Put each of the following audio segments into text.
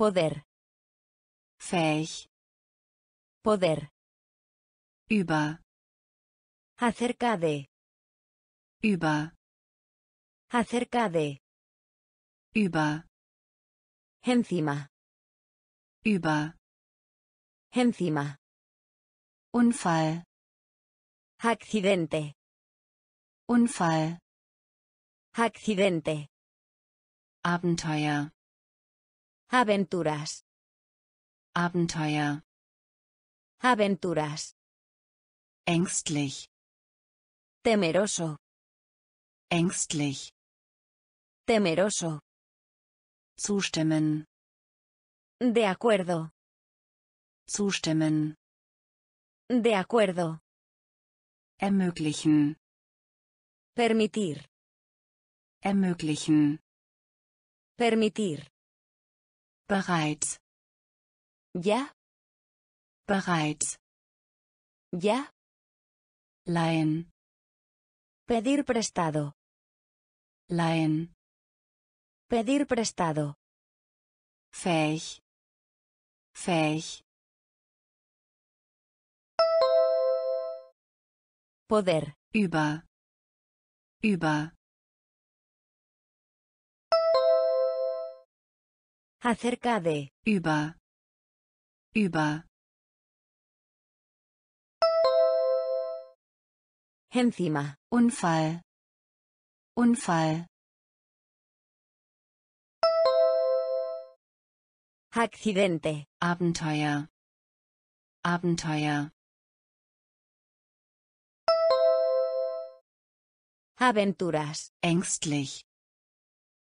Poder. Fähig. Poder. Über. Acerca de. Über. Acerca de. Über. Encima. Über. Encima. Unfall. Accidente. Unfall. Accidente. Abenteuer. Aventuras. Abenteuer. Aventuras. Ängstlich. Temeroso. Ängstlich. Temeroso. Zustimmen. De acuerdo. Zustimmen. De acuerdo. Ermöglichen. Permitir. Ermöglichen. Permitir. Bereits. Ya. Bereits. Ya. Leihen. Pedir prestado. Leihen. Pedir prestado. Fähig. Fähig. Poder. Über. Über. Acerca de. Über. Über. Encima. Unfall. Unfall. Accidente. Abenteuer. Abenteuer. Aventuras. Ängstlich.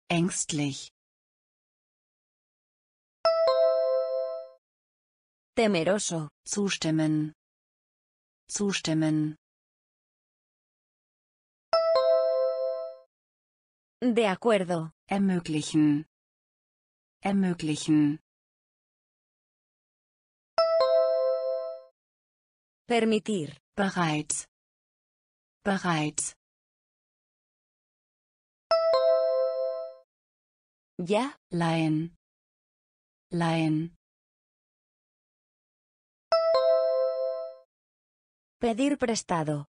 Ängstlich. Temeroso. Zustimmen. Zustimmen. De acuerdo. Ermöglichen. Ermöglichen. Permitir. Bereits. Bereits. Ya. Leihen. Leihen. Pedir prestado.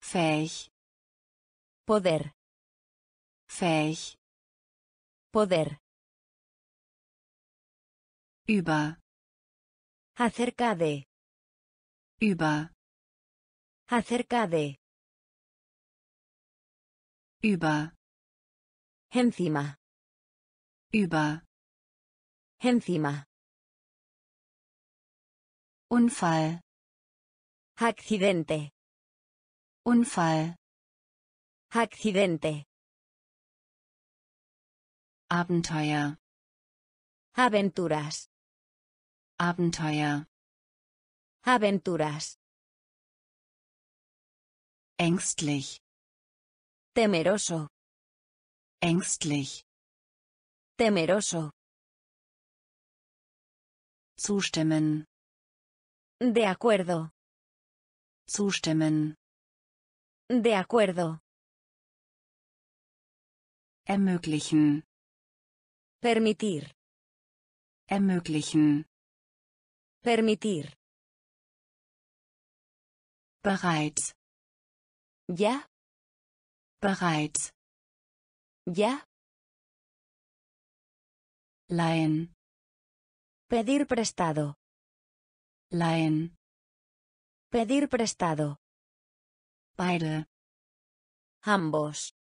Fähig. Poder. Fähig. Poder. Über. Acerca de. Über. Acerca de. Über. Encima. Über. Encima. Unfall. Accidente. Unfall. Accidente. Abenteuer. Aventuras. Abenteuer. Aventuras. Ängstlich. Temeroso. Ängstlich. Temeroso. Zustimmen. De acuerdo. Zustimmen. De acuerdo. Ermöglichen. Permitir. Ermöglichen. Permitir. Bereits. Ya. Bereits. Ya. Leihen. Pedir prestado. Leihen. Pedir prestado. Beide. Ambos.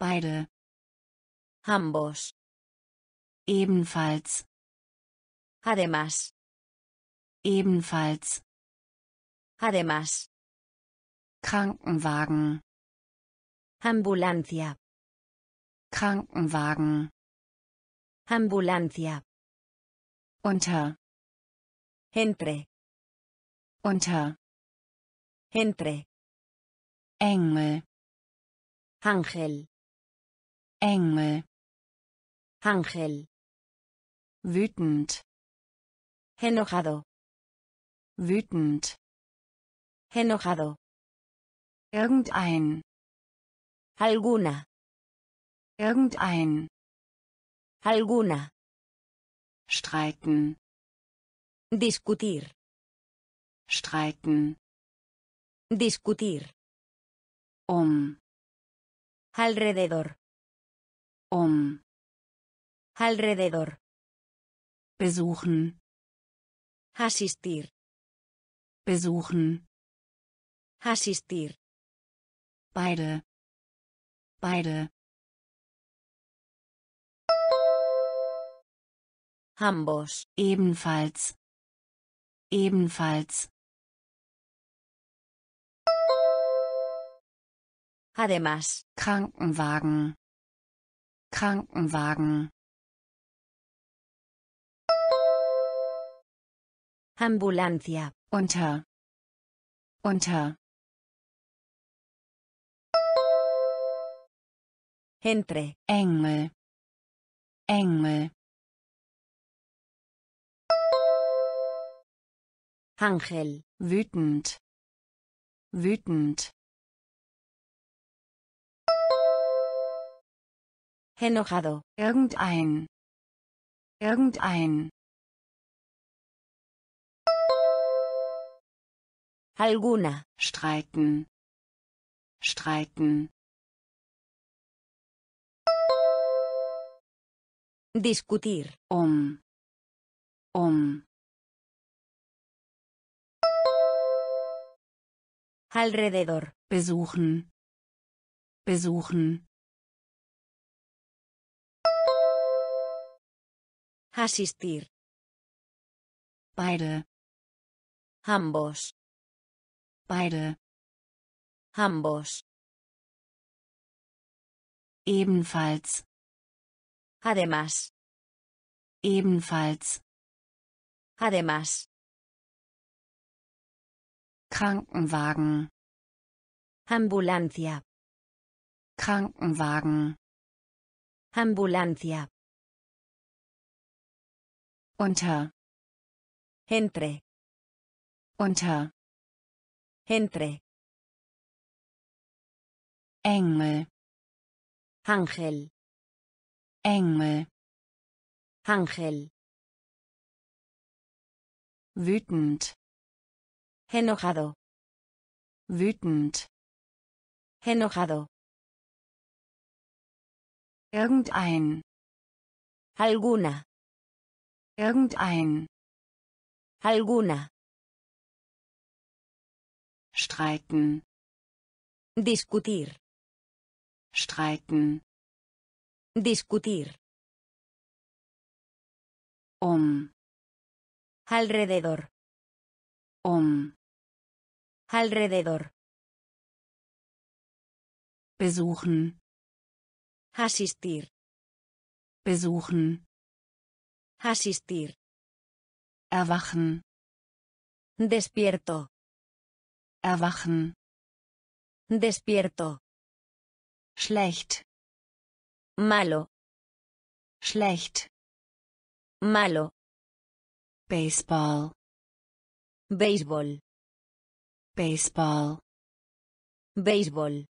Beide. Ambos. Ebenfalls. Además. Ebenfalls. Además. Krankenwagen. Ambulancia. Krankenwagen. Ambulancia. Unter. Entre. Unter. Entre. Engel. Ángel. Engel. Ángel. Wütend. Enojado. Wütend. Enojado. Irgendein. Alguna. Irgendein. Alguna. streiten, Discutir. Streiten, Discutir. um, Alrededor. um, Alrededor. besuchen, Asistir. besuchen, Asistir. beide, beide, Ambos. ebenfalls, ebenfalls, Además. Krankenwagen, Krankenwagen, Ambulancia. unter, unter, Entre. Engel, Engel, Ángel. wütend, wütend, Enojado. irgendein, irgendein, Alguna. streiten, streiten, Discutir. um, um, Alrededor. besuchen, besuchen, Asistir. beide, Ambos. beide, Ambos. ebenfalls, Además. ebenfalls, Además. Krankenwagen, Ambulancia. Krankenwagen, Ambulancia. Unter, Entre. unter, Entre. Engel, Ángel. Engel, Ángel. wütend, Enojado. wütend, Enojado. irgendein, Alguna. Irgendein, Alguna. streiten, Discutir. streiten, Discutir. um, Alrededor. um, Alrededor. besuchen, Asistir. besuchen, Asistir. erwachen, Despierto. erwachen, Despierto. schlecht, Malo. schlecht, Malo. Baseball, Béisbol. Baseball, Béisbol.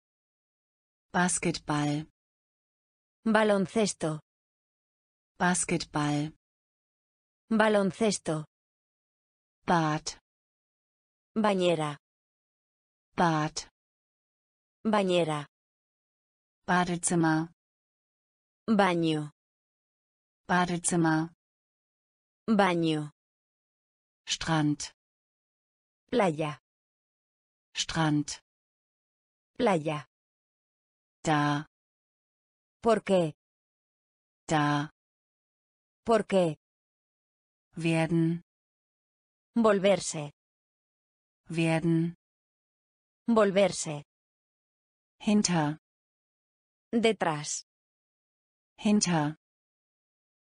Basketball, Baloncesto. Basketball, Baloncesto. Bad, Bañera. Bad, Bañera. Badezimmer, Baño. Badezimmer, Baño. Strand, Playa. Strand, Playa. da, ¿Por qué? da, ¿Por qué? Werden, Volverse. werden, Volverse. hinter, Detrás. hinter,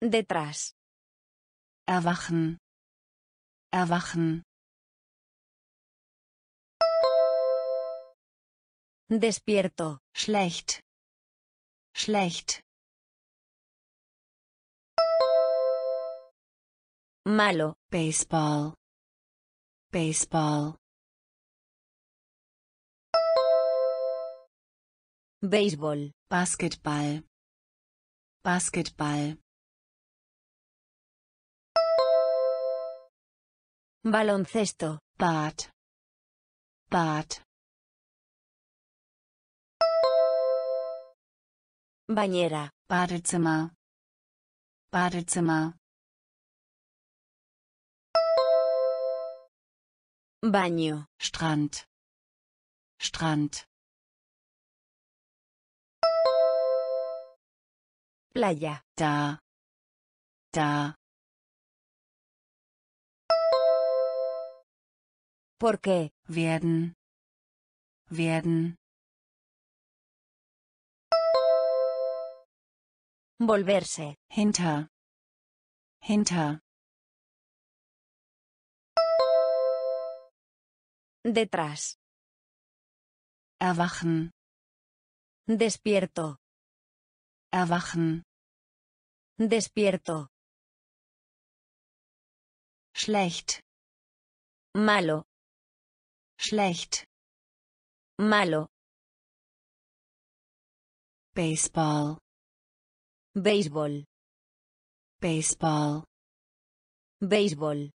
Detrás. erwachen, erwachen, Despierto. schlecht, schlecht, Malo. Baseball, Baseball, Béisbol. Basketball, Basketball, Baloncesto. Bad. Bad. Bañera. Badezimmer. Badezimmer. Baño. Strand. Strand. Playa. Da. Da. ¿Por qué? Werden. Werden. Volverse. Hinter. Hinter. Detrás. Erwachen. Despierto. Erwachen. Despierto. Schlecht. Malo. Schlecht. Malo. Baseball. Béisbol. Baseball. Béisbol.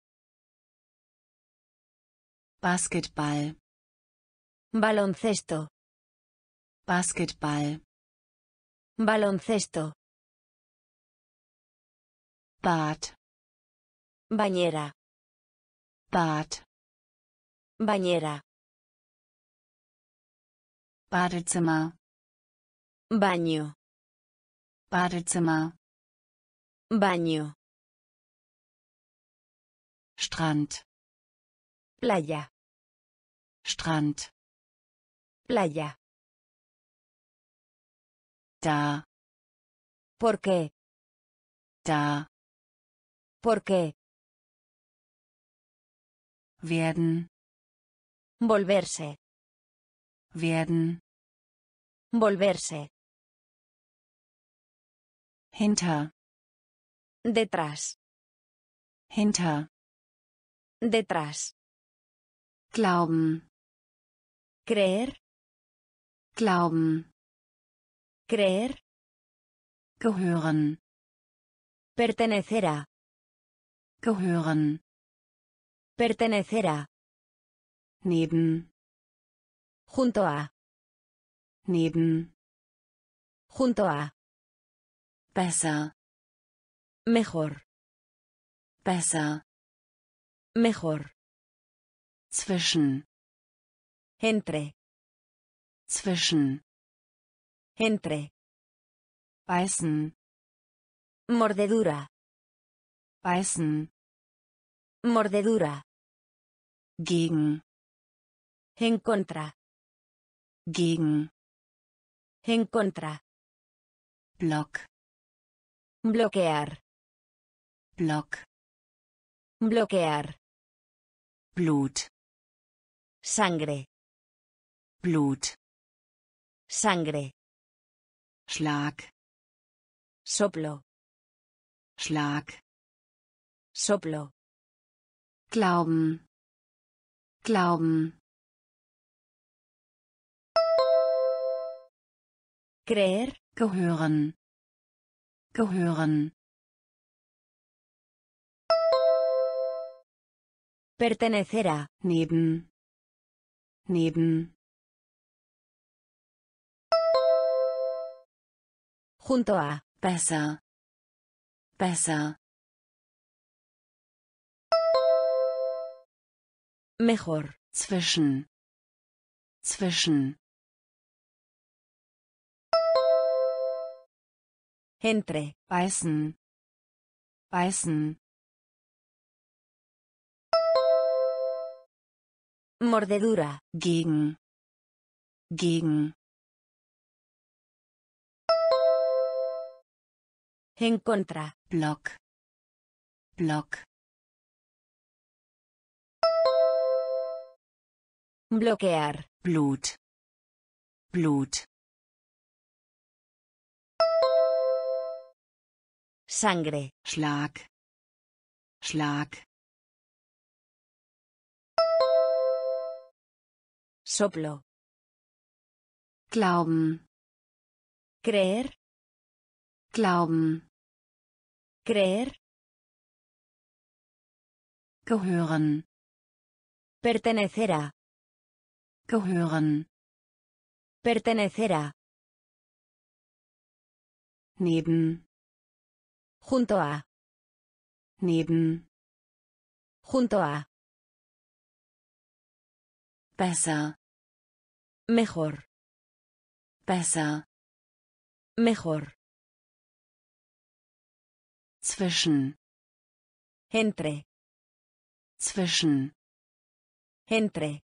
Basketball. Baloncesto. Basketball. Baloncesto. Bad. Bañera. Bad. Bañera. Badezimmer. Baño. Badezimmer. Baño. Strand. Playa. Strand. Playa. Da. ¿Por qué? Da. ¿Por qué? Werden. Volverse. Werden. Volverse. Hinter. Detrás. Hinter. Detrás. Glauben. Creer. Glauben. Creer. Gehören. Pertenecer a. Gehören. Pertenecer a. Neben. Junto a. Neben. Junto a. Besser. Mejor. Besser. Mejor. Zwischen. Entre. Zwischen. Entre. Beißen. Mordedura. Beißen. Mordedura. Gegen. En contra. Gegen. En contra. Block. Bloquear. Block. Bloquear. Blut. Sangre. Blut. Sangre. Schlag. Soplo. Schlag. Soplo. Glauben. Glauben. Creer. Gehören. Gehören. Pertenecer a. Neben. Neben. Junto a. Besser. Besser. Mejor. Zwischen. Zwischen. Entre. Beißen. Beißen. Mordedura. Gegen. Gegen. En contra. Block. Block. Bloquear. Blut. Blut. Sangre. Schlag. Schlag. Soplo. Glauben. Creer. Glauben. Creer. Gehören. Pertenecer a. gehören, Pertenecer a. neben, Junto a. neben, Junto a. besser, Mejor. besser, Mejor. zwischen, Entre. zwischen, Entre.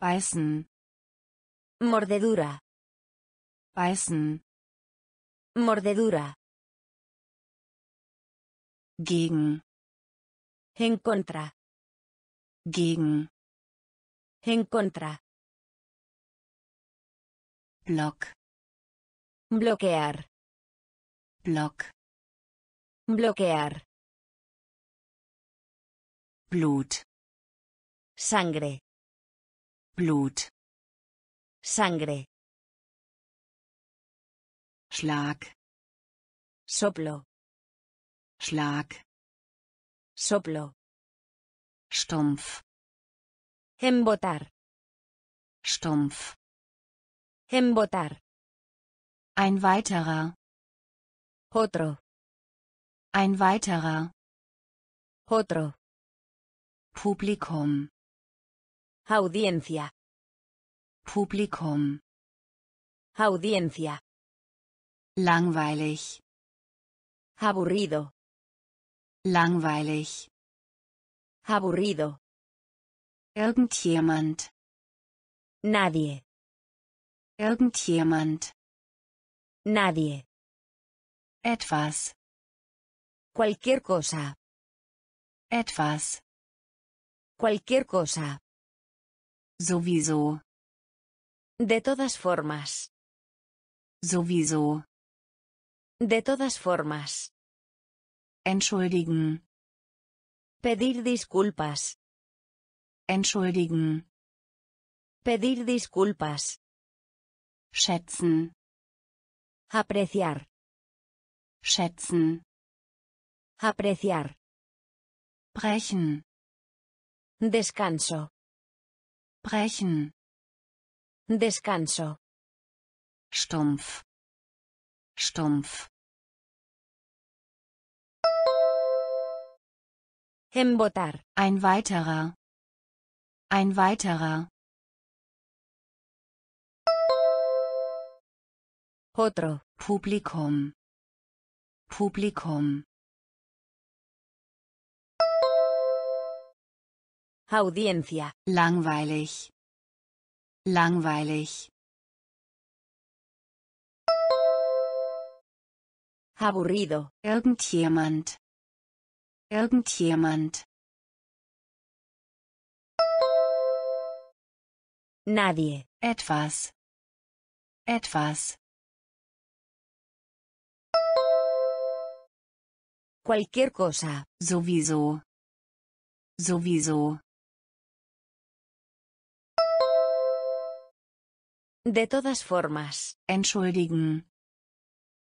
beißen, Mordedura. beißen, Mordedura. gegen, En contra. Gegen, En contra. Block, Bloquear. Block, Bloquear. Blut, Sangre. Blut, Sangre. Schlag, Soplo. Schlag, Soplo. Stumpf, Embotar. stumpf, Embotar. ein weiterer, Otro. ein weiterer, Otro. Publikum, Audiencia. Publikum, Audiencia. langweilig, Aburrido. langweilig, Aburrido. irgendjemand, Nadie. irgendjemand, Nadie. etwas, Cualquier cosa. etwas, Cualquier cosa. sowieso, De todas formas. sowieso, De todas formas. entschuldigen, Pedir disculpas. entschuldigen, Pedir disculpas. schätzen, Apreciar. schätzen, Apreciar. brechen, Descanso. brechen, Descanso. stumpf, stumpf, Embotar. ein weiterer, ein weiterer, Otro. Publikum, Publikum, Audiencia. langweilig, langweilig, Aburrido. irgendjemand, irgendjemand, Nadie. etwas, etwas, Cualquier cosa. sowieso, sowieso, De todas formas. entschuldigen,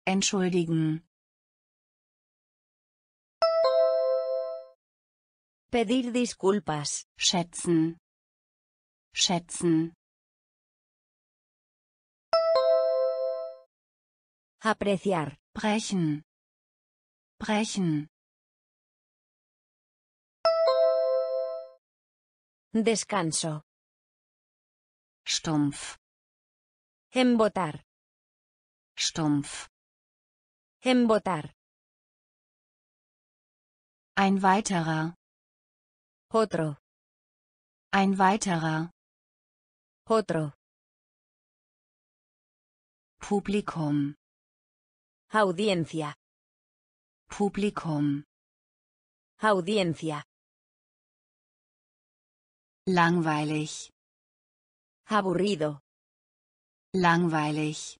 entschuldigen, Pedir disculpas. schätzen, schätzen, Apreciar. brechen, brechen, Descanso. stumpf, Embotar. stumpf, Embotar. ein weiterer, Otro. ein weiterer, Otro. Publikum, Audiencia. Publikum, Audiencia. langweilig, Aburrido. langweilig,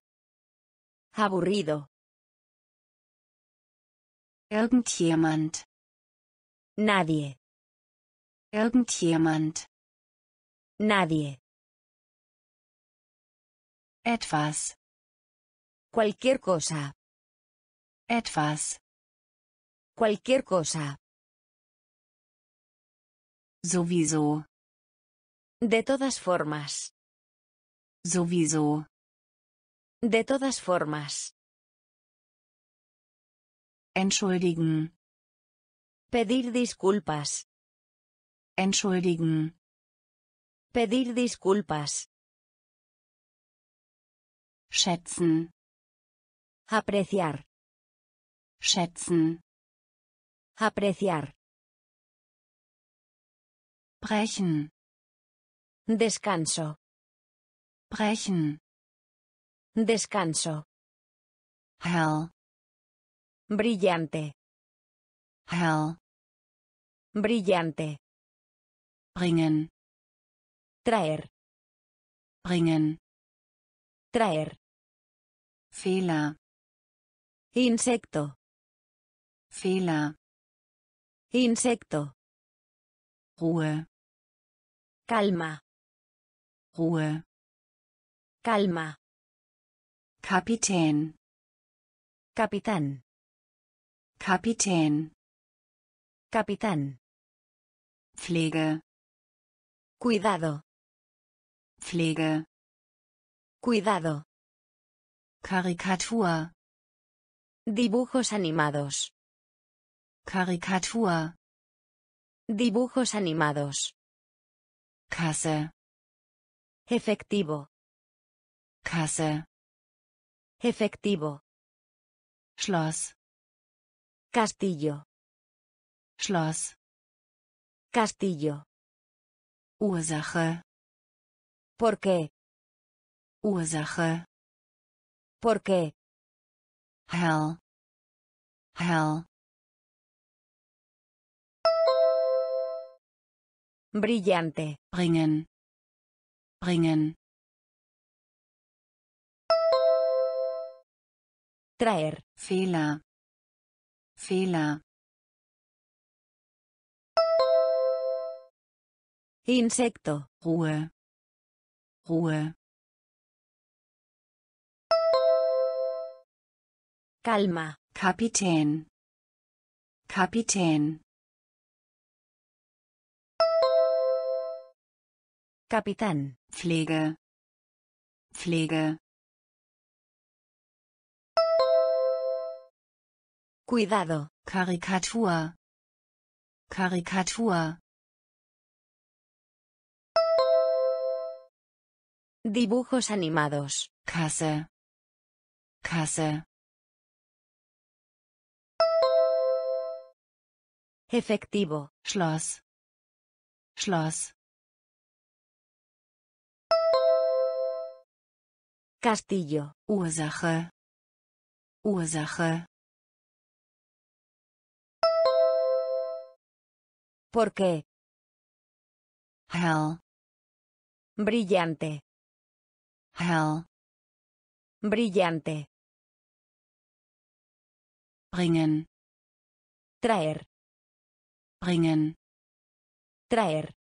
Aburrido. irgendjemand, Nadie. Irgendjemand, Nadie. etwas, Cualquier cosa. etwas, Cualquier cosa. Sowieso. De todas formas. Sowieso. De todas formas. Entschuldigen. Pedir disculpas. Entschuldigen. Pedir disculpas. Schätzen. Apreciar. Schätzen. Apreciar. Brechen. Descanso. Brechen. Descanso. Hell. Brillante. Hell. Brillante. Bringen. Traer. Bringen. Traer. Fehler. Insecto. Fehler. Insecto. Ruhe. Calma. Ruhe. Calma. Kapitän. Capitán. Kapitän. Capitán. Pflege. Cuidado. Pflege. Cuidado. Karikatur. Dibujos animados. Karikatur. Dibujos animados. Kasse. Efectivo. Kasse. Efectivo. Schloss. Castillo. Schloss. Castillo. Ursache. ¿Por qué? Ursache. ¿Por qué? Hell. Hell. Brillante. Bringen. Bringen. Traer. Fehler. Fehler. Insecto. Ruhe. Ruhe. Calma. Kapitän. Kapitän. Capitán. Pflege. Pflege. Cuidado. Karikatur. Karikatur. Dibujos animados. Kasse. Kasse. Efectivo. Schloss. Schloss. Castillo. Ursache. Ursache. ¿Por qué? Hell. Brillante. Hell. Brillante. Bringen. Traer. Bringen. Traer.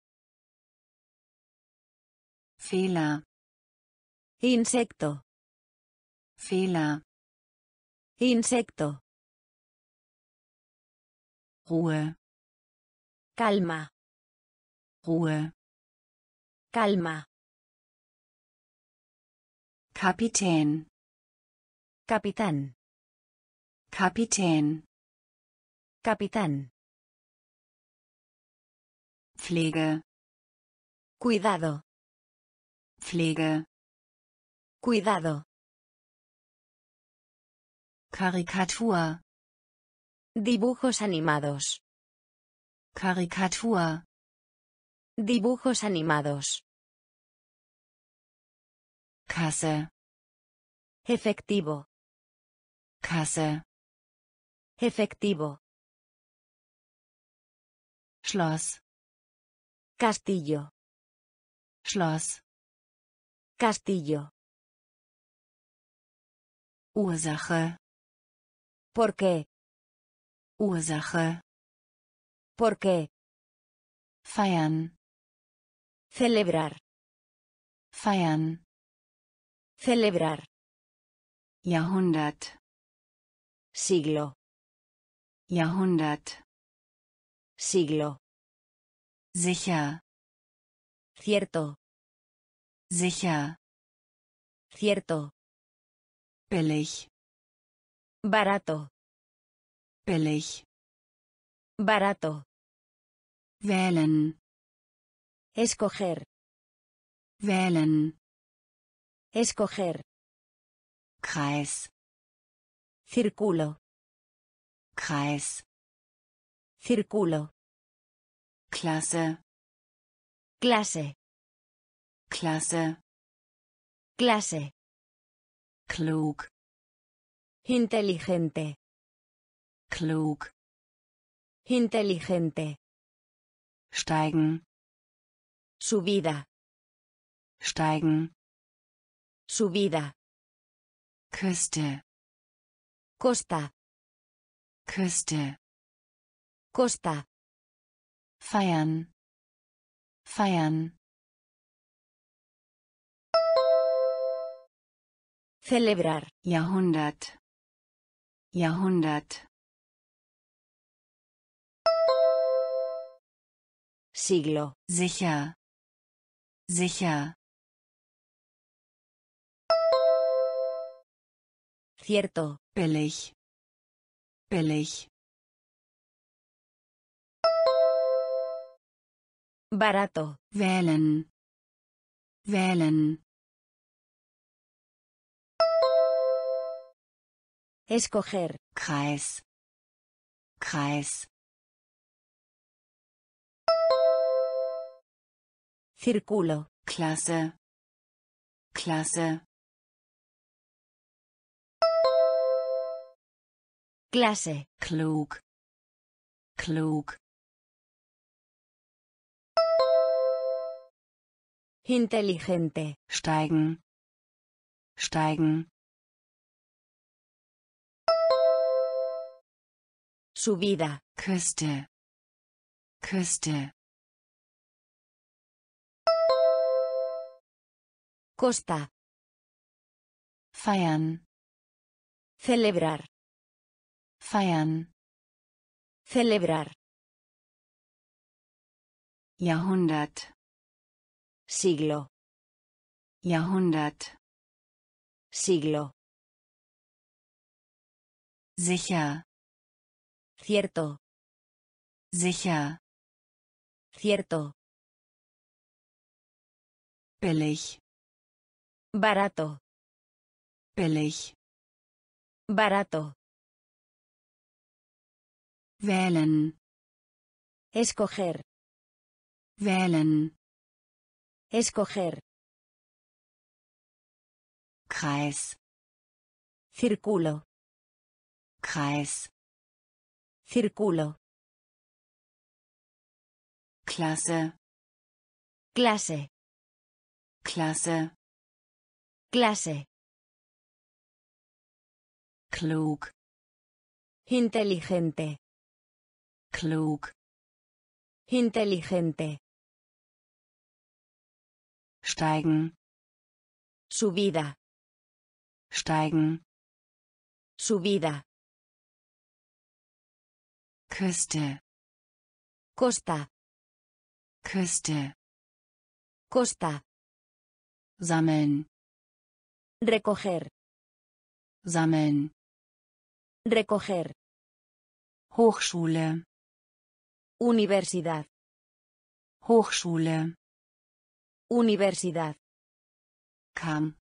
Fehler. Insecto. Fehler. Insecto. Ruhe. Calma. Ruhe. Calma. Kapitän. Capitán. Kapitän. Capitán. Pflege. Cuidado. Pflege. Cuidado. Karikatur. Dibujos animados. Karikatur. Dibujos animados. Kasse. Efectivo. Kasse. Efectivo. Schloss. Castillo. Schloss. Castillo. Ursache. ¿Por qué? Ursache. ¿Por qué? Feiern. Celebrar. Feiern. Celebrar. Jahrhundert. Siglo. Jahrhundert. Siglo. Sicher. Cierto. Sicher. Cierto. Billig. Barato. Billig. Barato. Wählen. Escoger. Wählen. Escoger. Kreis. Círculo. Kreis. Círculo. Klasse. Clase. Klasse. Clase. Klug. Inteligente. Klug. Inteligente. Steigen. Subida. Steigen. Subida. Küste. Costa. Küste. Costa. Feiern. Feiern. Celebrar. Jahrhundert. Jahrhundert. Siglo. Sicher. Sicher. Cierto. Billig. Billig. Barato. Wählen. Wählen. Escoger. Kreis. Kreis. Círculo. Klasse. Klasse. Clase. Klug. Klug. Inteligente. Steigen. Steigen. Subida. Küste. Küste. Costa. Feiern. Celebrar. Feiern. Celebrar. Jahrhundert. Siglo. Jahrhundert. Siglo. Sicher. Cierto. Sicher. Cierto. Billig. Barato. Billig. Barato. Wählen. Escoger. Wählen. Escoger. Kreis. Círculo. Kreis. Círculo. Klasse. Clase. Klasse. Clase. Klug. Inteligente. Klug. Inteligente. Steigen. Subida. Steigen. Subida. Küste. Costa. Küste. Costa. Sammeln. Recoger. Sammeln. Recoger. Hochschule. Universidad. Hochschule. Universidad. Kamm.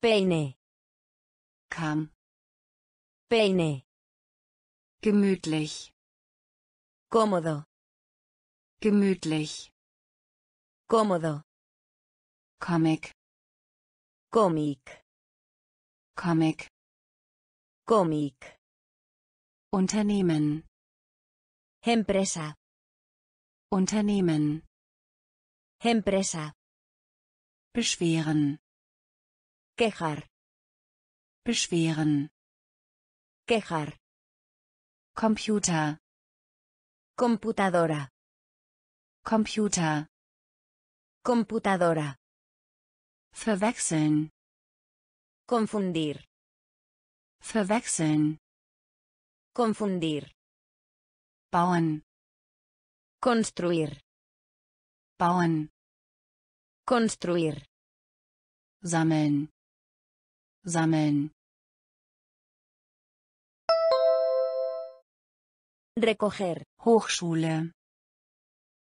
Peine. Kamm. Peine. Gemütlich. Cómodo. Gemütlich. Cómodo. Comic. Cómic. Comic. Cómic. Unternehmen. Empresa. Unternehmen. Empresa. Beschweren. Quejar. Beschweren. Quejar. Computer. Computadora. Computer. Computadora. Verwechseln. Confundir. Verwechseln. Confundir. Bauen. Construir. bauen, Construir. sammeln, sammeln, Recoger. Hochschule,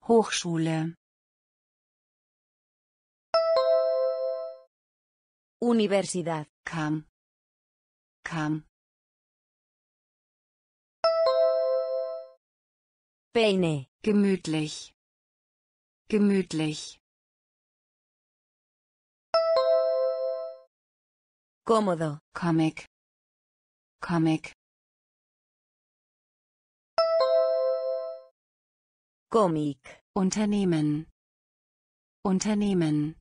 Hochschule, Universidad. kam, kam, Peine. gemütlich, gemütlich, Cómodo. Comic, Comic, Cómic. Unternehmen, Unternehmen,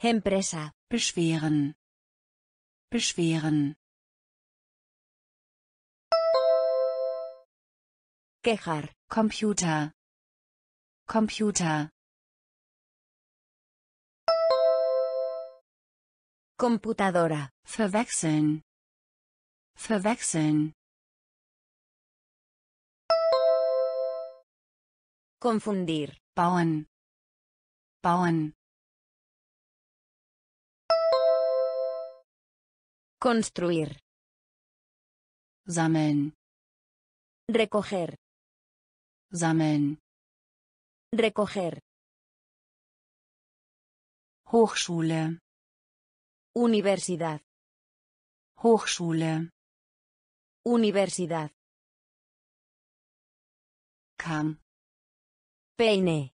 Empresa. beschweren, beschweren, Quejar. Computer, Computer, Computadora. verwechseln, verwechseln, Confundir. bauen, bauen, Construir. sammeln, Recoger. Sammeln, Recoger. Hochschule, Universidad. Hochschule, Universidad. kam, Peine.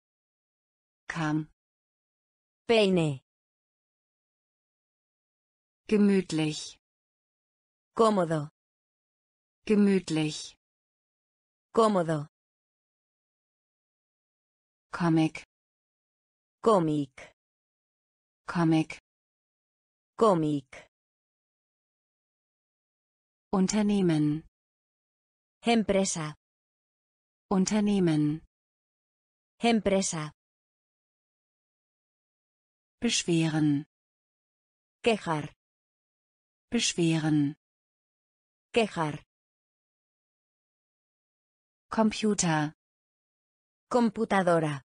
kam, Peine. gemütlich, Cómodo. gemütlich, Cómodo. Comic, Cómic. Comic, Cómic. Unternehmen, Empresa. Unternehmen, Empresa. beschweren, Quejar. beschweren, Quejar. Computer, Computadora.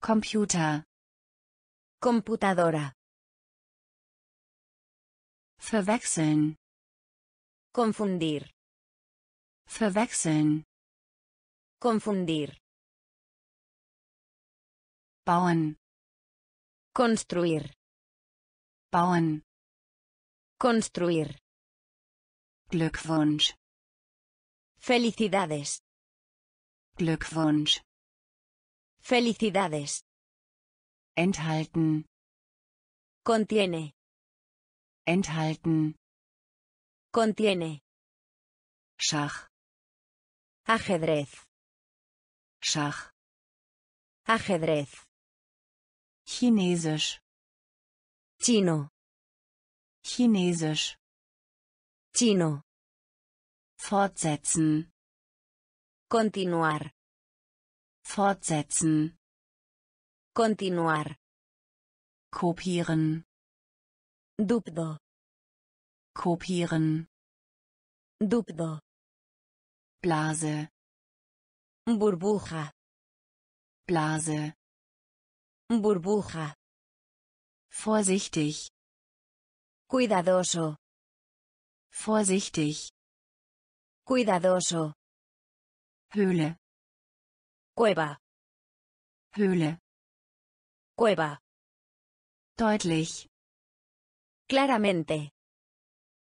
Computer, Computadora. verwechseln, Confundir. verwechseln, Confundir. bauen, Construir. bauen, Construir. Glückwunsch, Felicidades. Glückwunsch, Felicidades. enthalten, Contiene. enthalten, Contiene. Schach, Ajedrez. Schach, Ajedrez. Chinesisch, Chino. Chinesisch, Chino. fortsetzen, Continuar. Fortsetzen, Continuar. kopieren, Dubdo. kopieren, Dubdo. Blase, Burbuja. Blase, Burbuja. vorsichtig, Cuidadoso. vorsichtig, Cuidadoso. Höhle, Cueva. Höhle, Cueva. deutlich, Claramente.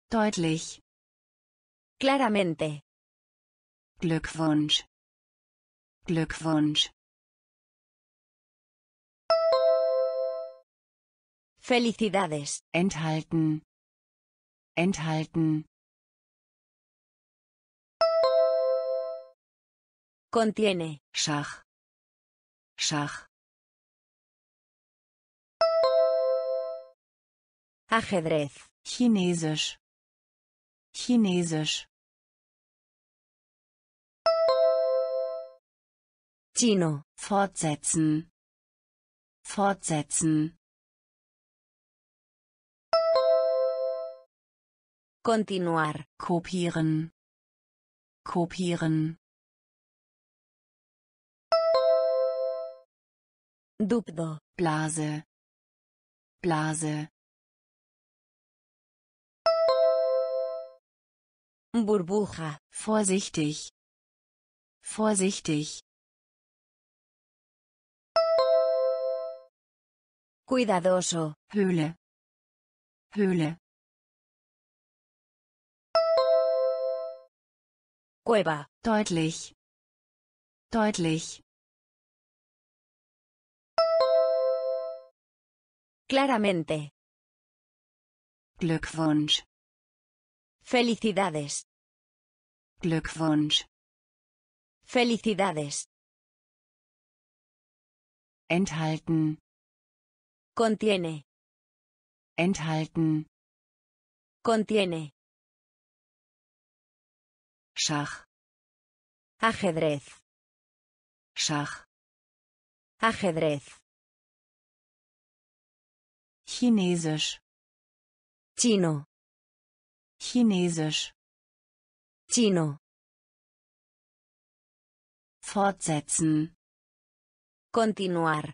deutlich, Claramente. Glückwunsch, Glückwunsch, Felicidades. enthalten, enthalten, Contiene. Schach, Schach, Ajedrez. Chinesisch, Chinesisch, Chino. fortsetzen, fortsetzen, Continuar. kopieren, kopieren, Dubdo. Blase, Blase, Burbuja. vorsichtig, vorsichtig, Cuidadoso. Höhle, Höhle, Cueva. deutlich, deutlich, Claramente. Glückwunsch, Felicidades. Glückwunsch, Felicidades. enthalten, Contiene. enthalten, Contiene. Schach, Ajedrez. Schach, Ajedrez. Chinesisch, Chino. Chinesisch, Chino. fortsetzen, Continuar.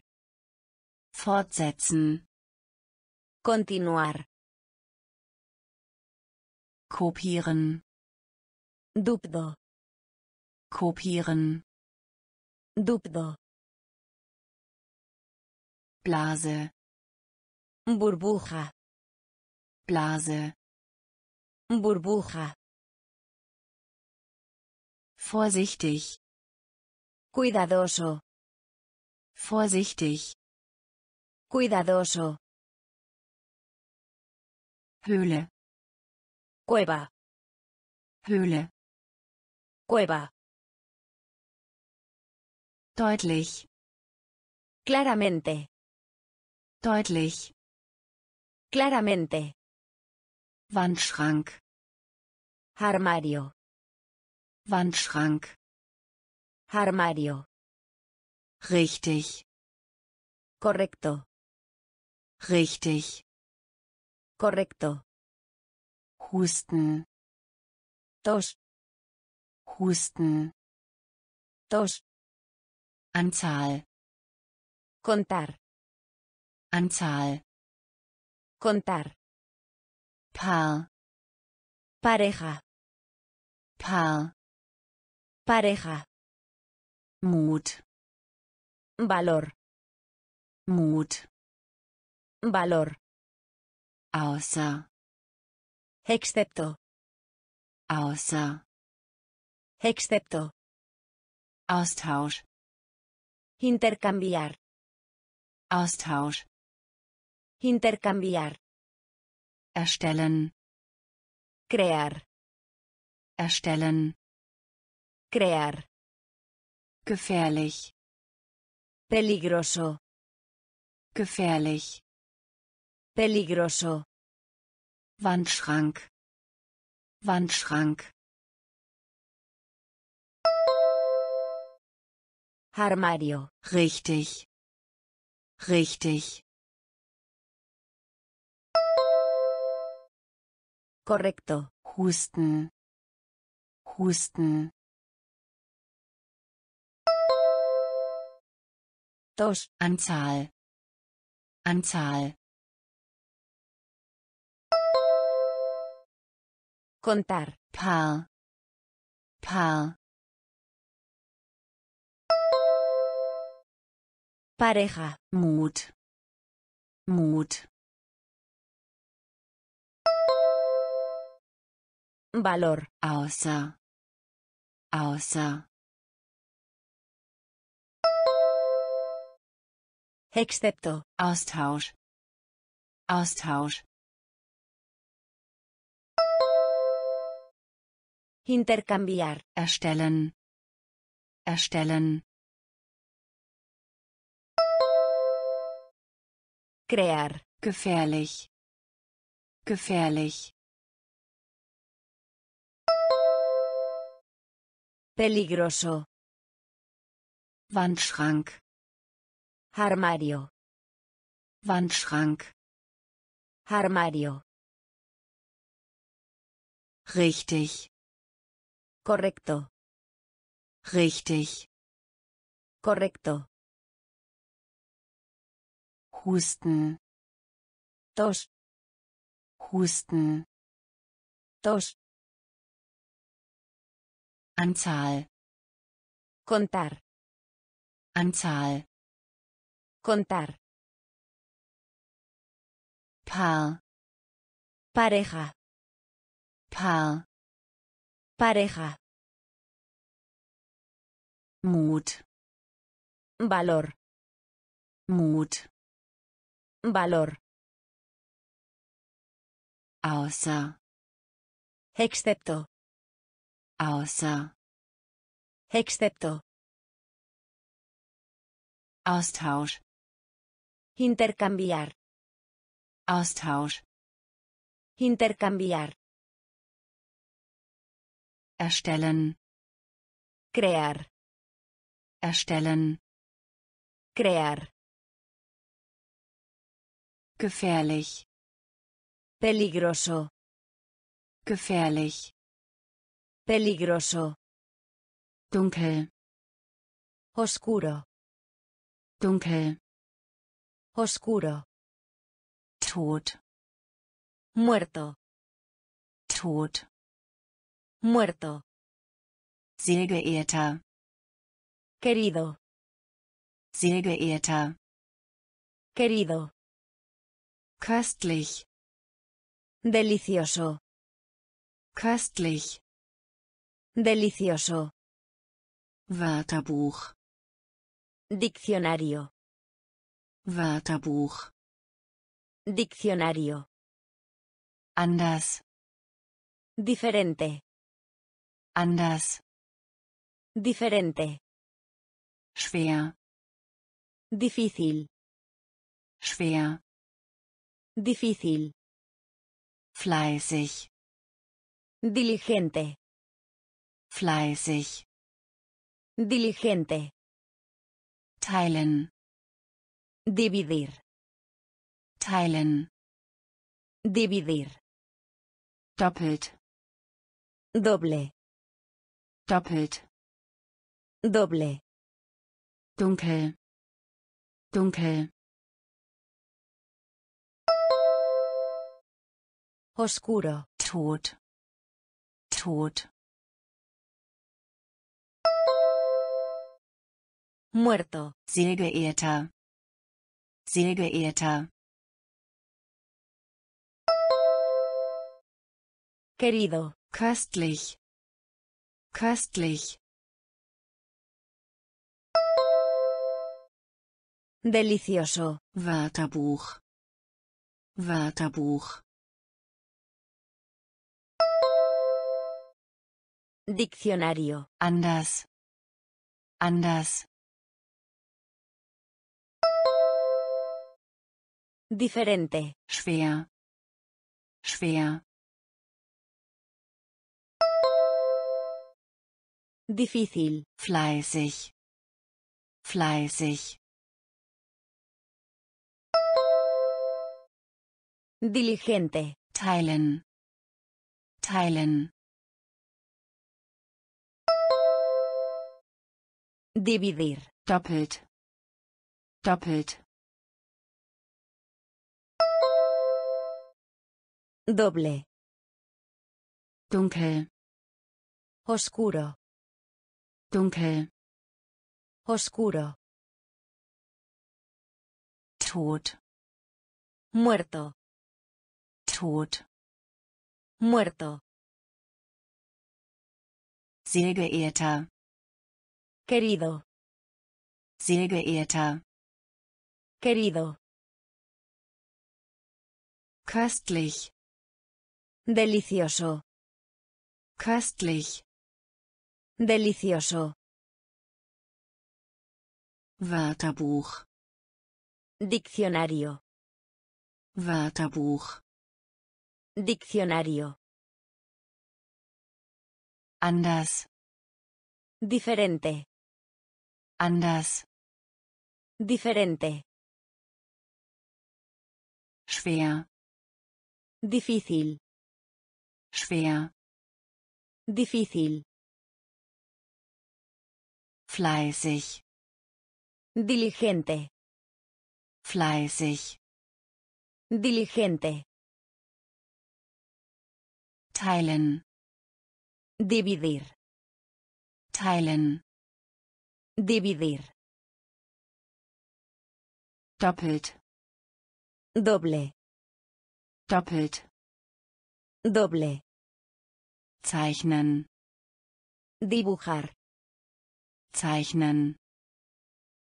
fortsetzen, Continuar. kopieren, Dubdo. kopieren, Dubdo. Blase, Burbuja. Blase, Burbuja. vorsichtig, Cuidadoso. vorsichtig, Cuidadoso. Höhle, Cueva. Höhle, Cueva. deutlich, Claramente. deutlich, Claramente. Wandschrank, Armario. Wandschrank, Armario. richtig, Correcto. richtig, Correcto. Husten, Tos. Husten, Tos. Anzahl, Contar. Anzahl, Contar. Paar, Pareja. Paar, Pareja. Mut, Valor. Mut, Valor. außer, Excepto. außer, Excepto. Austausch, Intercambiar. Austausch, Intercambiar. erstellen, Crear. erstellen, Crear. gefährlich, Peligroso. gefährlich, Peligroso. Wandschrank, Wandschrank, Armario. richtig, richtig, Correcto. Husten, Husten, Tos. Anzahl, Anzahl, Contar. Paar, Paar, Pareja. Mut, Mut, Valor. außer, außer, Excepto. Austausch, Austausch, Intercambiar. erstellen, erstellen, Crear. gefährlich, gefährlich, Peligroso. Wandschrank, Armario. Wandschrank, Armario. richtig, Correcto. richtig, Correcto. Husten. tos, Husten. tos, Anzahl. contar, Anzahl. contar, Paar. pareja, Paar. pareja, Mut. valor, Mut. valor, Außer. excepto, Außer. excepto, Austausch. intercambiar, Austausch. intercambiar, Erstellen. crear, Erstellen. crear, Gefährlich. peligroso, Gefährlich. Peligroso, Dunkel. oscuro, Dunkel. oscuro, Tod. muerto, Tod. muerto, Sehr geehrter. querido, Sehr geehrter. querido, Köstlich. delicioso, Köstlich. Delicioso, Wörterbuch. diccionario, Wörterbuch. diccionario, Anders. diferente, Anders. diferente, Schwer. difícil, Schwer. difícil, Fleißig. diligente, Fleißig. diligente, Teilen. dividir, Teilen. dividir, Doppelt. doble, Doppelt. doble, Dunkel. Dunkel. oscuro, Tod. Tod. Muerto, Sehr geehrter. Sehr geehrter. querido, Köstlich. Köstlich. delicioso, Wörterbuch. Wörterbuch. diccionario, Anders. Anders. Diferente, Schwer. Schwer. difícil, Fleißig. Fleißig. diligente, Teilen. Teilen. dividir, Doppelt. Doppelt. Doble, Dunkel. oscuro, Dunkel. oscuro, Tod. muerto, Tod. muerto, Sehr geehrter. querido, Sehr geehrter. querido, Köstlich. Delicioso, Köstlich. delicioso, Wörterbuch. diccionario, Wörterbuch. diccionario, Anders. diferente, Anders. diferente, Schwer. difícil, Schwer. difícil, Fleißig. diligente, Fleißig. Diligente. Teilen. Dividir. Teilen. Dividir. Doppelt. Doble. Doppelt. Doble. Zeichnen. Dibujar. Zeichnen.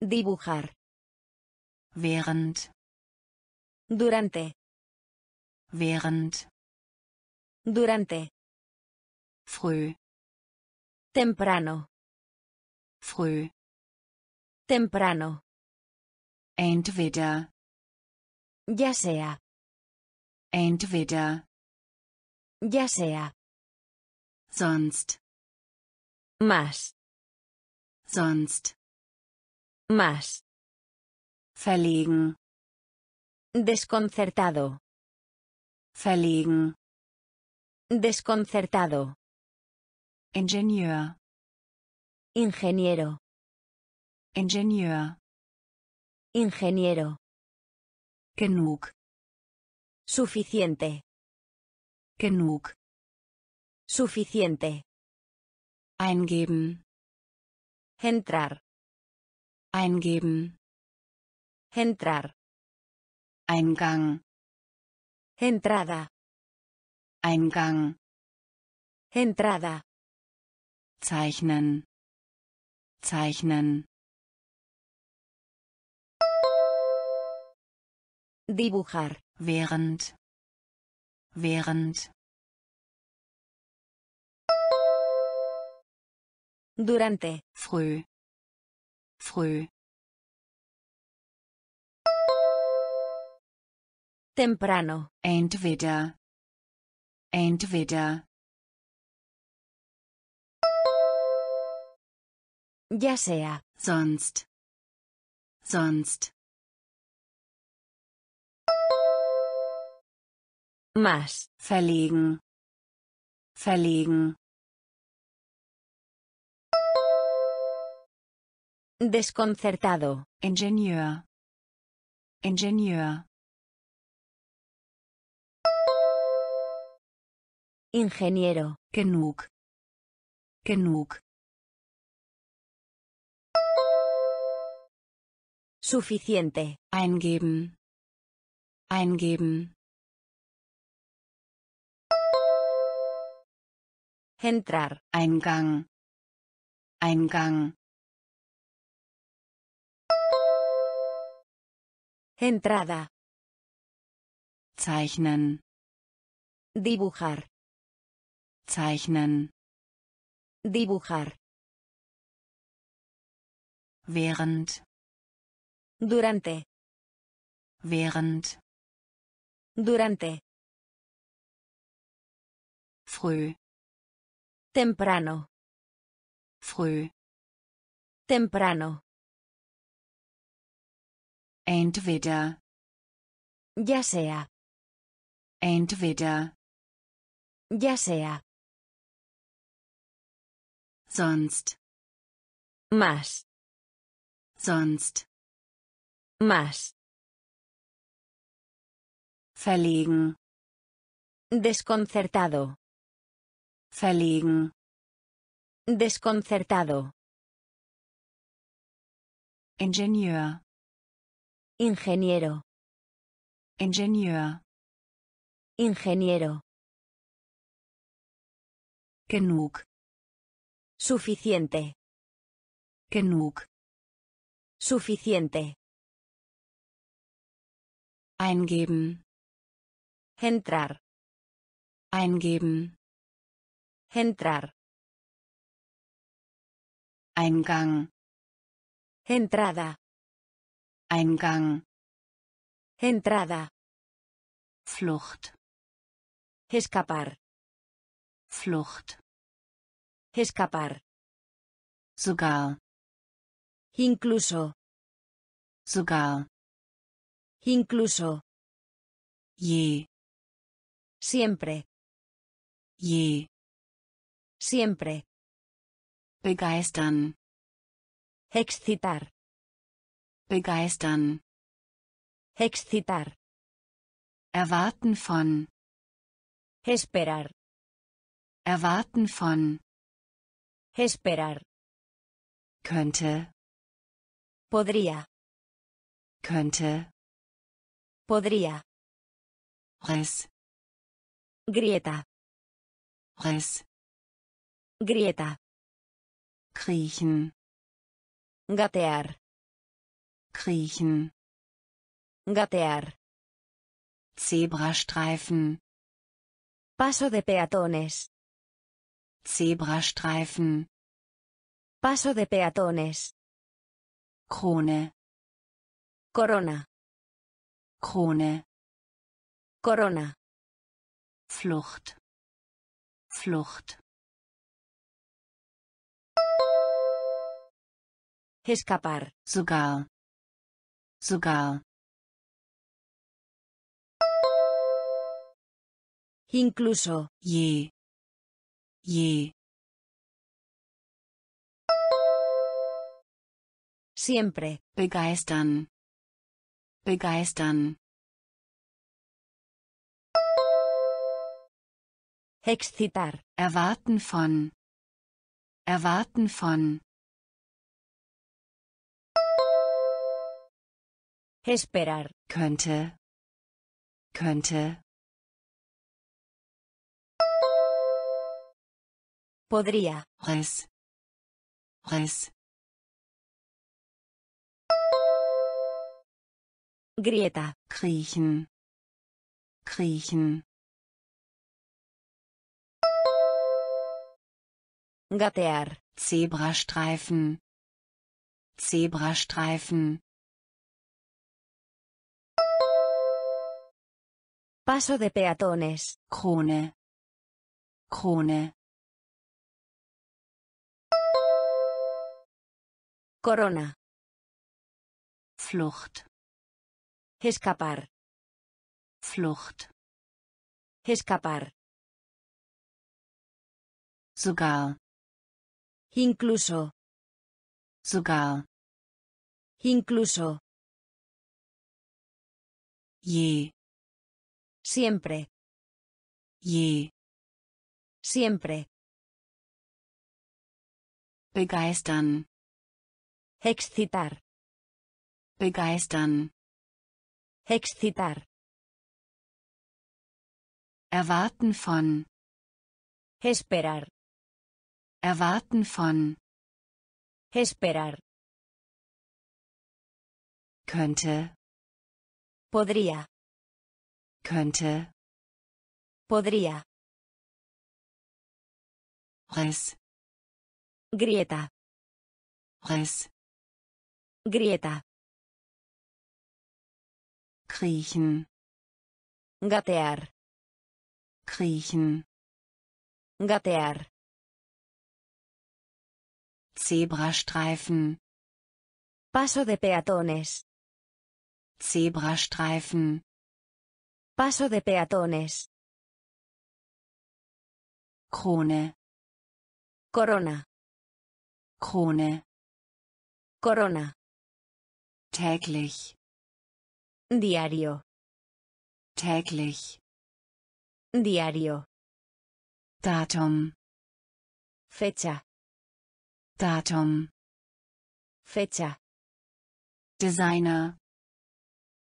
Dibujar. Während. Durante. Während. Durante. Früh. Temprano. Früh. Temprano. Entweder. Ya sea. Entweder. Ya sea. Sonst. Más. Sonst. Más. Verlegen. Desconcertado. Verlegen. Desconcertado. Ingenieur. Ingeniero. Ingenieur. Ingeniero. Genug. Suficiente. Genug. Suficiente. Eingeben. Entrar. Eingeben. Entrar. Eingang. Entrada. Eingang. Entrada. Zeichnen. Zeichnen. Dibujar. Während. Während. Durante. Früh. Früh. Temprano. Entweder. Entweder. Ya sea. Sonst. Sonst. Más. Verlegen. Verlegen. Desconcertado. Ingenieur. Ingenieur. Ingeniero. Genug. Genug. Suficiente. Eingeben. Eingeben. Entrar. Eingang. Eingang. Entrada. Zeichnen. Dibujar. Zeichnen. Dibujar. Während. Durante. Während. Durante. Früh. Temprano. Früh. Temprano. Entweder. Ya sea. Entweder. Ya sea. Sonst. Más. Sonst. Más. Verlegen. Desconcertado. Verlegen. Desconcertado. Ingenieur. Ingeniero. Ingenieur. Ingeniero. Genug. Suficiente. Genug. Suficiente. Eingeben. Entrar. Eingeben. Entrar. Eingang. Entrada. Eingang. Entrada. Flucht. Escapar. Flucht. Escapar. Sogar. Incluso. Sogar. Incluso. Je. Siempre. Je. Siempre. Begeistern. Excitar. Begeistern. Excitar. Erwarten von. Esperar. Erwarten von. Esperar. Könnte. Podría. Könnte. Podría. Riss. Grieta. Riss. Grieta. Kriechen. Gatear. Kriechen. Gatear. Zebrastreifen. Paso de peatones. Zebrastreifen. Paso de peatones. Krone. Corona. Krone. Corona. Flucht. Flucht. Escapar. Sogar. Sogar. Incluso. Je. Je. Siempre. Begeistern. Begeistern. Excitar. Erwarten von. Erwarten von. Esperar. Könnte. Könnte. Podría. Riss. Riss. Grieta. Kriechen. Kriechen. Gatear. Zebrastreifen. Zebrastreifen. Paso de peatones. Krone. Krone. Corona. Flucht. Escapar. Flucht. Escapar. Sogar. Incluso. Sogar. Incluso. Je. Siempre. Je. Siempre. Begeistern. Excitar. Begeistern. Excitar. Erwarten von. Esperar. Erwarten von. Esperar. Könnte. Podría. Könnte. Podría. Riss. Grieta. Riss. Grieta. Kriechen. Gatear. Kriechen. Gatear. Zebrastreifen. Paso de peatones. Zebrastreifen. Paso de peatones. Krone. Corona. Krone. Corona. Täglich. Diario. Täglich. Diario. Datum. Fecha. Datum. Fecha. Designer.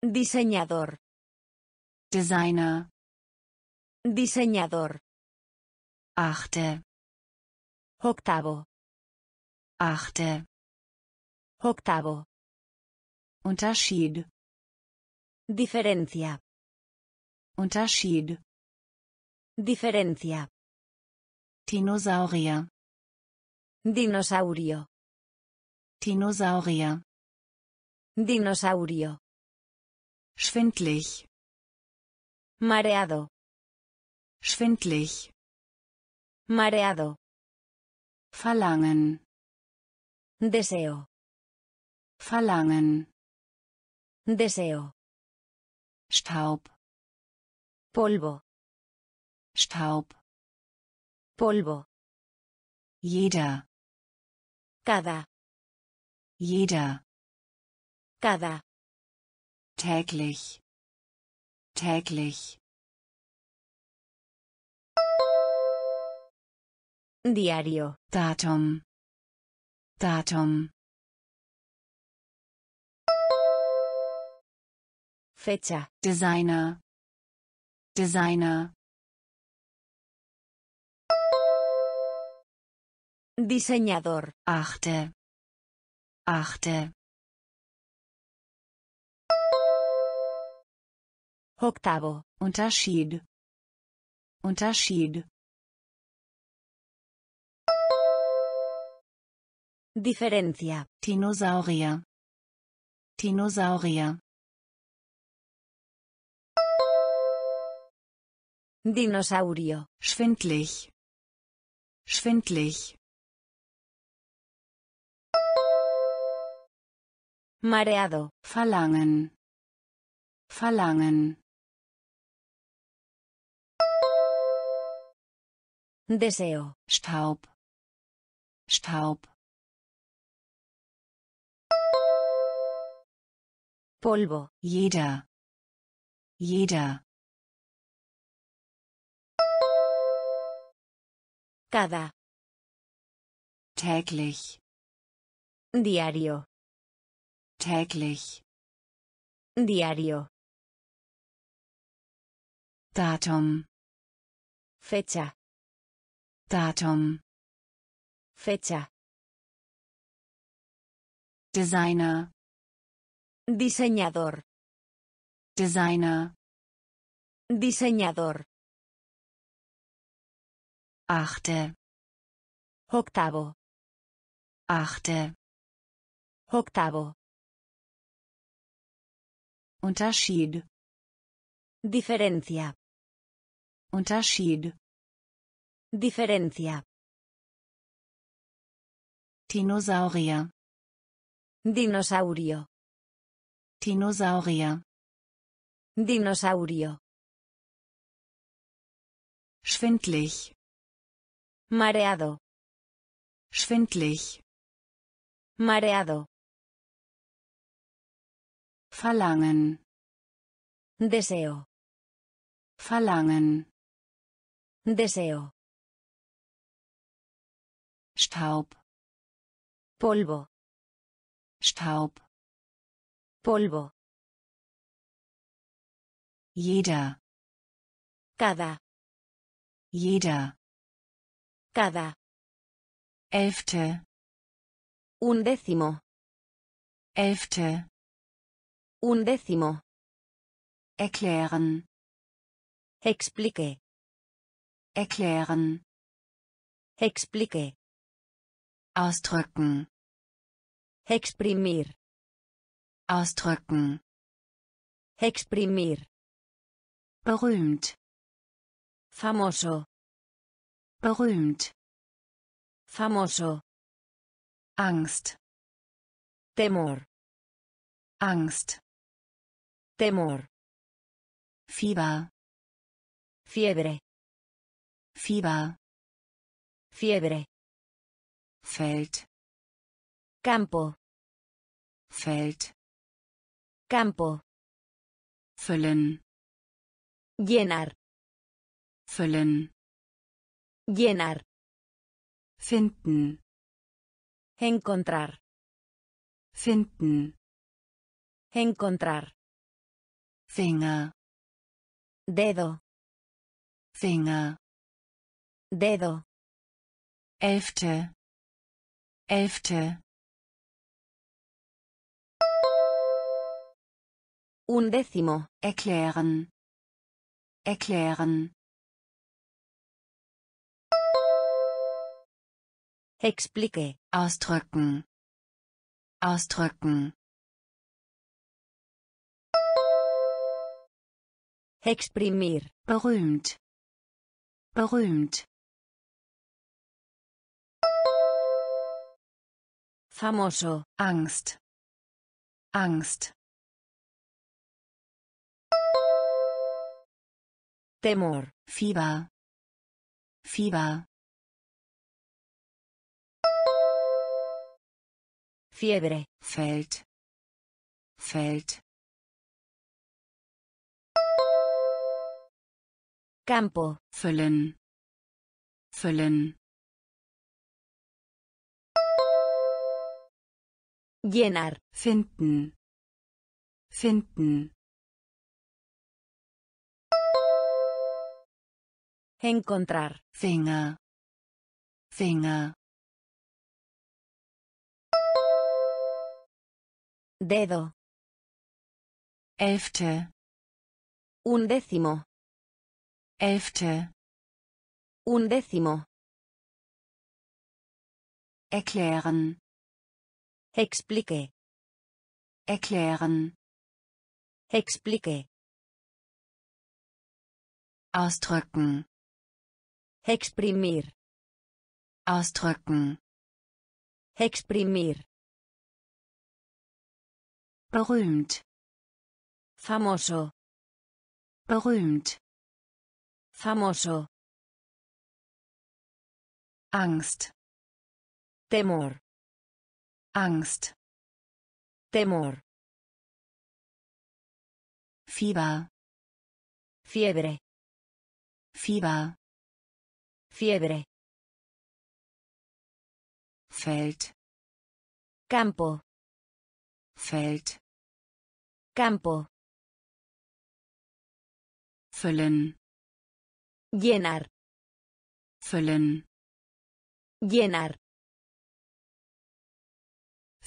Diseñador. Designer. Diseñador. Achte. Octavo. Achte. Octavo. Unterschied. Diferencia. Unterschied. Diferencia. Dinosaurier. Dinosaurio. Dinosaurier. Dinosaurio. Schwindlig. Mareado. Schwindlig. Mareado. Verlangen. Deseo. Verlangen. Deseo. Staub. Polvo. Staub. Polvo. Jeder. Cada. Jeder. Cada. täglich täglich. Diario. Datum. Datum. Fecha. Designer. Designer. Diseñador. achte. Achte Octavo. Unterschied Unterschied Diferencia. Dinosaurier Dinosaurier Dinosaurio. schwindlig schwindlig Mareado. verlangen verlangen Deseo. Staub Staub Polvo. jeder jeder Cada. täglich Diario. täglich Diario. Datum Fecha. Datum Fecha. Designer Diseñador. Designer Diseñador. achte Octavo. achte Octavo. Unterschied Diferencia. Unterschied Diferencia. Dinosaurier Dinosaurio. Dinosaurier Dinosaurio. schwindlig Mareado. schwindlig Mareado. verlangen Deseo. verlangen Deseo. Staub Polvo. Staub Polvo. jeder Cada. jeder Cada. elfte Un décimo. elfte Un décimo. erklären Explique. erklären Explique. Ausdrücken Exprimir. ausdrücken Exprimir. berühmt Famoso. berühmt Famoso. Angst Temor. Angst Temor. Fieber Fiebre. Fieber Fiebre. Feld Campo. Feld Campo. füllen Llenar. füllen Llenar. finden Encontrar. finden Encontrar. Finger Dedo. Finger Dedo. elfte elfte. Un décimo. erklären. Erklären. Explique. ausdrücken. Ausdrücken. Exprimir. berühmt. Berühmt Famoso. Angst. Angst. Temor. Fieber. Fieber. Fiebre. Feld. Feld. Campo. Füllen. Füllen. Llenar. finden, finden, Encontrar. Finger, Finger, Dedo. elfte, Un décimo. elfte, Un décimo. erklären, Explique. erklären, Explique. ausdrücken, Exprimir. ausdrücken, Exprimir. berühmt, Famoso. berühmt, Famoso. Angst, Temor. Angst, Temor. Fieber, Fiebre. Fieber, Fiebre. Feld, Campo. Feld, Campo. füllen, Llenar. füllen, Llenar.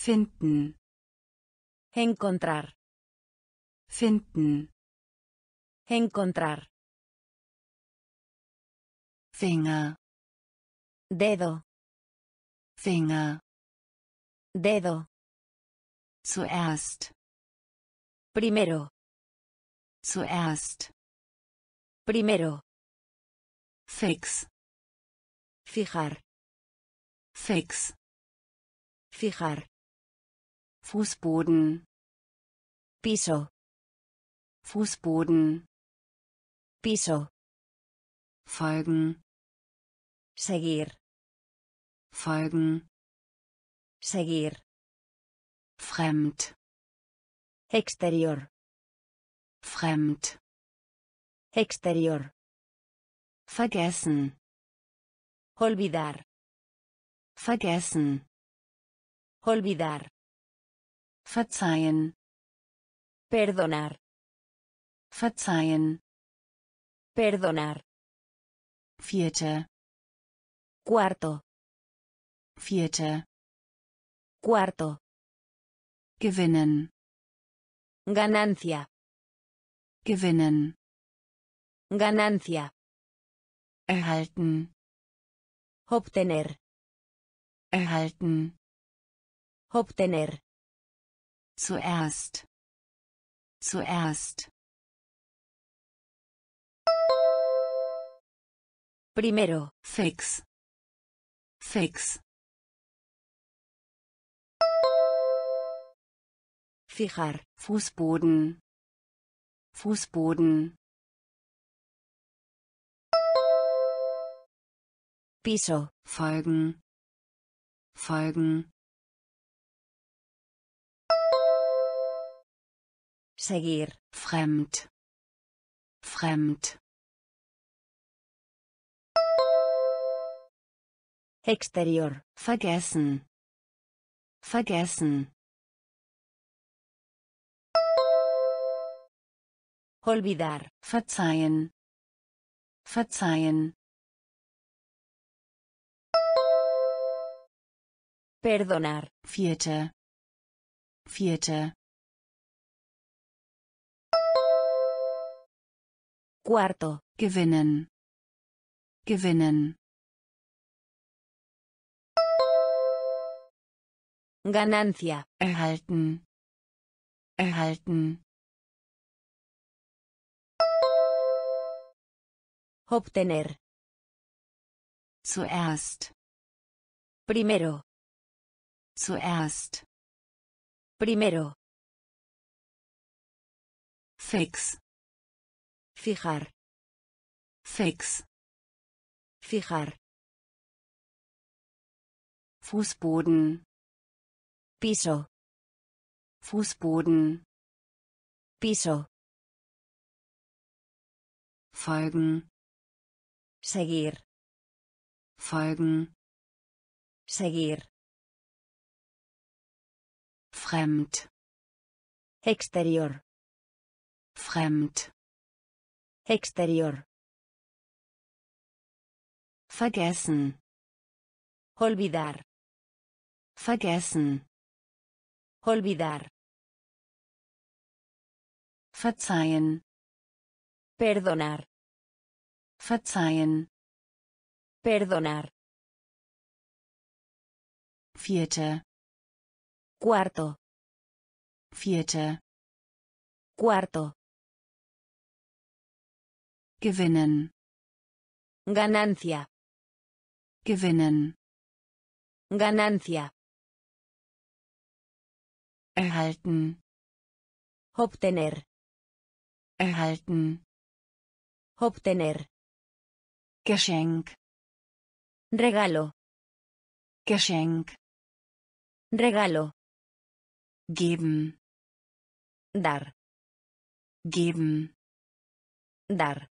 Finden, Encontrar. finden, Encontrar. Finger, Dedo. Finger, Dedo. zuerst, Primero. zuerst, Primero. fix, Fijar. fix, Fijar. Fußboden, Piso. Fußboden, Piso. folgen, Seguir. folgen, Seguir. fremd, Exterior. fremd, Exterior. vergessen, Olvidar. vergessen, Olvidar. Verzeihen, Perdonar. verzeihen, Perdonar. vierte, Cuarto. vierte, Cuarto. gewinnen, Ganancia. gewinnen, Ganancia. erhalten, Obtener. erhalten, Obtener. Zuerst, zuerst, Primero. fix, fix, Fijar. Fußboden, Fußboden, Piso. folgen, folgen, Seguir. fremd, fremd, Exterior. vergessen, vergessen, Olvidar. verzeihen, verzeihen, Perdonar. vierte, vierte, Cuarto. gewinnen, gewinnen, Ganancia. erhalten, erhalten, Obtener. zuerst, Primero. zuerst, Primero. fix, Fijar. fix, Fijar. Fußboden, Piso. Fußboden, Piso. folgen, Seguir. Folgen. Seguir. Fremd. Exterior. Fremd. Exterior. Vergessen. Olvidar. Vergessen. Olvidar. Verzeihen. Perdonar. Verzeihen. Perdonar. Vierte. Cuarto. Vierte. Cuarto. Gewinnen. Ganancia. Gewinnen. Ganancia. Erhalten. Obtener. Erhalten. Obtener. Geschenk. Regalo. Geschenk. Regalo. Geben. Dar. Geben. Dar.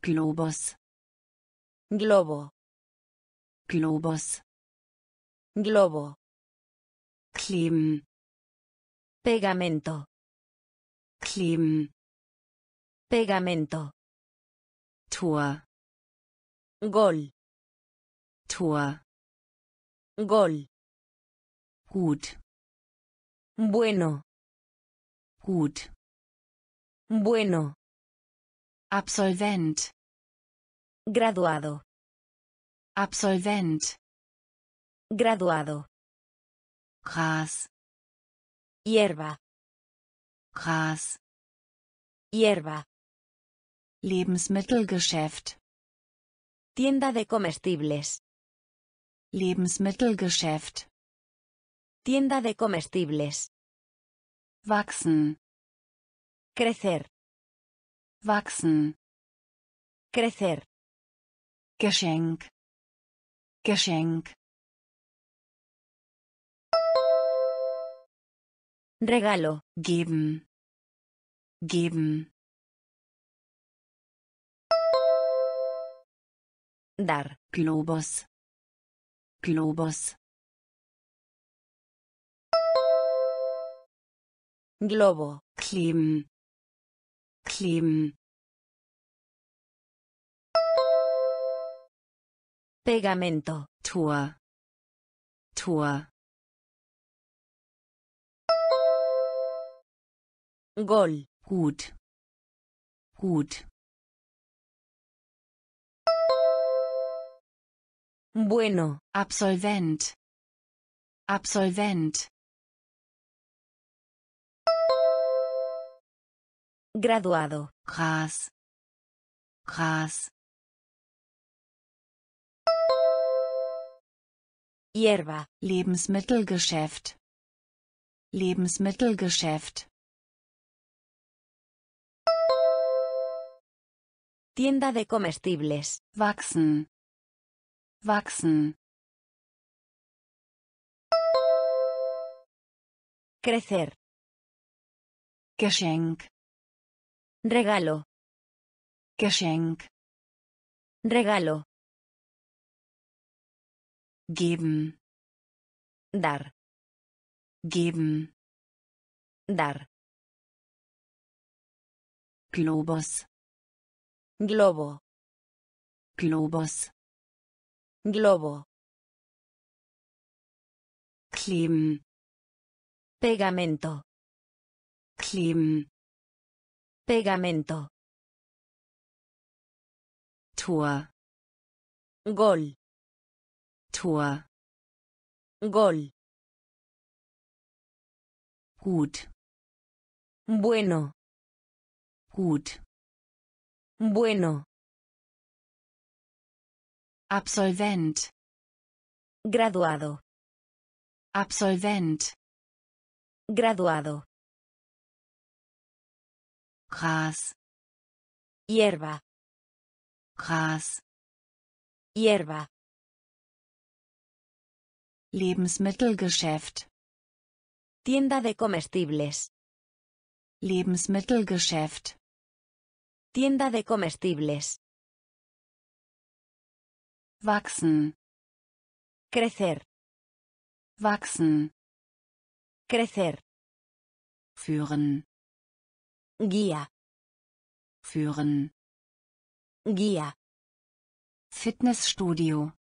Globus. Globo. Globus. Globo. Kleben. Pegamento. Kleben. Pegamento. Tor. Gol. Tor. Gol. Gut. Bueno. Gut. Bueno. Absolvent. Graduado. Absolvent. Graduado. Gras. Hierba. Gras. Hierba. Lebensmittelgeschäft. Tienda de comestibles. Lebensmittelgeschäft. Tienda de comestibles. Wachsen. Crecer. Wachsen. Crecer. Geschenk. Geschenk. Regalo. Geben. Geben. Dar. Globus. Globus. Globo. Kleben. Kleben. Pegamento. Tor. Tor. Gol. Gut. Gut. Bueno. Absolvent. Absolvent. Graduado. Gras. Gras. Hierba. Lebensmittelgeschäft. Lebensmittelgeschäft. Tienda de comestibles. Wachsen. Wachsen. Crecer. Geschenk. Regalo. Geschenk. Regalo. Geben. Dar. Geben. Dar. Globus. Globo. Globus. Globo. Kleben. Pegamento. Kleben. Pegamento. Tor. Gol. Tor. Gol. Gut. Bueno. Gut. Bueno. Absolvent. Graduado. Absolvent. Graduado. Gras. Hierba. Gras. Hierba. Lebensmittelgeschäft. Tienda de comestibles. Lebensmittelgeschäft. Tienda de comestibles. wachsen, Crecer. wachsen, Crecer. führen, Guía. führen, Guía. Fitnessstudio,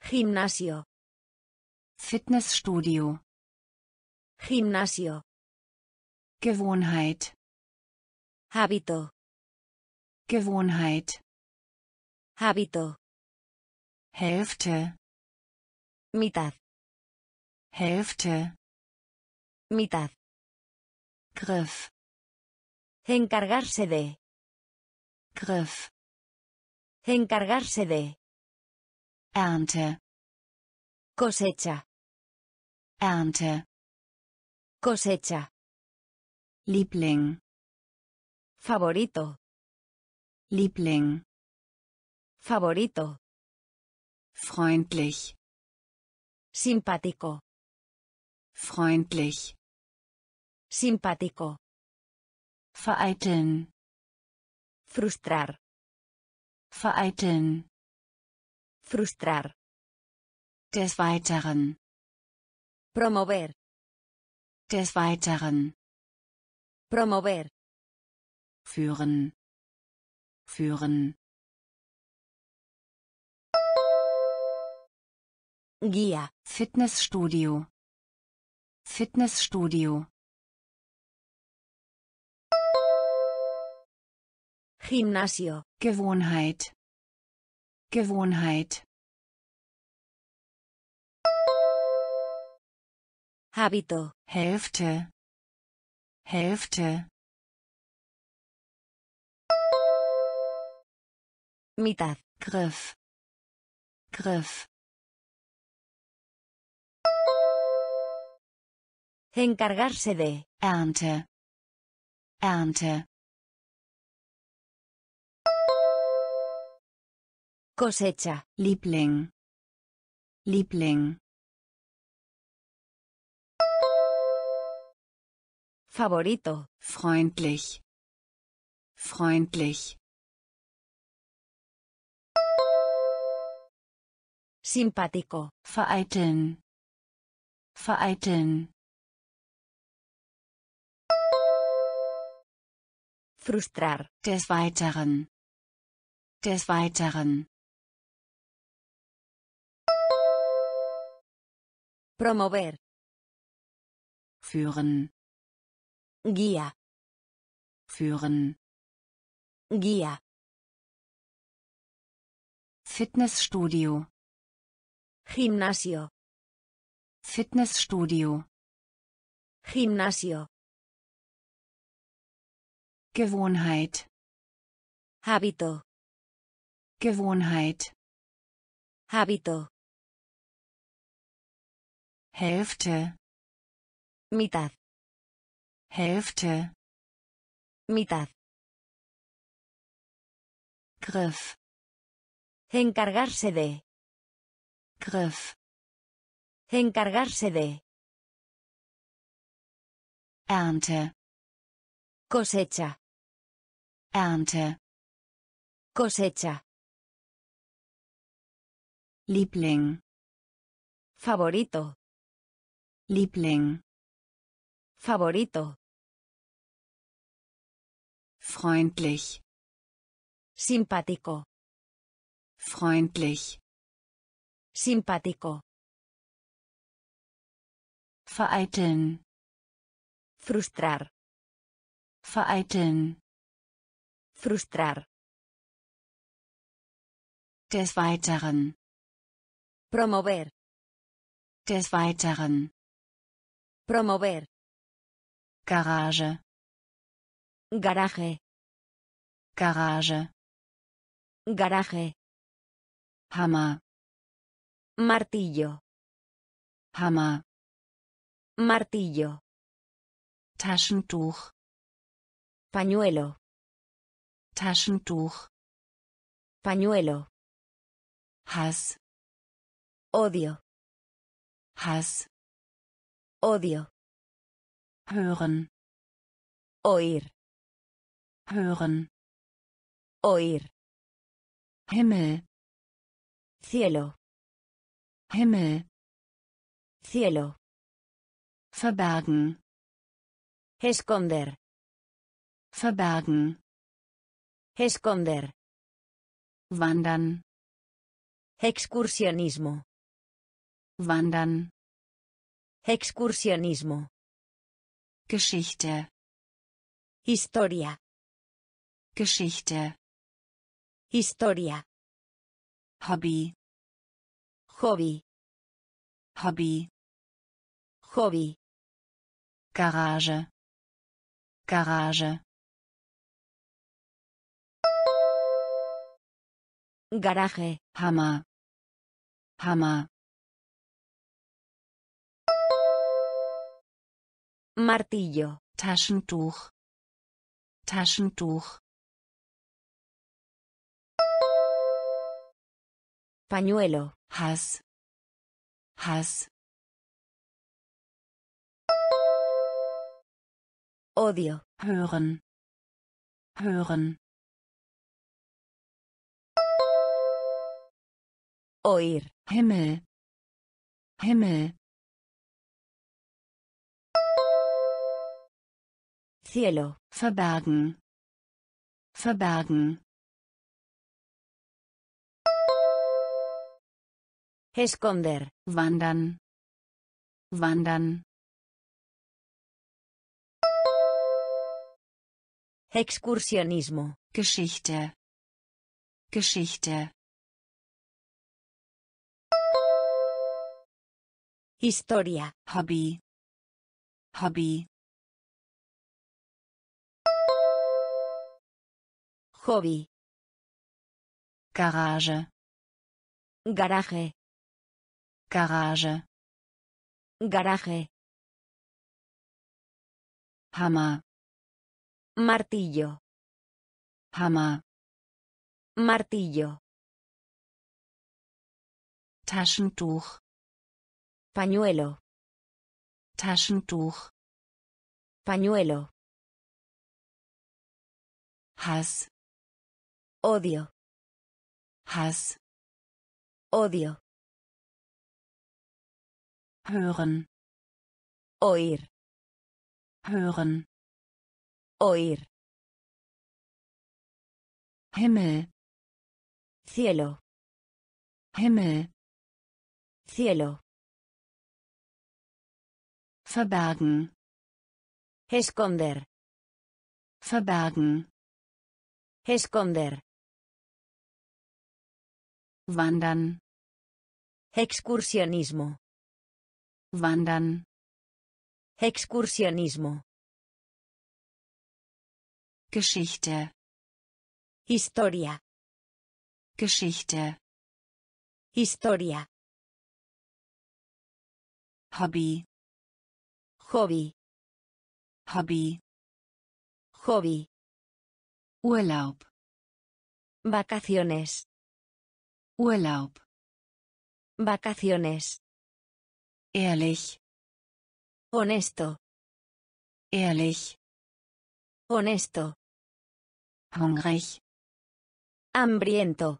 Gimnasio. Fitnessstudio, Gimnasio. Gewohnheit, Hábito. Gewohnheit, Hábito. Hälfte, Mitad. Hälfte, Mitad. Griff, Encargarse de. Griff, Encargarse de. Ernte, Cosecha. Ernte, Cosecha. Liebling, Favorito. Liebling, Favorito. freundlich, Simpático. freundlich, Simpático. Vereiteln, Frustrar. vereiteln, Frustrar. des Weiteren, Promover. des Weiteren, Promover. führen, führen, Guía. Fitnessstudio, Fitnessstudio, Gimnasio. Gewohnheit, Gewohnheit, Hábito. Hälfte, Hälfte, Mitad. Griff, Griff, Encargarse de. Ernte, Ernte, Cosecha. Liebling, Liebling, Favorito. freundlich, freundlich, Simpático. vereiteln, vereiteln, Frustrar. des Weiteren, des Weiteren, Promover. führen, Guía. führen, Guía. Fitnessstudio, Gimnasio. Fitnessstudio, Gimnasio. Gewohnheit, Hábito. Gewohnheit, Hábito. Hälfte, Mitad. Hälfte, Mitad. Griff, Encargarse de. Griff, Encargarse de. Ernte, Cosecha. Ernte, Cosecha. Liebling, Favorito. Liebling, Favorito. freundlich, Simpático. freundlich, Simpático. vereiteln, Frustrar. vereiteln, Frustrar. des Weiteren, Promover. des Weiteren, Promover. Garage, Garaje. Garage, Garaje. Hammer, Martillo. Hammer, Martillo. Taschentuch, Pañuelo. Taschentuch, Pañuelo. Hass, Odio. Hass, Odio. hören, Oír. hören, Oír. Himmel, Cielo. Himmel, Cielo. verbergen, Esconder. verbergen, Esconder. wandern, Excursionismo. wandern, Excursionismo. Geschichte, Historia. Geschichte, Historia. Hobby, Hobby. Hobby, Hobby. Garage, Garage, Garaje. Hammer, Hammer, Martillo. Taschentuch, Taschentuch, Pañuelo. Hass, Hass, Odio. hören, hören, Oír. Himmel, Himmel, Cielo. verbergen, verbergen, Esconder. wandern, wandern, Excursionismo. Geschichte, Geschichte, Historia. Hobby, Hobby, Hobby. Garage, Garaje. Garage, Garaje. Hammer, Martillo. Hammer, Martillo. Taschentuch, Pañuelo. Taschentuch, Pañuelo. Hass, Odio. Hass, Odio. hören, Oír. hören, Oír. Himmel, Cielo. Himmel, Cielo. verbergen, Esconder. verbergen, Esconder. Wandern, Excursionismo. wandern, Excursionismo. Geschichte, Historia. Geschichte, Historia. Hobby, Hobby. Hobby, Hobby. Urlaub, Vacaciones. Urlaub, Vacaciones. ehrlich, Honesto. ehrlich, Honesto. hungrig, Hambriento.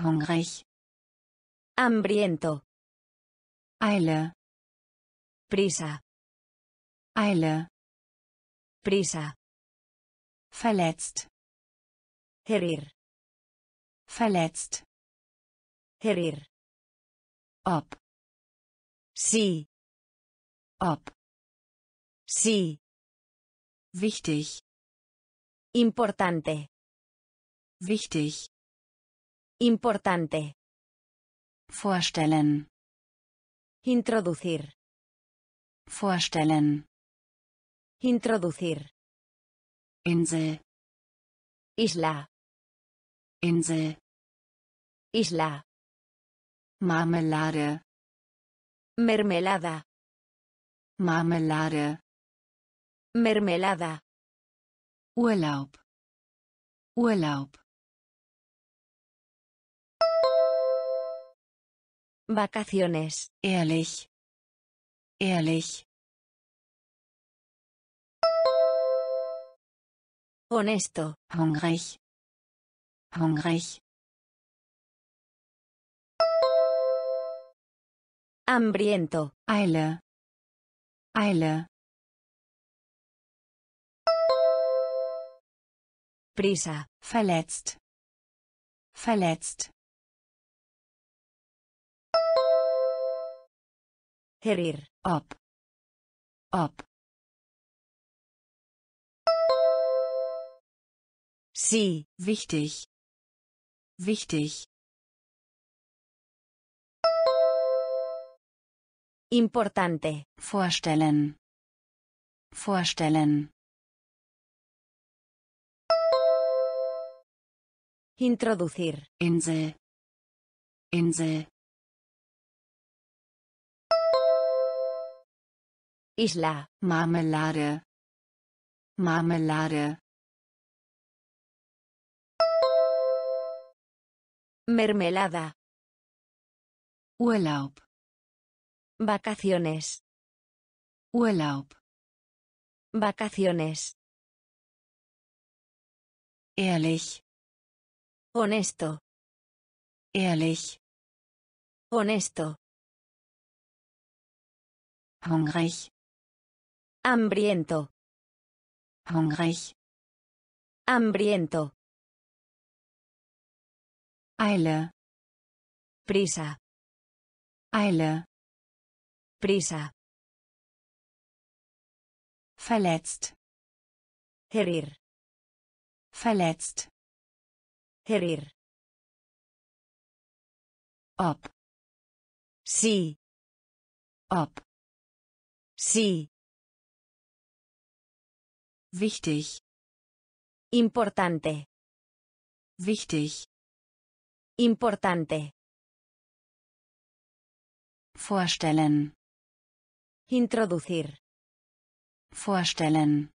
hungrig, Hambriento. Eile, Prisa. Eile, Prisa. verletzt, Herir. verletzt, Herir. ob, Sí. ob, Sí. wichtig, Importante. wichtig, Importante. vorstellen, Introducir. vorstellen, Introducir. Insel, Isla. Insel, Isla. Marmelade, Mermelada. Marmelade, Mermelada. Urlaub, Urlaub, Vacaciones. ehrlich, ehrlich, Honesto. hungrig, hungrig, Hambriento. Eile. Eile. Prisa. Verletzt. Verletzt. Herir. Ob. Ob. Sí. Wichtig. Wichtig. Importante. Vorstellen. Vorstellen. Introducir. Insel. Insel. Isla. Marmelade. Marmelade. Mermelada. Urlaub. Vacaciones. Urlaub. Vacaciones. Ehrlich. Honesto. Ehrlich. Honesto. Hungrig. Hambriento. Hungrig. Hambriento. Eile. Prisa. Eile. Prisa. Verletzt. Herir. Verletzt. Herir. Ob. Sí. Ob. Sí. Wichtig. Importante. Wichtig. Importante. Vorstellen. Introducir. Vorstellen.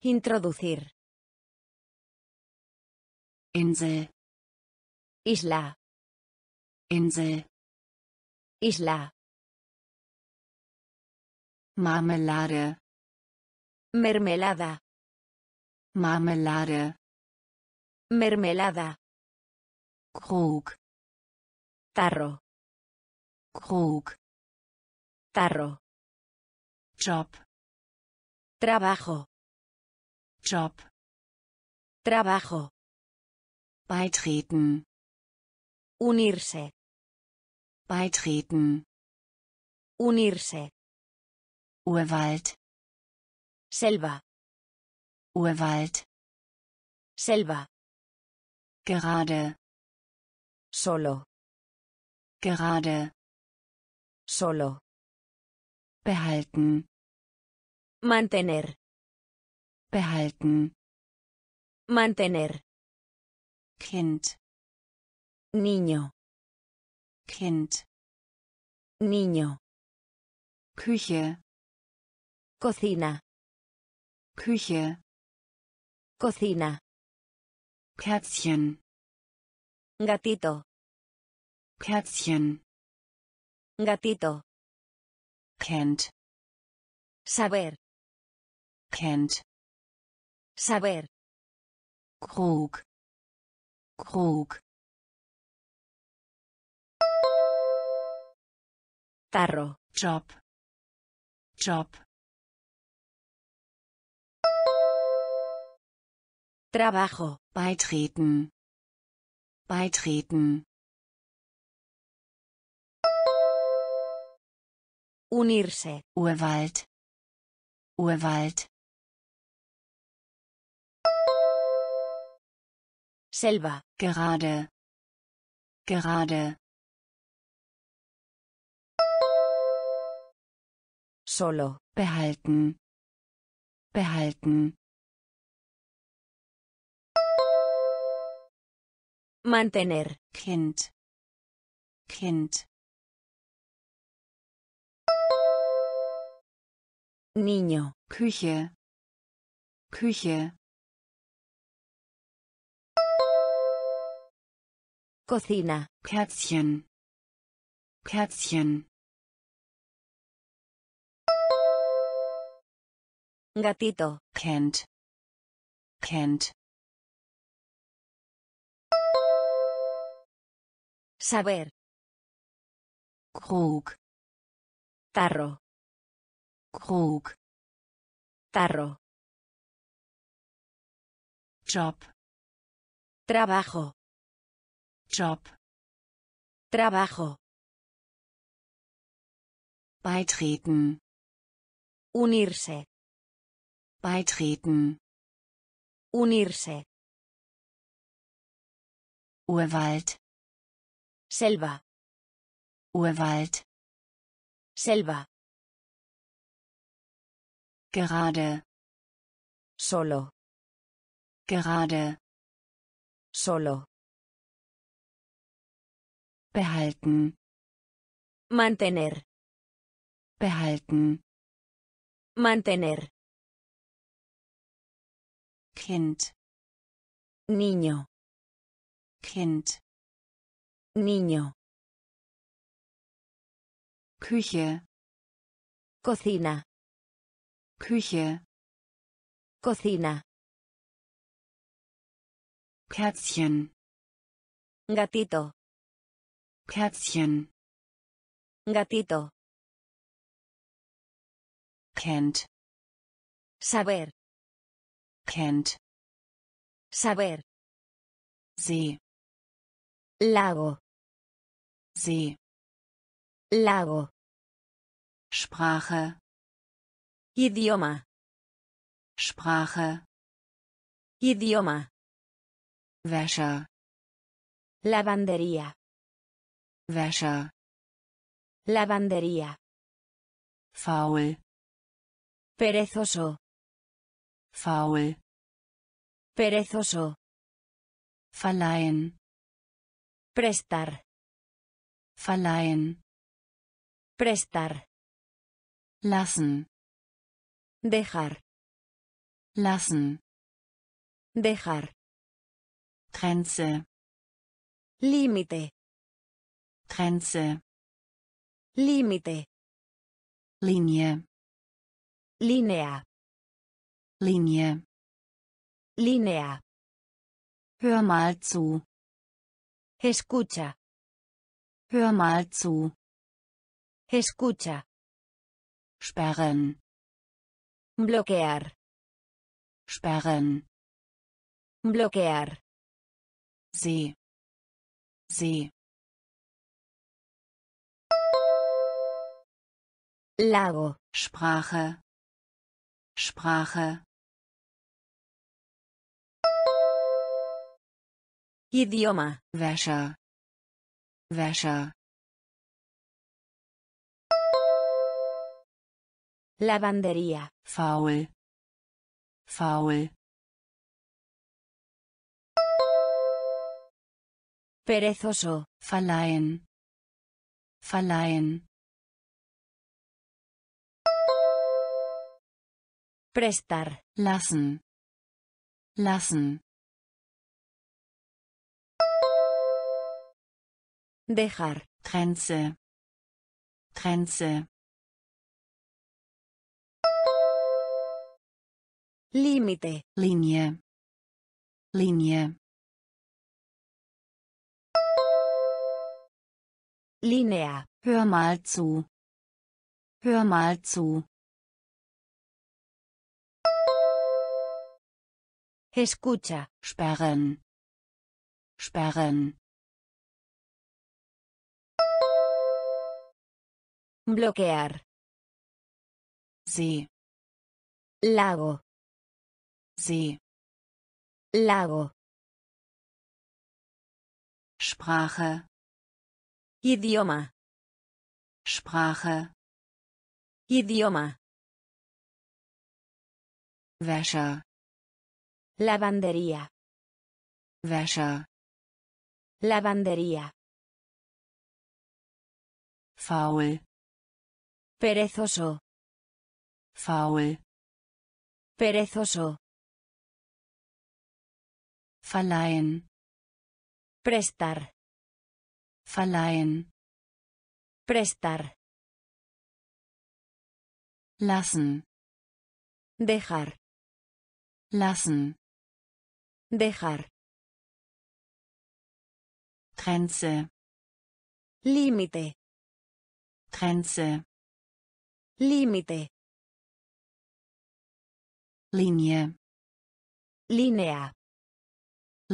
Introducir. Insel. Isla. Insel. Isla. Marmelade. Mermelada. Marmelade. Mermelada. Krug. Tarro. Krug. Tarro. Job. Trabajo. Job. Trabajo. Beitreten. Unirse. Beitreten. Unirse. Urwald. Selva. Urwald. Selva. Gerade. Solo. Gerade. Solo. Behalten. Mantener. Behalten. Mantener. Kind. Niño. Kind. Niño. Küche. Cocina. Küche. Cocina. Kätzchen. Gatito. Kätzchen. Gatito. Kennt. Saber. Kennt. Saber. Krug. Krug. Tarro. Job. Job. Trabajo. Beitreten. Beitreten. Unirse. Urwald. Urwald. Selva. Gerade. Gerade. Solo. Behalten. Behalten. Mantener. Kind. Kind. Niño. Küche. Küche. Cocina. Kätzchen. Kätzchen. Gatito. Kennt. Kennt. Saber. Krug, Tarro. Krug, Tarro. Job, Trabajo. Job, Trabajo. beitreten, Unirse. beitreten, Unirse. Urwald, Selva. Urwald, Selva. Gerade, Solo. gerade, Solo. behalten, Mantener. behalten, Mantener. Kind, Niño. Kind, Niño. Küche, Cocina. Küche, Cocina. Kätzchen, Gatito. Kätzchen, Gatito. kennt, Saber. kennt, Saber. See, Lago. See, Lago. Sprache, Idioma. Sprache, Idioma. Wäscher, Lavandería. Wäscher, Lavandería. faul, Perezoso. faul, Perezoso. verleihen, Prestar. verleihen, Prestar. lassen, Dejar. lassen, Dejar. Grenze, Límite. Grenze, Límite. Linie, Línea. Linie, Línea. hör mal zu, Escucha. hör mal zu, Escucha. sperren, Bloquear. sperren, Bloquear. See, See, Lago. Sprache, Sprache, Idioma. Wäscher, Wäscher, Lavandería. faul, faul, Perezoso. verleihen, verleihen, Prestar. lassen, lassen, Dejar. Grenze, Grenze, Límite. Linie, Linie, Línea. hör mal zu, hör mal zu, Escucha. sperren, sperren, Bloquear. See, Lago. See, Lago. Sprache, Idioma. Sprache, Idioma. Wäscher, Lavandería. Wäscher, Lavandería. faul, Perezoso. faul, Perezoso. Verleihen, Prestar. verleihen, Prestar. lassen, Dejar. lassen, Dejar. Grenze, Límite. Grenze, Límite. Linie.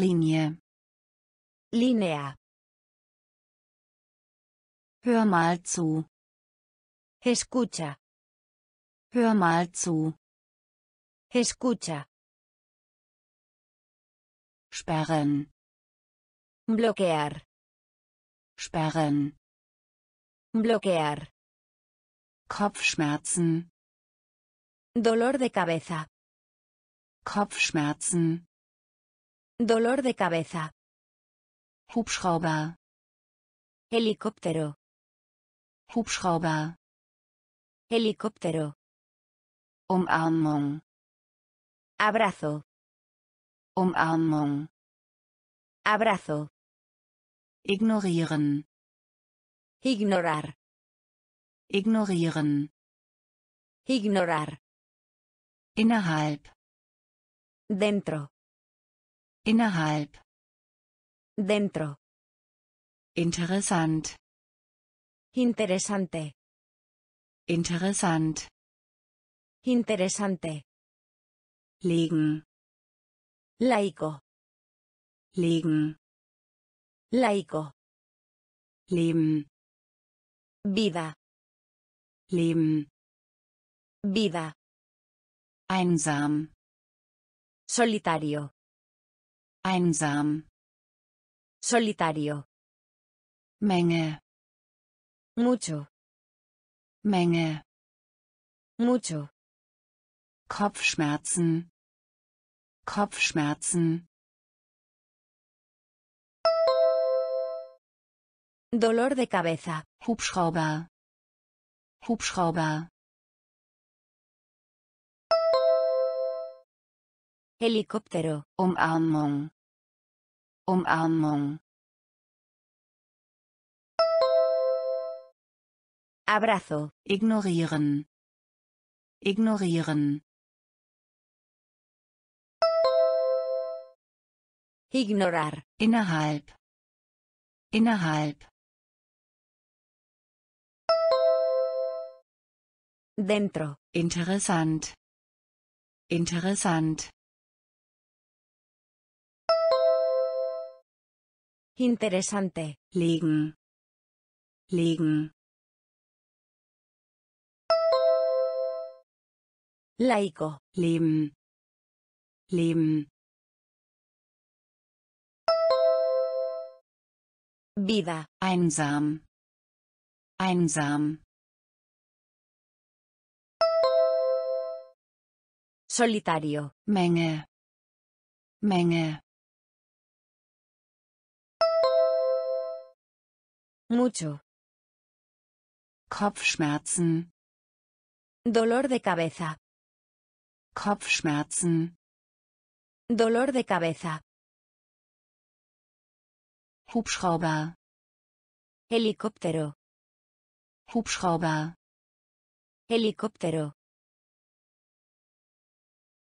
Linie. Línea. Hör mal zu. Escucha. Hör mal zu. Escucha. Sperren, Bloquear. sperren. Bloquear. Kopfschmerzen, Dolor de cabeza. Kopfschmerzen. Dolor de cabeza. Hubschrauber, Helicóptero. Hubschrauber. Helicóptero. Umarmung, Abrazo. Umarmung. Abrazo. Ignorieren, Ignorar. ignorieren. Ignorar. Innerhalb, Dentro. Innerhalb. Dentro. Interessant, Interesante. interessant. Interesante. Legen, Laico. legen. Laico. Leben, Vida. leben. Vida. Einsam, Solitario. Einsam. Solitario. Menge, Mucho. Menge. Mucho. Kopfschmerzen, Kopfschmerzen. Dolor de cabeza. Hubschrauber, Hubschrauber. Helicóptero. Umarmung, Umarmung. Abrazo. Ignorieren, ignorieren. Ignorar. Innerhalb, innerhalb. Dentro. Interessant, interessant. Interesante. Legen, legen. Laico. Leben, leben. Vida. Einsam, einsam. Solitario. Menge, Menge. Mucho. Kopfschmerzen, Dolor de cabeza. Kopfschmerzen. Dolor de cabeza. Hubschrauber, Helicóptero. Hubschrauber. Helicóptero.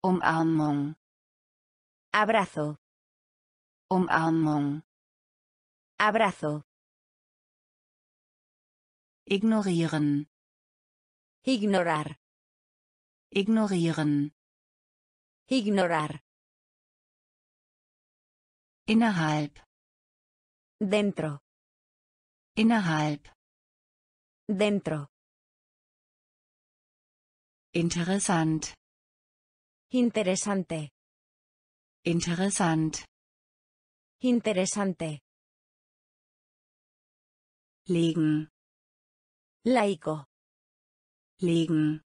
Umarmung, Abrazo. Umarmung. Abrazo. Ignorieren, Ignorar. ignorieren. Ignorar. Innerhalb, Dentro. innerhalb. Dentro. Interessant, Interesante. interessant. Interesante. Legen, Laico. legen.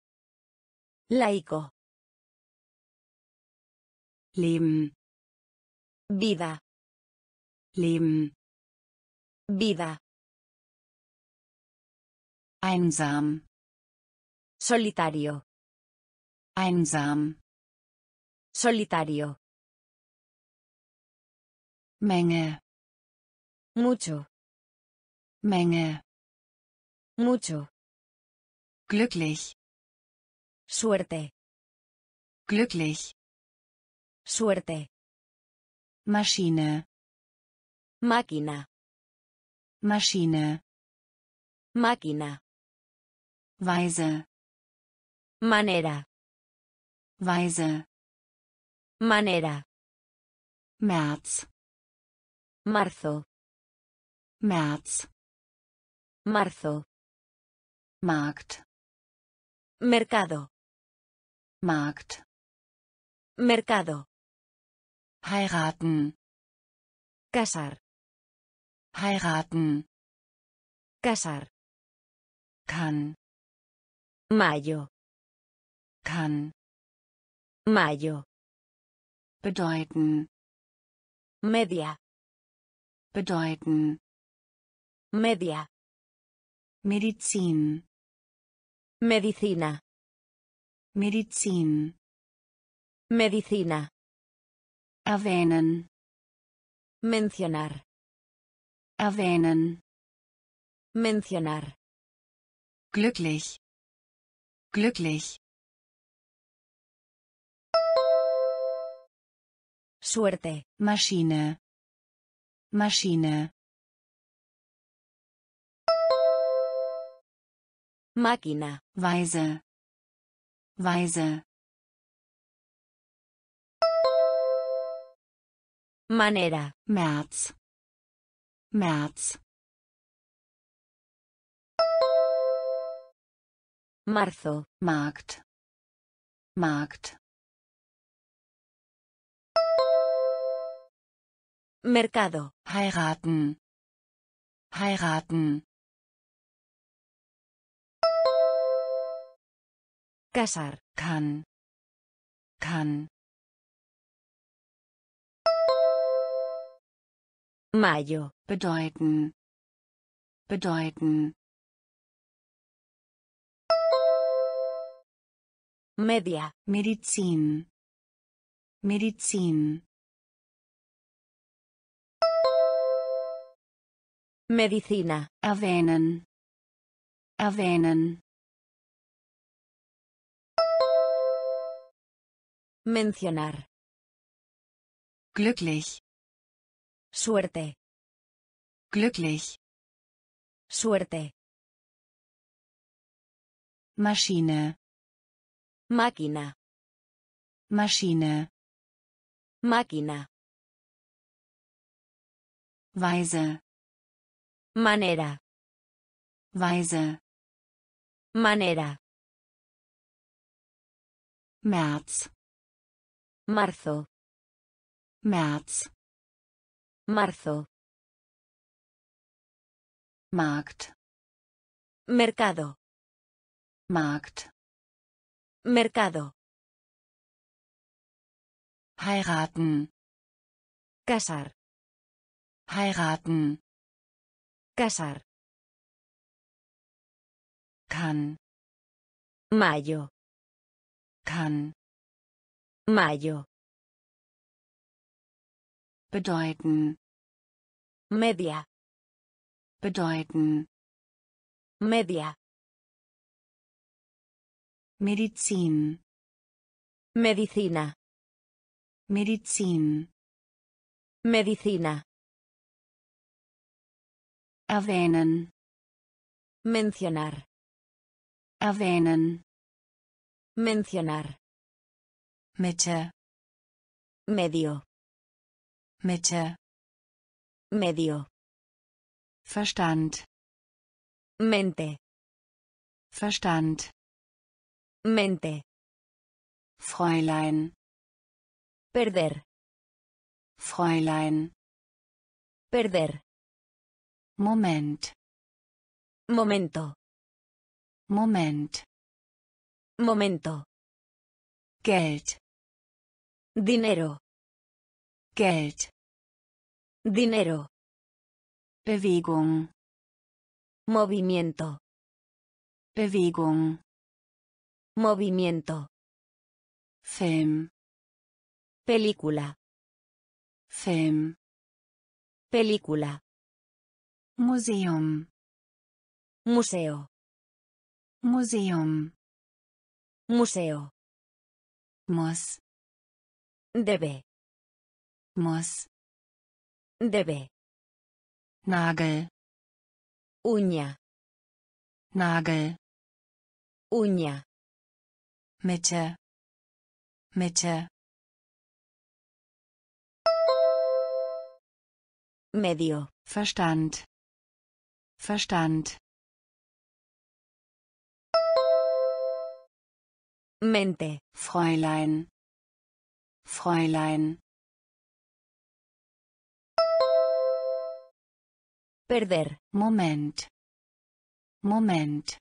Laico. Leben, Vida. leben. Vida. Einsam, Solitario. einsam. Solitario. Menge, Mucho. Menge. Mucho. Glücklich, Suerte. glücklich. Suerte. Maschine, Máquina. Maschine. Máquina. Weise, Manera. Weise, Manera. März, Marzo. März, Marzo. Markt, Mercado. Markt, Mercado. heiraten, Casar. heiraten, Casar. kann, Mayo. kann, Mayo. bedeuten, Media. bedeuten, Media. Medizin, Medicina. Medizin, Medicina. erwähnen, Mencionar. erwähnen, Mencionar. glücklich, glücklich, Suerte. Maschine, Maschine, Máquina. Weise, Weise, Manera. März, März, Marzo. Markt, Markt, Mercado. heiraten, heiraten, Casar. kann, kann, Mayo. bedeuten, bedeuten, Media. Medizin, Medizin, Medicina. erwähnen, erwähnen, Mencionar. glücklich, Suerte. glücklich, Suerte. Maschine, Máquina. Maschine, Máquina. Weise, Manera. Weise, Manera. März, Marzo. März, Marzo. Markt, Mercado. Markt, Mercado. heiraten, Casar. heiraten, Casar. kann, Mayo. kann, Mayo. bedeuten, Media. bedeuten, Media. Medizin, Medicina. Medizin, Medicina. erwähnen, Mencionar. erwähnen, Mencionar. Mitte, Medio. Mitte, Medio. Verstand, Mente. Verstand, Mente. Fräulein, Perder. Fräulein, Perder. Moment, Momento. Moment, Momento. Geld, Dinero. Geld, Dinero. Bewegung, Movimiento. Bewegung, Movimiento. Film, Película. Film, Película. Museum, Museo. Museum, Museo. muss, Debe. muss, Debe. Nagel, Uña. Nagel, Uña. Mitte, Mitte, Medio. Verstand, Verstand, Mente. Fräulein, Fräulein, Perder. Moment, Moment,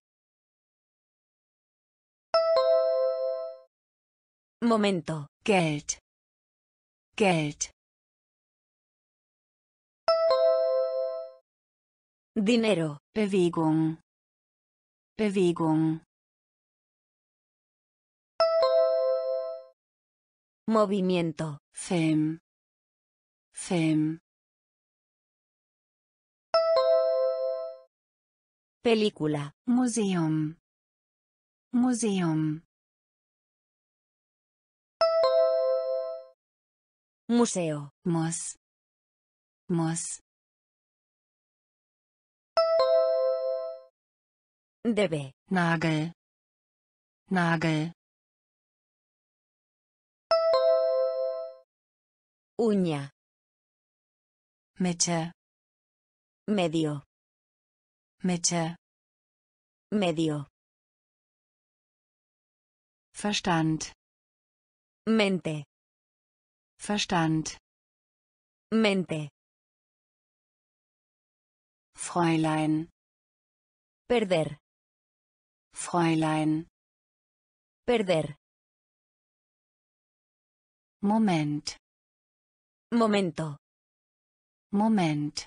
Momento. Geld, Geld, Dinero. Bewegung, Bewegung, Movimiento. Film, Film, Película. Museum, Museum, Museo. muss, muss, Debe. Nagel, Nagel, Uña. Mitte, Medio. Mitte, Medio. Verstand, Mente. Verstand, Mente. Fräulein, Perder. Fräulein, Perder. Moment, Momento. Moment,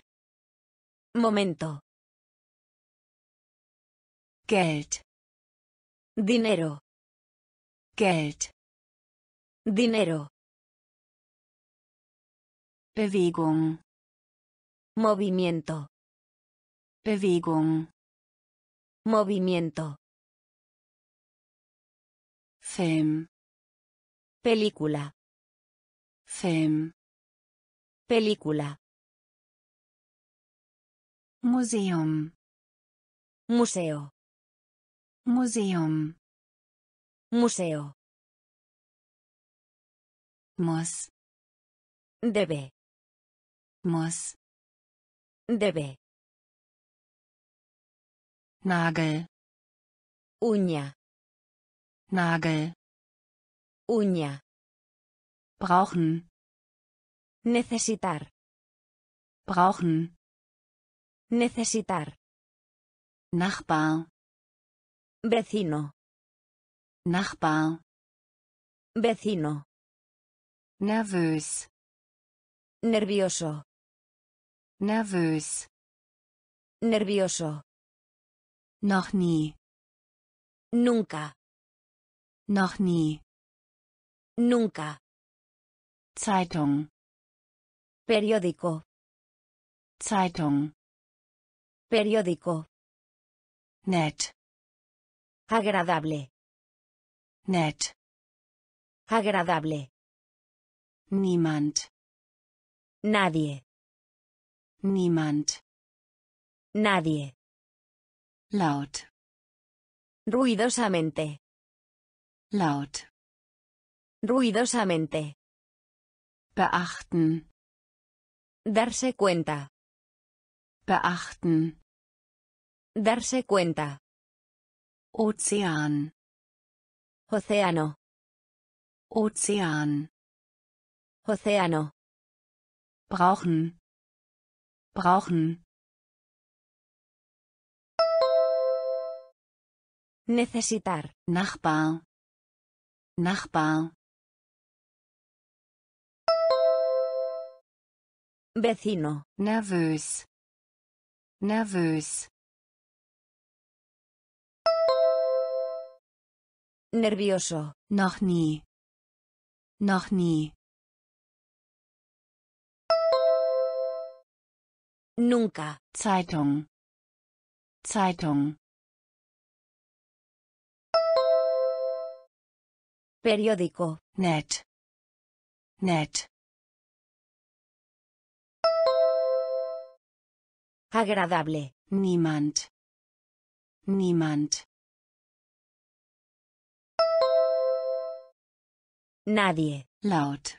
Momento. Geld, Dinero. Geld, Dinero. Bewegung, Movimiento. Bewegung, Movimiento. Film, Película. Film, Película. Museum, Museo. Museum, Museo. muss, Debe. muss, Debe. Nagel, Uña. Nagel, Uña. brauchen, Necesitar. brauchen, Necesitar. Nachbar, Vecino. Nachbar, Vecino. nervös, Nervioso. nervös, Nervioso. noch nie, Nunca. noch nie, Nunca. Zeitung, Periódico. Zeitung, Periódico. nett, Agradable. nett, Agradable. niemand, Nadie. niemand, Nadie. laut, Ruidosamente. laut, Ruidosamente. beachten, Darse cuenta. beachten, Darse cuenta. Ozean, Océano. Ozean, Océano. brauchen, brauchen, Necesitar. Nachbar, Nachbar, Vecino. nervös, nervös, Nervioso. noch nie, noch nie, Nunca. Zeitung, Zeitung, Periódico. nett, nett, Agradable. Niemand. Niemand. Nadie. Laut.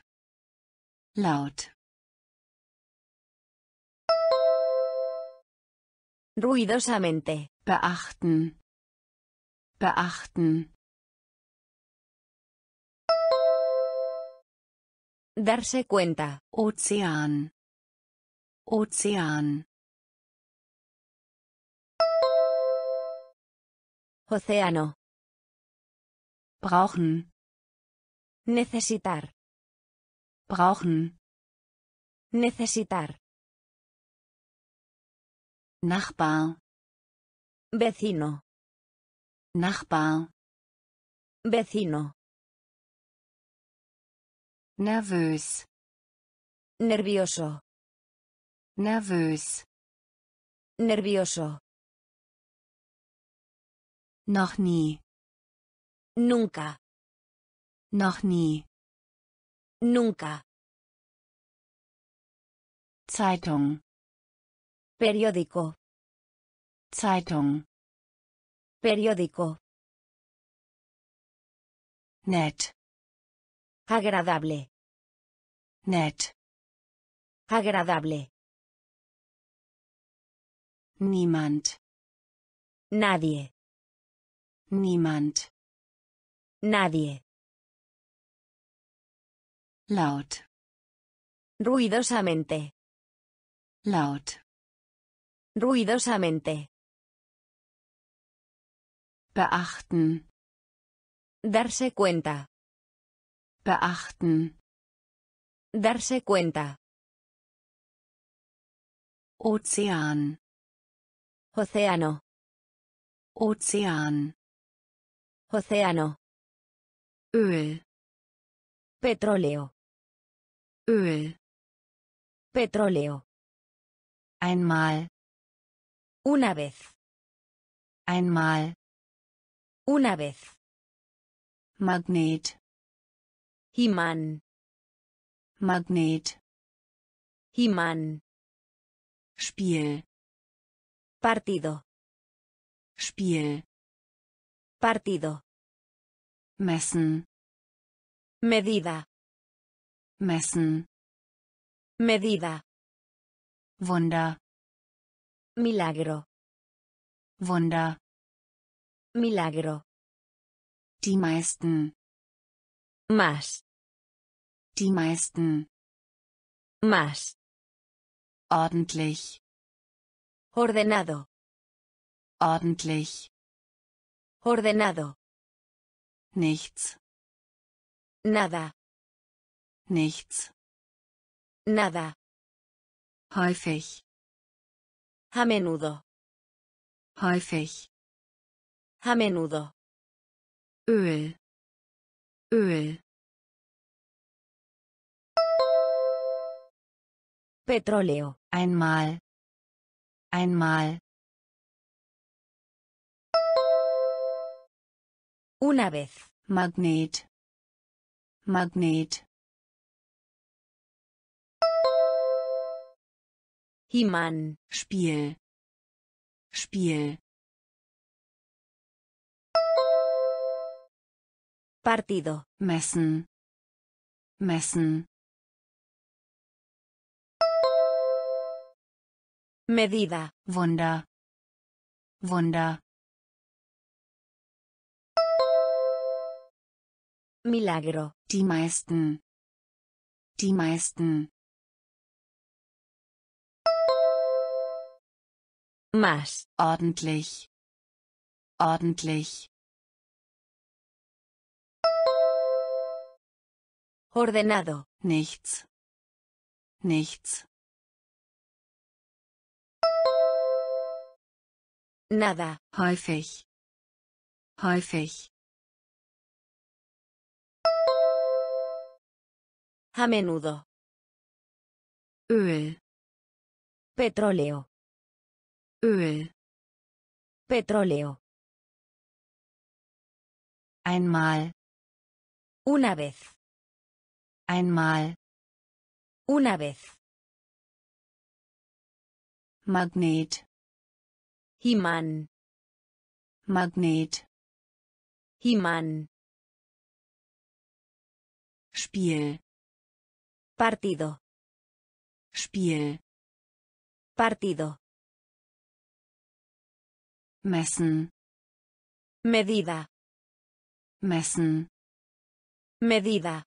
Laut. Ruidosamente. Beachten. Beachten. Darse cuenta. Ocean. Ocean. Océano. brauchen, Necesitar. brauchen, Necesitar. Nachbar, Vecino. Nachbar, Vecino. nervös, Nervioso. nervös, Nervioso. Noch nie, Nunca. noch nie, Nunca. Zeitung, Periódico. Zeitung, Periódico. nett, Agradable. nett, Agradable. niemand, Nadie. Niemand, Nadie. laut, Ruidosamente. laut, Ruidosamente. beachten, Darse cuenta. beachten, Darse cuenta. Ozean, Océano. Ozean, Océano. Öl, Petróleo. Öl, Petróleo. einmal, Una vez. einmal, Una vez. Magnet, Imán. Magnet, Imán. Spiel, Partido. Spiel, Partido. messen, Medida. messen, Medida. Wunder, Milagro. Wunder, Milagro. die meisten, Más. die meisten, Más. ordentlich, Ordenado. ordentlich, Ordenado. nichts, Nada. nichts, Nada. häufig, A menudo. häufig, A menudo. Öl, Öl, Petróleo. einmal, einmal, Una vez. Magnet, Magnet, Imán. Spiel, Spiel, Partido. messen, messen, Medida. Wunder, Wunder, Milagro. die meisten, die meisten, Más. ordentlich, ordentlich, Ordenado. nichts, nichts, Nada. häufig, häufig, A menudo. Öl, Petróleo. Öl, Petróleo. einmal, Una vez. einmal, Una vez. Magnet, Imán. Magnet, Imán. Spiel, Partido. Spiel, Partido. messen, Medida. messen, Medida.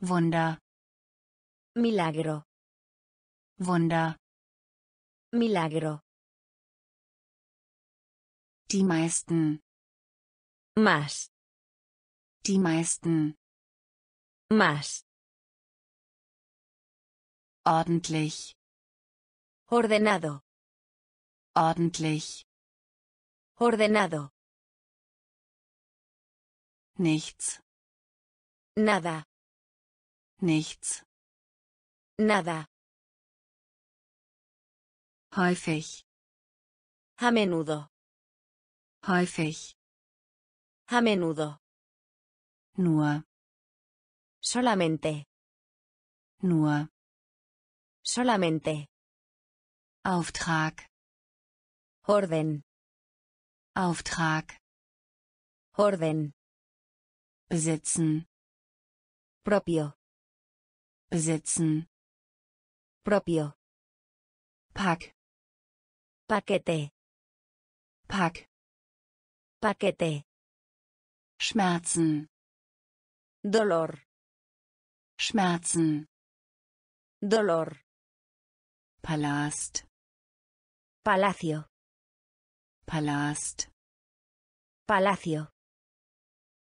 Wunder, Milagro. Wunder, Milagro. die meisten, Más. die meisten, Más. ordentlich, Ordenado. ordentlich, Ordenado. nichts, Nada. nichts, Nada. häufig, A menudo. häufig, A menudo. nur, Solamente. nur, Solamente. Auftrag, Orden. Auftrag, Orden. besitzen, Propio. besitzen, Propio. pack, Paquete. pack, Paquete. Schmerzen, Dolor. Schmerzen, Dolor. Palast, Palacio. Palast, Palacio.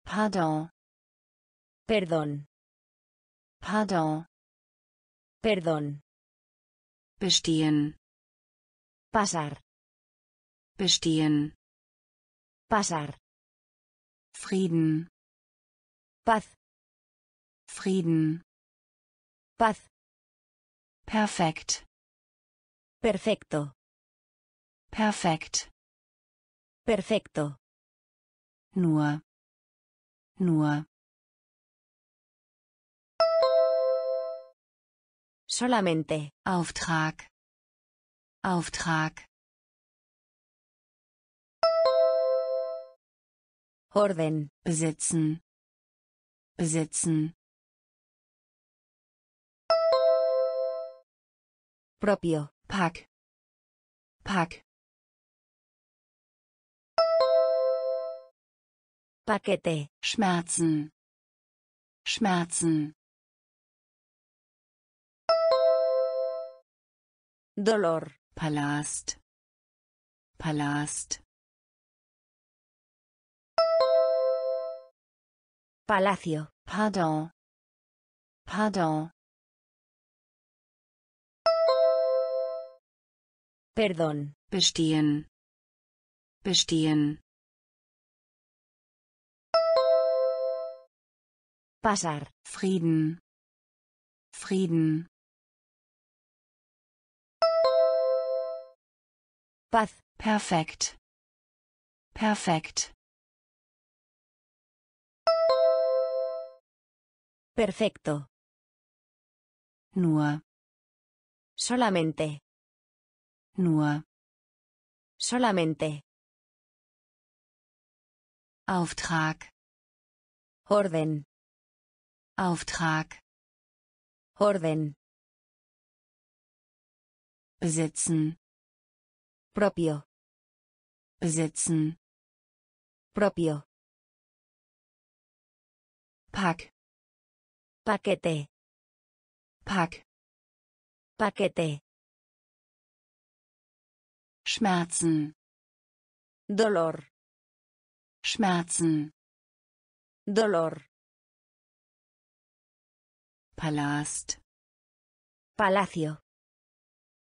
Pardon, Perdón. Pardon, Perdón. bestehen, Pasar. bestehen, Pasar. Frieden, Paz. Frieden, Paz. perfekt, Perfecto. perfekt, Perfecto. nur, nur, Solamente. Auftrag, Auftrag, Orden. besitzen, besitzen, Propio. pack, pack, Paquete. Schmerzen, Schmerzen, Dolor. Palast, Palast, Palacio. Pardon, Pardon, Perdón. bestehen, bestehen, Pasar. Frieden, Frieden, Paz. perfekt, perfekt, Perfecto. nur, Solamente. Nur, Solamente. Auftrag, Orden. Auftrag, Orden. besitzen, Propio. besitzen, Propio. pack, Paquete. pack, Paquete. Schmerzen, Dolor. Schmerzen, Dolor. Palast, Palacio.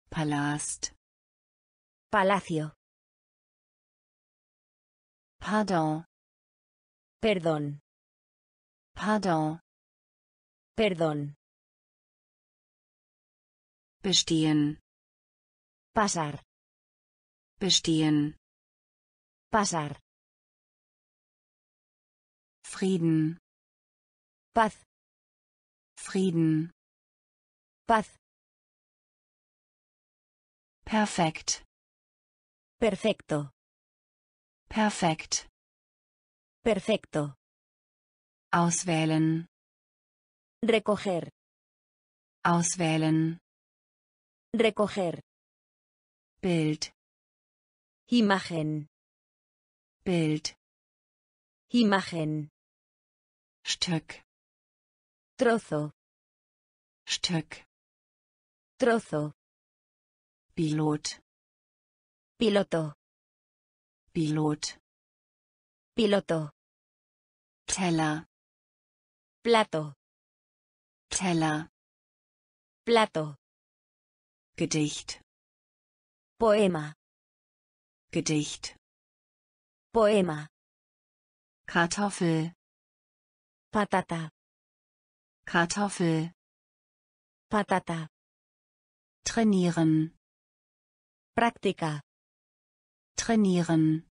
Palast, Palacio. Pardon, Perdón. Pardon, Perdón. bestehen, Pasar. Bestehen, Pasar. Frieden, Paz. Frieden, Paz. perfekt, Perfecto. perfekt, Perfecto. Auswählen. Recoger. Auswählen. Recoger. Bild. Imagen. Bild. Imagen. Stück. Trozo. Stück. Trozo. Pilot. Piloto. Pilot. Piloto. Teller. Plato. Teller. Plato. Gedicht. Poema. Gedicht. Poema. Kartoffel. Patata. Kartoffel. Patata. Trainieren. Práctica. Trainieren.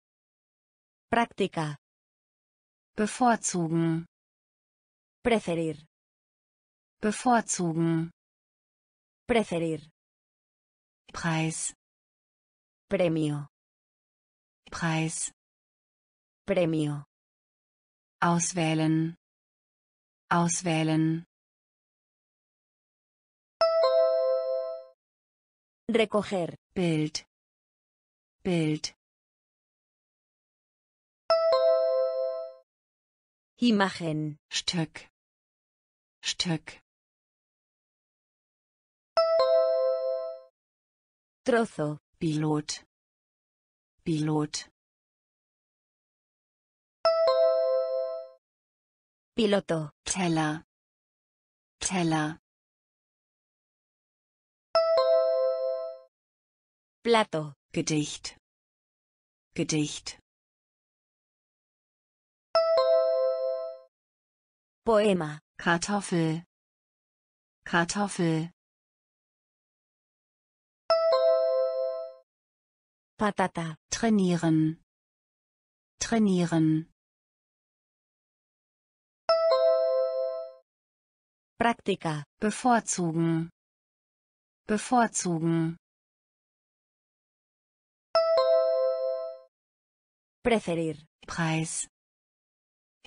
Práctica. Bevorzugen. Preferir. Bevorzugen. Preferir. Preis. Premio. Preis. Premio. Auswählen. Auswählen. Recoger. Bild. Bild. Imagen. Stück. Stück. Trozo. Pilot. Pilot. Piloto. Teller. Teller. Plato. Gedicht. Gedicht. Poema. Kartoffel. Kartoffel. Patata. Trainieren. Trainieren. Práctica. Bevorzugen. Bevorzugen. Preferir. Preis.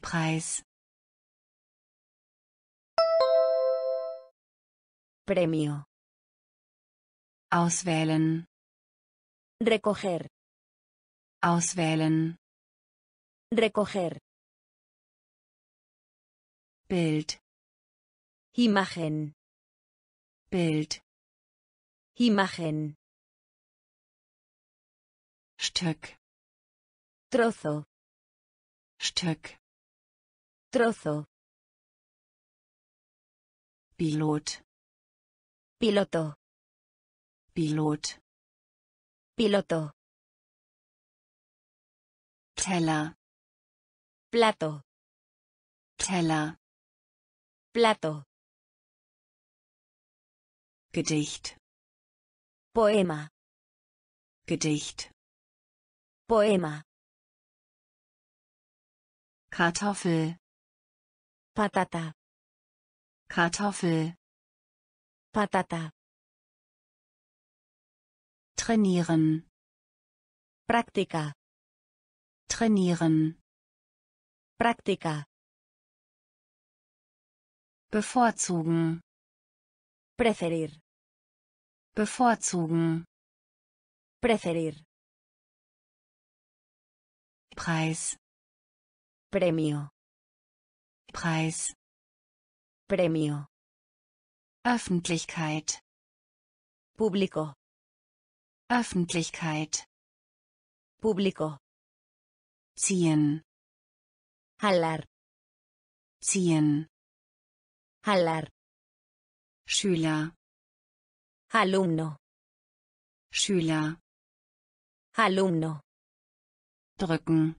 Preis. Premio. Auswählen. Recoger. Auswählen. Recoger. Bild. Imagen. Bild. Imagen. Stück. Trozo. Stück. Trozo. Pilot. Piloto. Pilot. Piloto. Teller. Plato. Teller. Plato. Gedicht. Poema. Gedicht. Poema. Kartoffel. Patata. Kartoffel. Patata. Trainieren. Práctica. Trainieren. Práctica. Bevorzugen. Preferir. Bevorzugen. Preferir. Preis. Premio. Preis. Premio. Öffentlichkeit. Público. Öffentlichkeit. Público. Ziehen. Jalar. Ziehen. Jalar. Schüler. Alumno. Schüler. Alumno. Drücken.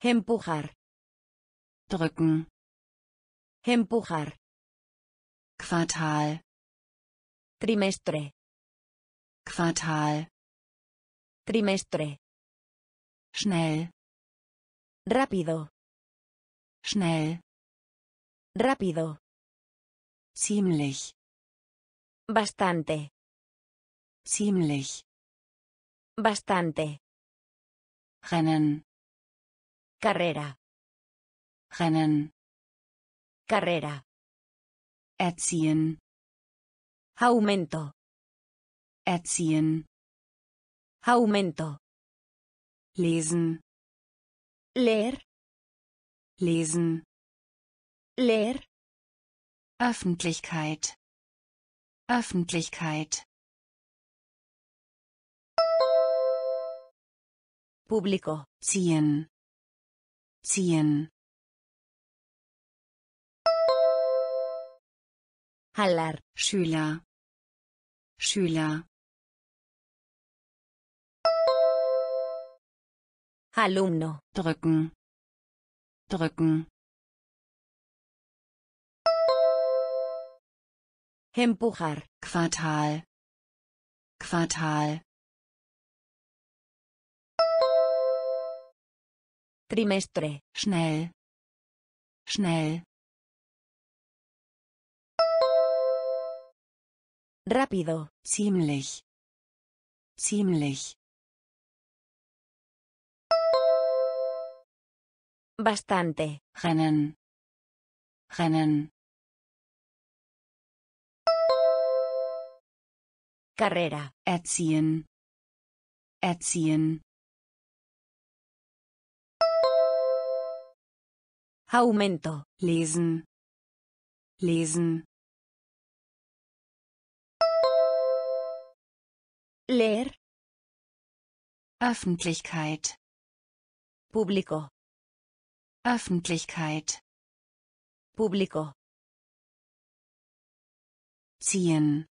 Empujar. Drücken. Empujar. Quartal. Trimestre. Quartal. Trimestre. Schnell. Rápido. Schnell. Rápido. Ziemlich. Bastante. Ziemlich. Bastante. Rennen. Carrera. Rennen. Carrera. Erziehen. Aumento. Erziehen. Aumento. Lesen. Leer. Lesen. Leer. Öffentlichkeit. Öffentlichkeit. Público. Ziehen. Ziehen. Jalar. Schüler. Schüler. Alumno. Drücken. Drücken. Empujar. Quartal. Quartal. Trimestre. Schnell. Schnell. Rápido. Ziemlich. Ziemlich. Bastante. Rennen. Rennen. Carrera. Erziehen. Erziehen. Aumento. Lesen. Lesen. Leer. Öffentlichkeit. Público. Öffentlichkeit. Público. Ziehen.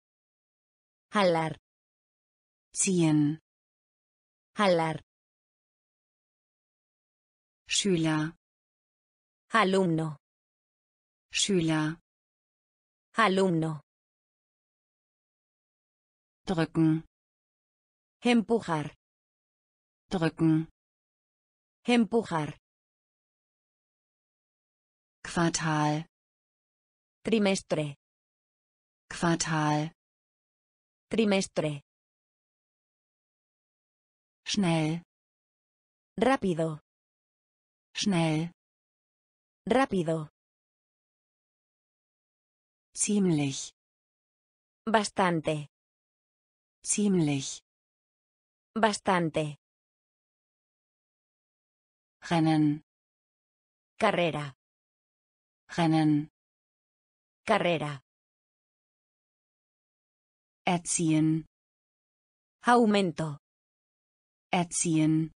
Jalar. Ziehen. Jalar. Schüler. Alumno. Schüler. Alumno. Drücken. Empujar. Drücken. Empujar. Quartal. Trimestre. Quartal. Trimestre. Schnell. Rápido. Schnell. Rápido. Ziemlich. Bastante. Ziemlich. Bastante. Rennen. Carrera. Rennen. Carrera. Erziehen. Aumento. Erziehen.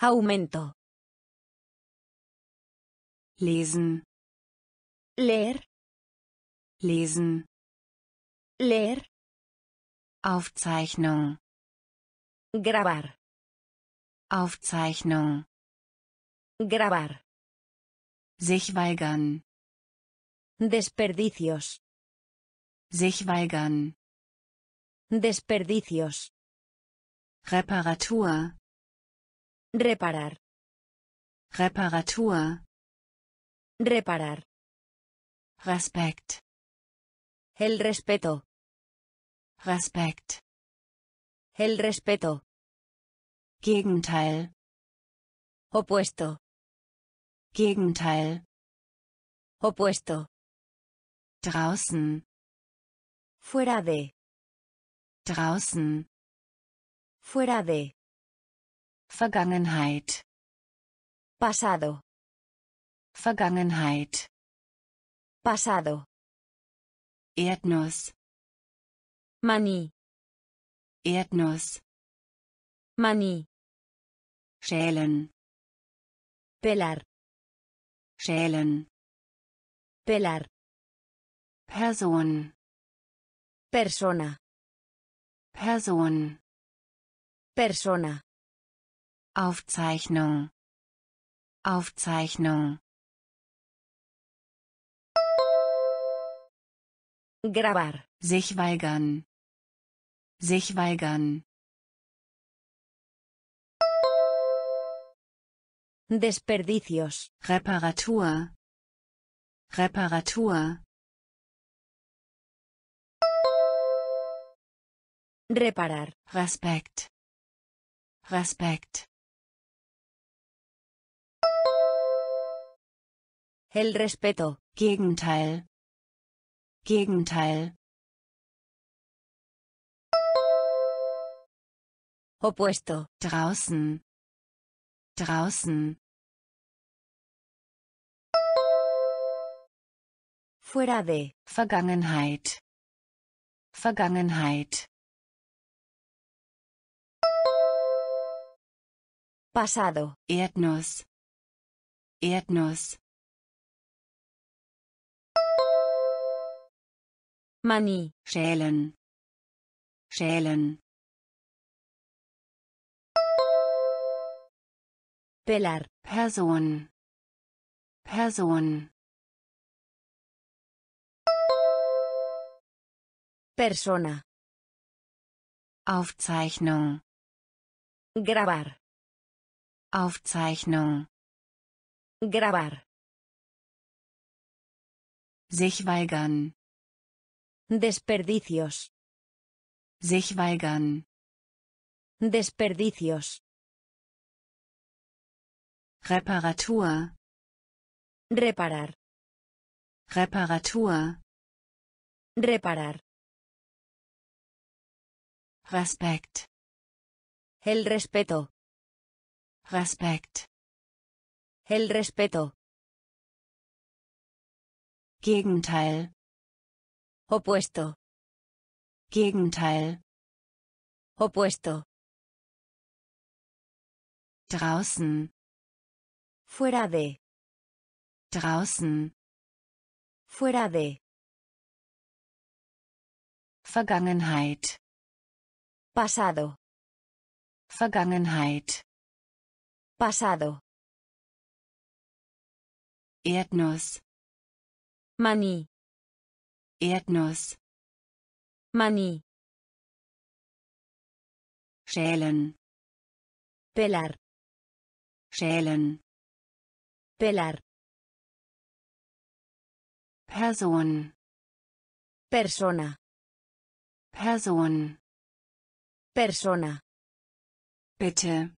Aumento. Lesen. Leer. Lesen. Leer. Aufzeichnung. Grabar. Aufzeichnung. Grabar. Sich weigern. Desperdicios. Sich weigern. Desperdicios. Reparatur. Reparar. Reparatur. Reparar. Respekt. El respeto. Respekt. El respeto. Gegenteil. Opuesto. Gegenteil. Opuesto. Draußen. Fuera de. Draußen. Fuera de. Vergangenheit. Pasado. Vergangenheit. Pasado. Erdnuss. Maní. Erdnuss. Maní. Schälen. Pelar. Schälen. Pelar. Person. Persona. Person. Persona. Aufzeichnung. Aufzeichnung. Grabar. Sich weigern. Sich weigern. Desperdicios. Reparatur. Reparatur. Reparar. Respekt. Respekt. El respeto. Gegenteil. Gegenteil. Opuesto. Draußen. Draußen. Fuera de. Vergangenheit. Vergangenheit. Pasado. Erdnuss. Erdnuss. Maní. Schälen. Schälen. Pelar. Person. Person. Persona. Aufzeichnung. Grabar. Aufzeichnung. Grabar. Sich weigern. Desperdicios. Sich weigern. Desperdicios. Reparatur. Reparar. Reparatur. Reparar. Respekt. El respeto. Respekt. El respeto. Gegenteil. Opuesto. Gegenteil. Opuesto. Draußen. Fuera de. Draußen. Fuera de. Vergangenheit. Pasado. Vergangenheit. Pasado. Erdnuss. Maní. Erdnuss. Maní. Schälen. Pelar. Schälen. Pelar. Person. Persona. Person. Persona. Bitte.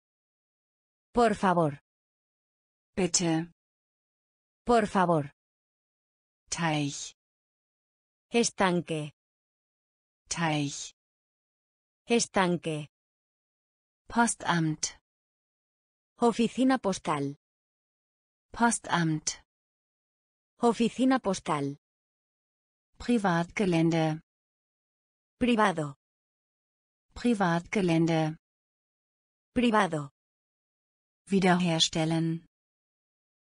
Por favor. Bitte. Por favor. Teich. Estanque. Teich. Estanque. Postamt. Oficina postal. Postamt. Oficina postal. Privatgelände. Privado. Privatgelände. Privado. Wiederherstellen.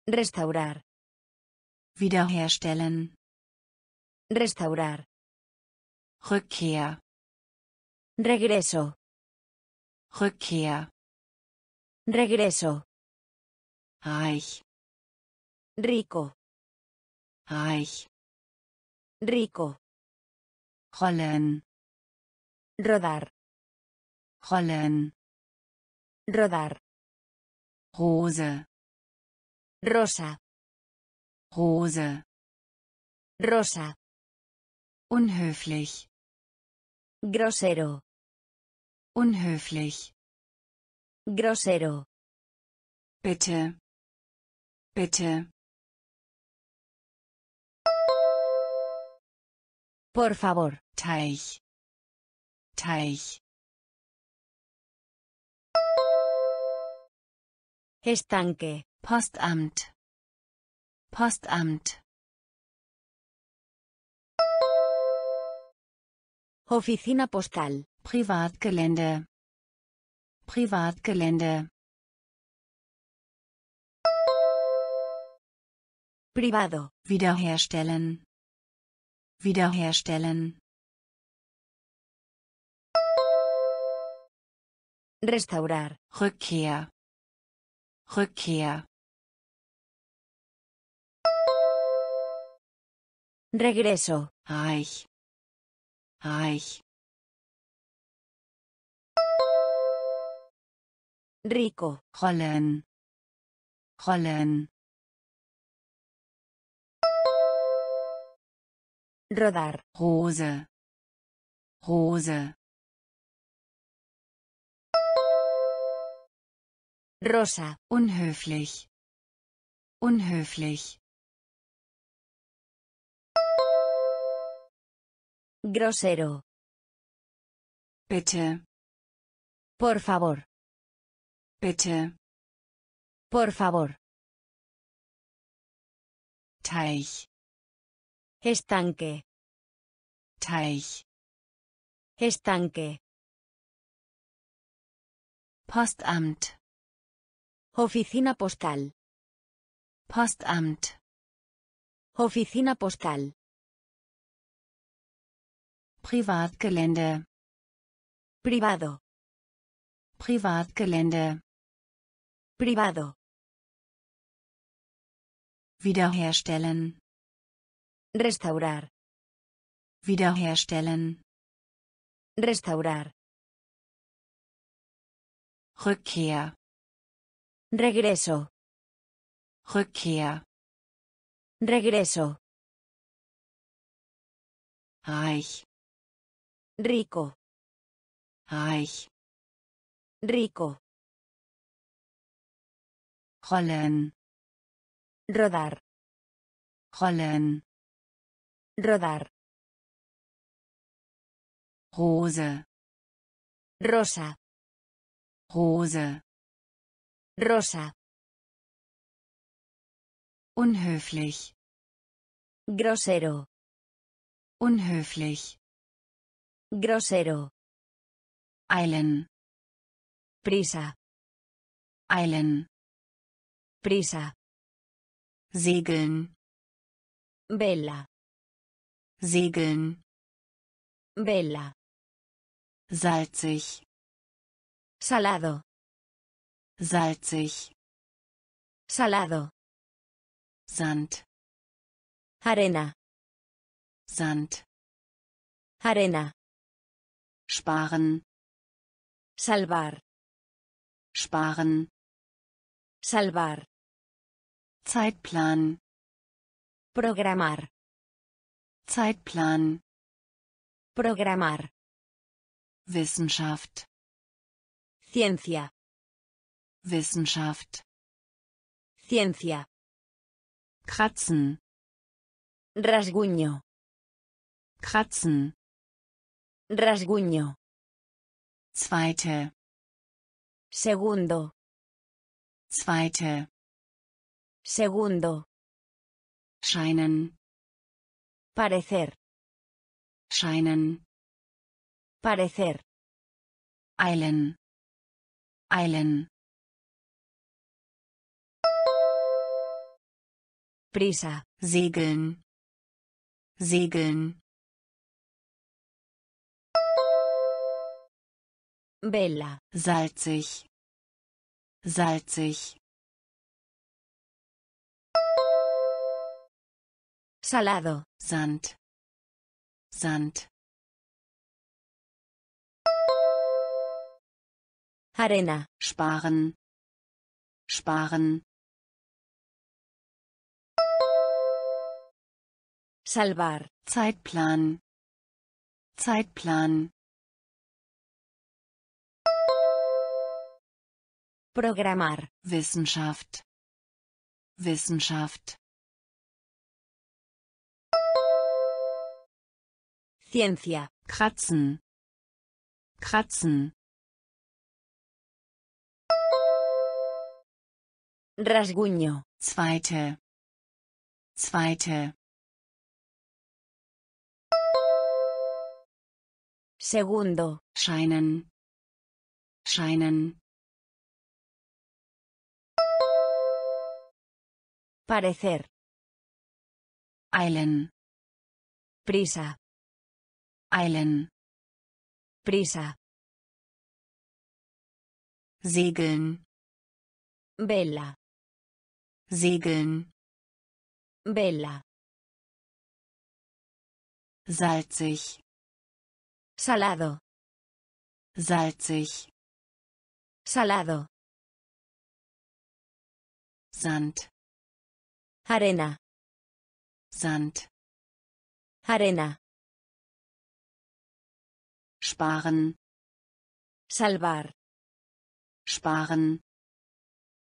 Restaurar. Wiederherstellen. Restaurar. Rückkehr. Regreso. Rückkehr. Regreso. Reich. Rico. Reich. Rico. Rollen. Rodar. Rollen. Rodar. Rose. Rosa. Rose. Rosa. Unhöflich. Grosero. Unhöflich. Grosero. Bitte. Bitte. Por favor. Teich. Teich. Estanque. Postamt. Postamt. Oficina postal. Privatgelände. Privatgelände. Privado. Wiederherstellen. Wiederherstellen. Restaurar. Rückkehr. Rückkehr. Regreso. Reich. Reich. Rico. Rollen. Rollen. Rodar. Rose. Rose. Rosa. Unhöflich. Unhöflich. Grosero. Bitte. Por favor. Bitte. Por favor. Teich. Estanque. Teich. Estanque. Postamt. Oficina postal. Postamt. Oficina postal. Privatgelände. Privado. Privatgelände. Privado. Wiederherstellen. Restaurar. Wiederherstellen. Restaurar. Rückkehr. Regreso. Rückkehr. Regreso. Reich. Rico. Reich. Rico. Rollen. Rodar. Rollen. Rodar. Rose. Rosa. Rose. Rosa. Unhöflich. Grosero. Unhöflich. Grosero. Eilen. Prisa. Eilen. Prisa. Segeln. Vela. Segeln. Vela. Salzig. Salado. Salzig. Salado. Sand. Arena. Sand. Arena. Sparen. Salvar. Sparen. Salvar. Zeitplan. Programar. Zeitplan. Programar. Wissenschaft. Ciencia. Wissenschaft. Ciencia. Kratzen. Rasguño. Kratzen. Rasguño. Zweite. Segundo. Zweite. Segundo. Scheinen. Parecer. Scheinen. Parecer. Eilen. Eilen. Prisa. Segeln. Segeln. Vela. Salzig. Salzig. Salado. Sand. Sand. Arena. Sparen. Sparen. Salvar. Zeitplan. Zeitplan. Programar. Wissenschaft. Wissenschaft. Ciencia. Kratzen. Kratzen. Rasguño. Zweite. Zweite. Segundo. Scheinen. Scheinen. Parecer. Eilen. Prisa. Eilen. Prisa. Segeln. Vela. Segeln. Vela. Salzig. Salado. Salzig. Salado. Sand. Arena. Sand. Arena. Sparen. Salvar. Sparen.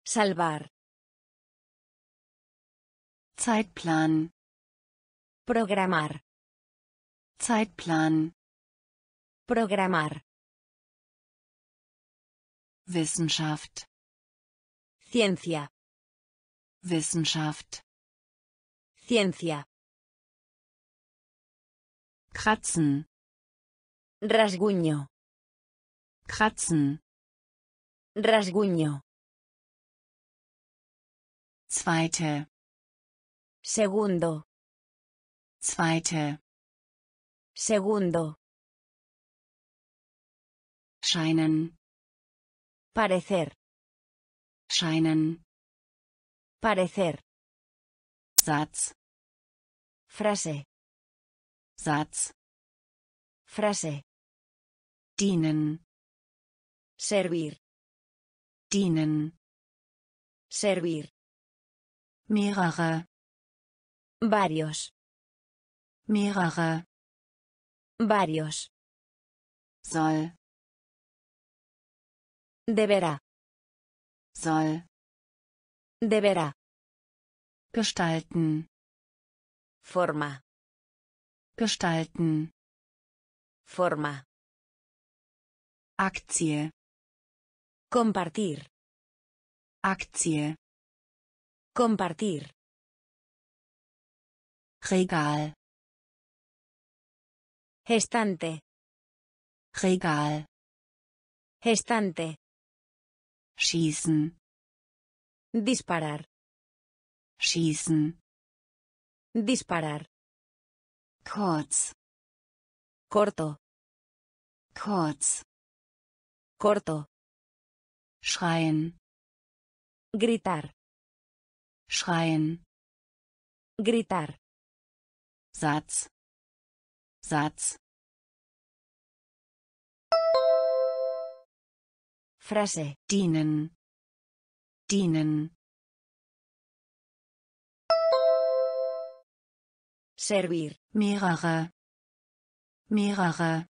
Salvar. Zeitplan. Programar. Zeitplan. Programar. Wissenschaft. Ciencia. Wissenschaft. Ciencia. Kratzen. Rasguño. Kratzen. Rasguño. Zweite. Segundo. Zweite. Segundo. Scheinen. Parecer. Scheinen. Parecer. Satz. Frase. Satz. Frase. Dienen. Servir. Dienen. Servir. Mehrere. Varios. Mehrere. Varios. Soll. Deberá. Soll. Deberá. Gestalten. Forma. Gestalten. Forma. Aktie. Compartir. Aktie. Compartir. Regal. Estante. Regal. Estante. Schießen. Disparar. Schießen. Disparar. Kurz. Corto. Kurz. Corto. Schreien. Gritar. Schreien. Gritar. Satz. Satz. Frase. Dienen. Dienen. Servir. Mehrere. Mehrere.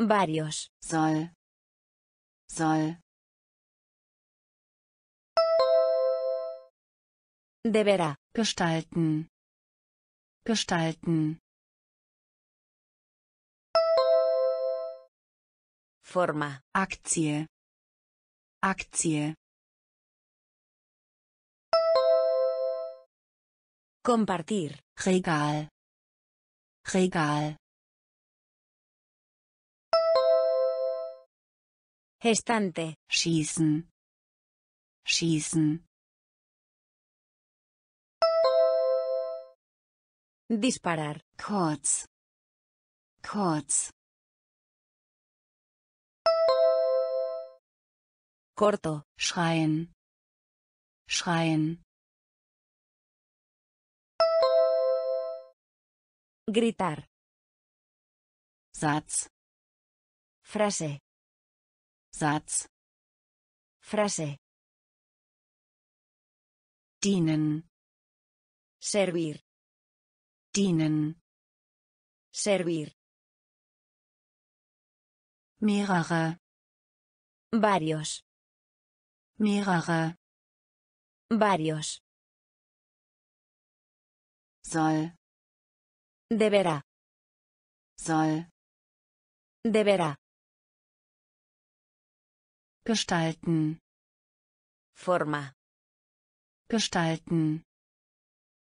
Varios. Soll. Soll. Deberá. Gestalten. Gestalten. Forma. Aktie. Aktie. Compartir. Regal. Regal. Estante. Schießen. Schießen. Disparar. Kurz. Kurz. Corto. Schreien. Schreien. Gritar. Satz. Frase. Satz. Frase. Dienen. Servir. Dienen. Servir. Mehrere. Varios. Mehrere. Varios. Soll. Deberá. Soll. Deberá. Gestalten. Forma. Gestalten.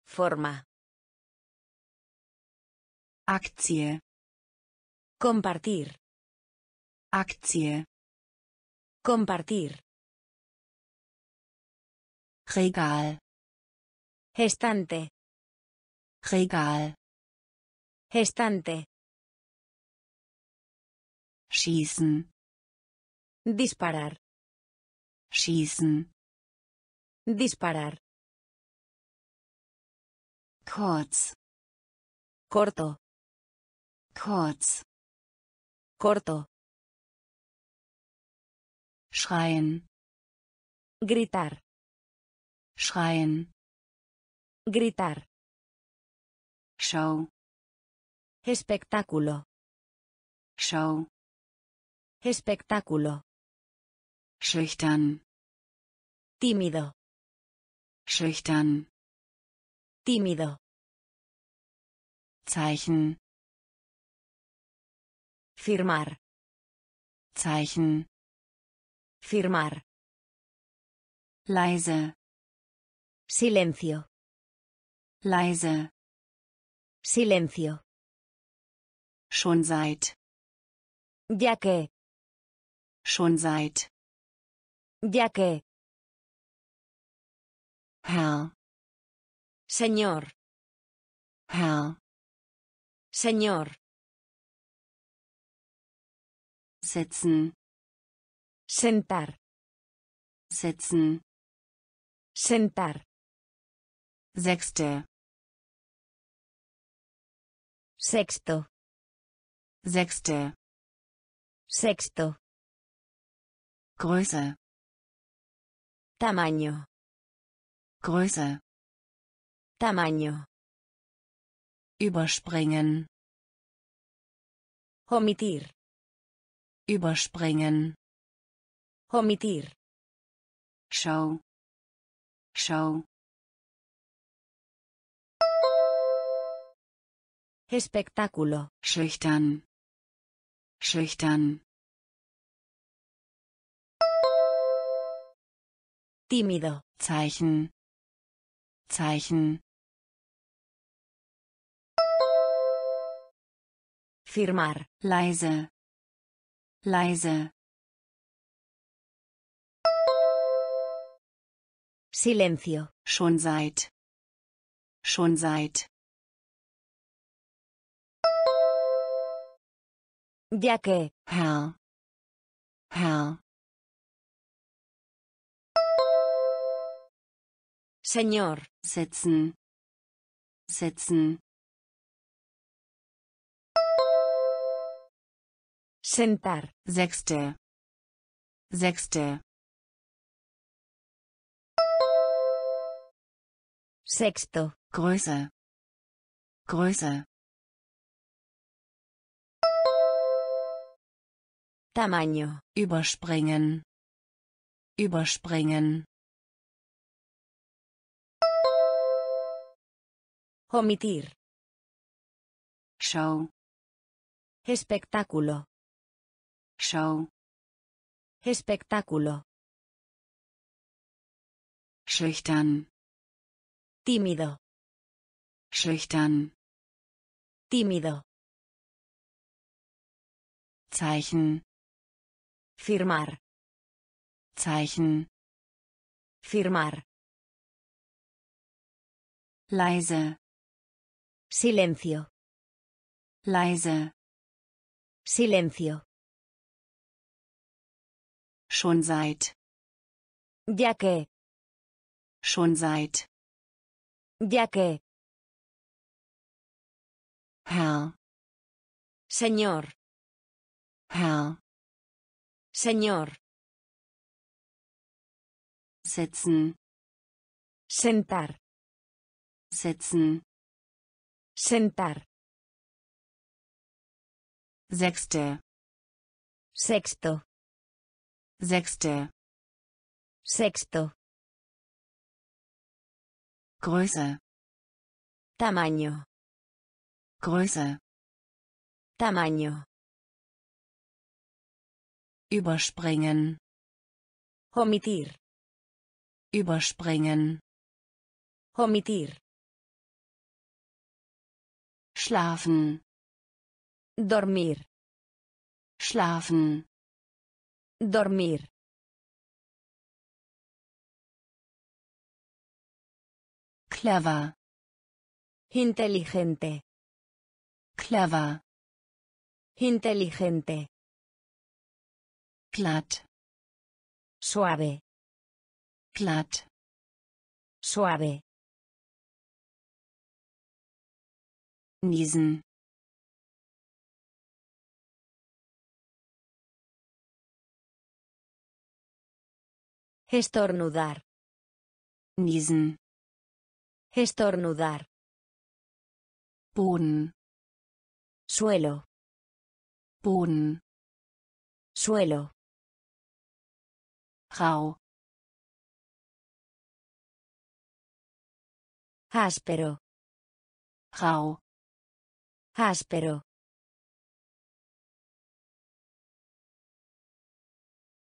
Forma. Aktie. Compartir. Aktie. Compartir. Regal. Estante. Regal. Estante. Schießen. Disparar. Schießen. Disparar. Kurz. Corto. Kurz. Corto. Schreien. Gritar. Schreien. Gritar. Show. Espectáculo. Show. Espectáculo. Schüchtern. Tímido. Schüchtern. Tímido. Zeichen, Firmar. Zeichen, Firmar. leise, Silencio. leise, Silencio. schon seit, Ya que. schon seit, Ya que. Herr, Señor. Herr, Señor. sitzen, Sentar. sitzen, Sentar. Sechste, Sexto. sechste, Sexto. Größe, Tamaño. Größe, Tamaño. überspringen, Omitir. überspringen, Omitir. Show, Show, Espectáculo. schüchtern, schüchtern, Tímido. Zeichen, Zeichen, Firmar. leise, leise, Silencio. schon seit, schon seit, Que. Herr, Herr, Señor. sitzen, sitzen, Sentar. sechste, sechste, Sexto. Größe, Größe, Tamaño. überspringen, überspringen, Omitir. Show, Espectáculo. Show, Espectáculo. schüchtern, Tímido. schüchtern, Tímido. Zeichen, Firmar. Zeichen, Firmar. leise, Silencio. leise, Silencio. schon seit, Ya que. schon seit, Ya que. Herr, Señor. Herr, Señor. sitzen, Sentar. sitzen, Sentar. sechste, Sexto. sechste, Sexto. Größe, Tamaño. Größe, Tamaño. Überspringen, Omitir. überspringen, Omitir. schlafen, Dormir. schlafen, Dormir. clever, Inteligente. clever, Inteligente. Glatt, Suave. glatt, Suave. niesen, Estornudar. niesen, Estornudar. Boden, Suelo. Boden, Suelo. Rau, Áspero. rau, Áspero.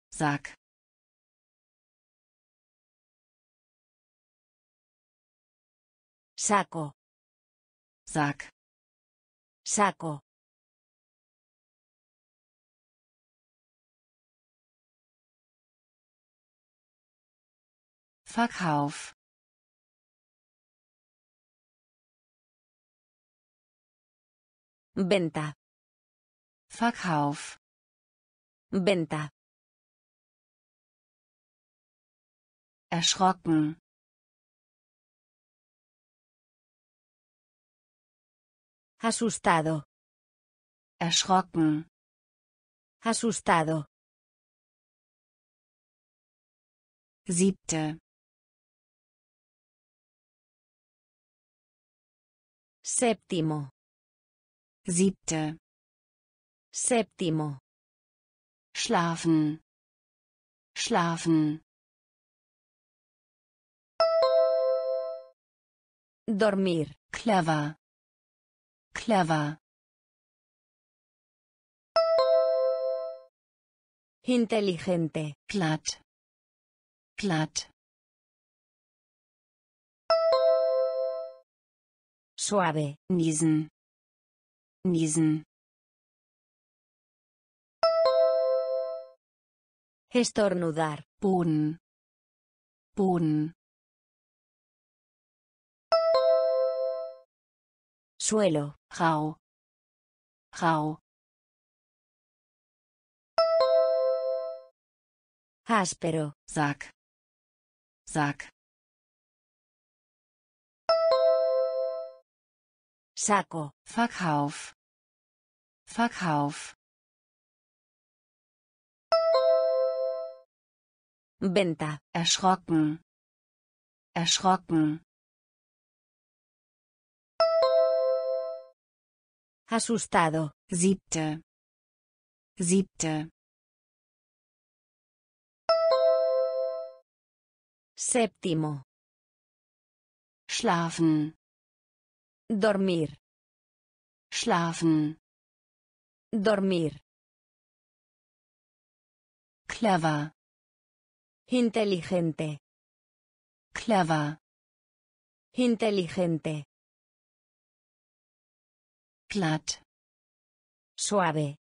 Sack, Saco. Sack, Saco. Verkauf, Venta. Verkauf, Venta. erschrocken, Asustado. erschrocken, Asustado. siebte, Séptimo. siebte, Séptimo. schlafen, schlafen, Dormir. clever, clever, Inteligente. glatt, glatt, Suave, niesen. Niesen. Estornudar. Pun. Pun. Suelo. Jao. Jao. áspero, zac, zac. Saco. Verkauf, Verkauf, Venta. erschrocken, erschrocken, Asustado. siebte, siebte, Séptimo. schlafen, Dormir. schlafen, Dormir. clever, Inteligente. clever, Inteligente. glatt, Suave.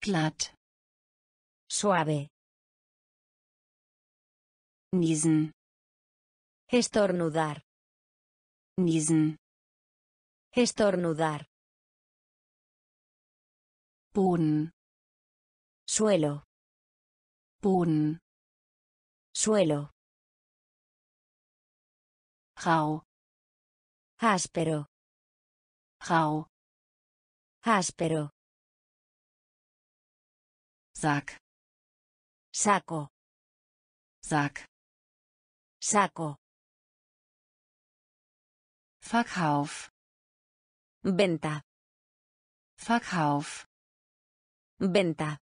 glatt, Suave. niesen, Estornudar. niesen, Estornudar. Boden, Suelo. Boden, Suelo. rau, Áspero. rau, Áspero. Sack, Saco. Sack, Saco. Verkauf, Venta. Verkauf, Venta.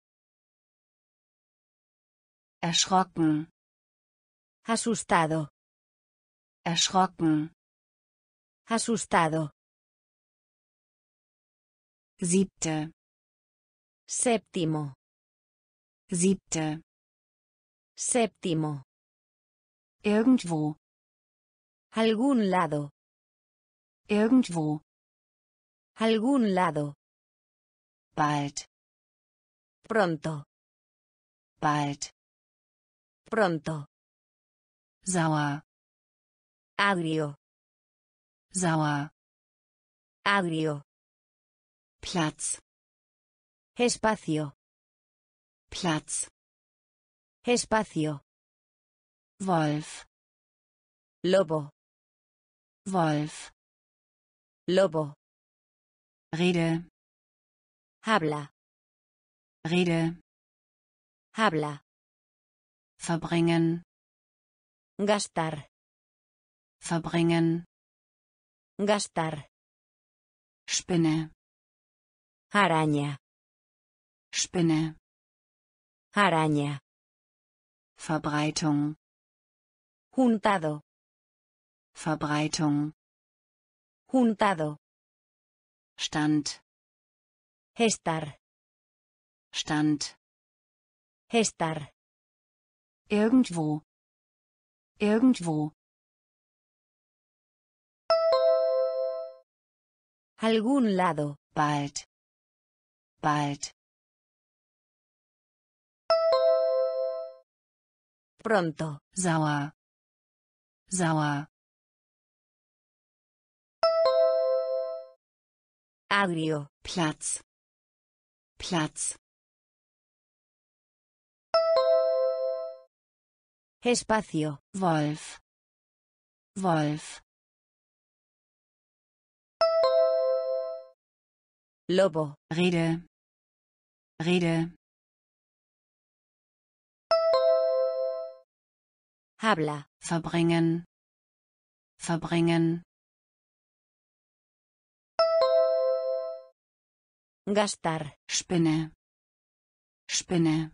erschrocken, Asustado. erschrocken, Asustado. siebte, Séptimo. siebte, Séptimo. irgendwo, Algún lado. irgendwo, Algún lado. bald, Pronto. bald, Pronto. sauer, Agrio. sauer, Agrio. Platz, Espacio. Platz, Espacio. Wolf, Lobo. Wolf, Lobo. Rede, Habla. Rede, Habla. verbringen, Gastar. verbringen, Gastar. Spinne, Araña. Spinne, Araña. Verbreitung, Juntado. Verbreitung, Juntado. Stand, Estar. Stand, Estar. irgendwo, irgendwo, Algún lado. bald, bald, Pronto. sauer, sauer, Agrio. Platz, Platz, Espacio. Wolf, Wolf, Lobo. Rede, Rede, Habla. verbringen, verbringen, Gastar. Spinne, Spinne,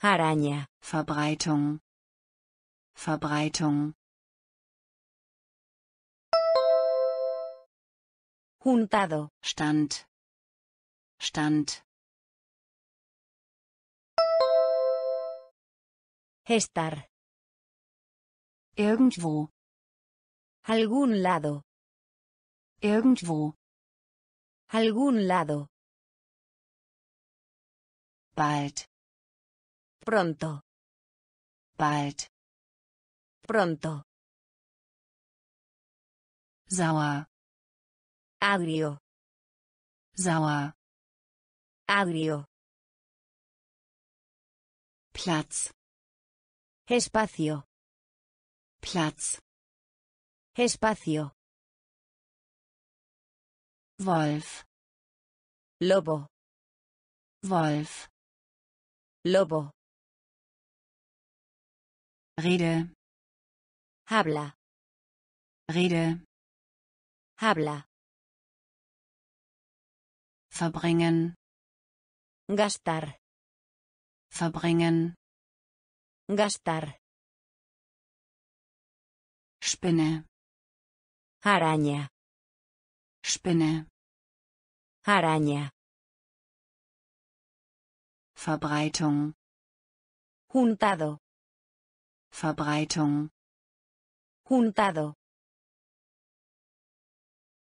Araña. Verbreitung, Verbreitung, Juntado. Stand, Stand, Estar. irgendwo, Algún lado. Irgendwo, Algún lado. bald, Pronto. bald, Pronto. sauer, Agrio. sauer, Agrio. Platz, Espacio. Platz, Espacio. Wolf, Lobo. Wolf, Lobo. Rede, Habla. Rede, Habla. verbringen, Gastar. verbringen, Gastar. Spinne, Araña. Spinne, Araña. Verbreitung, Juntado. Verbreitung, Juntado.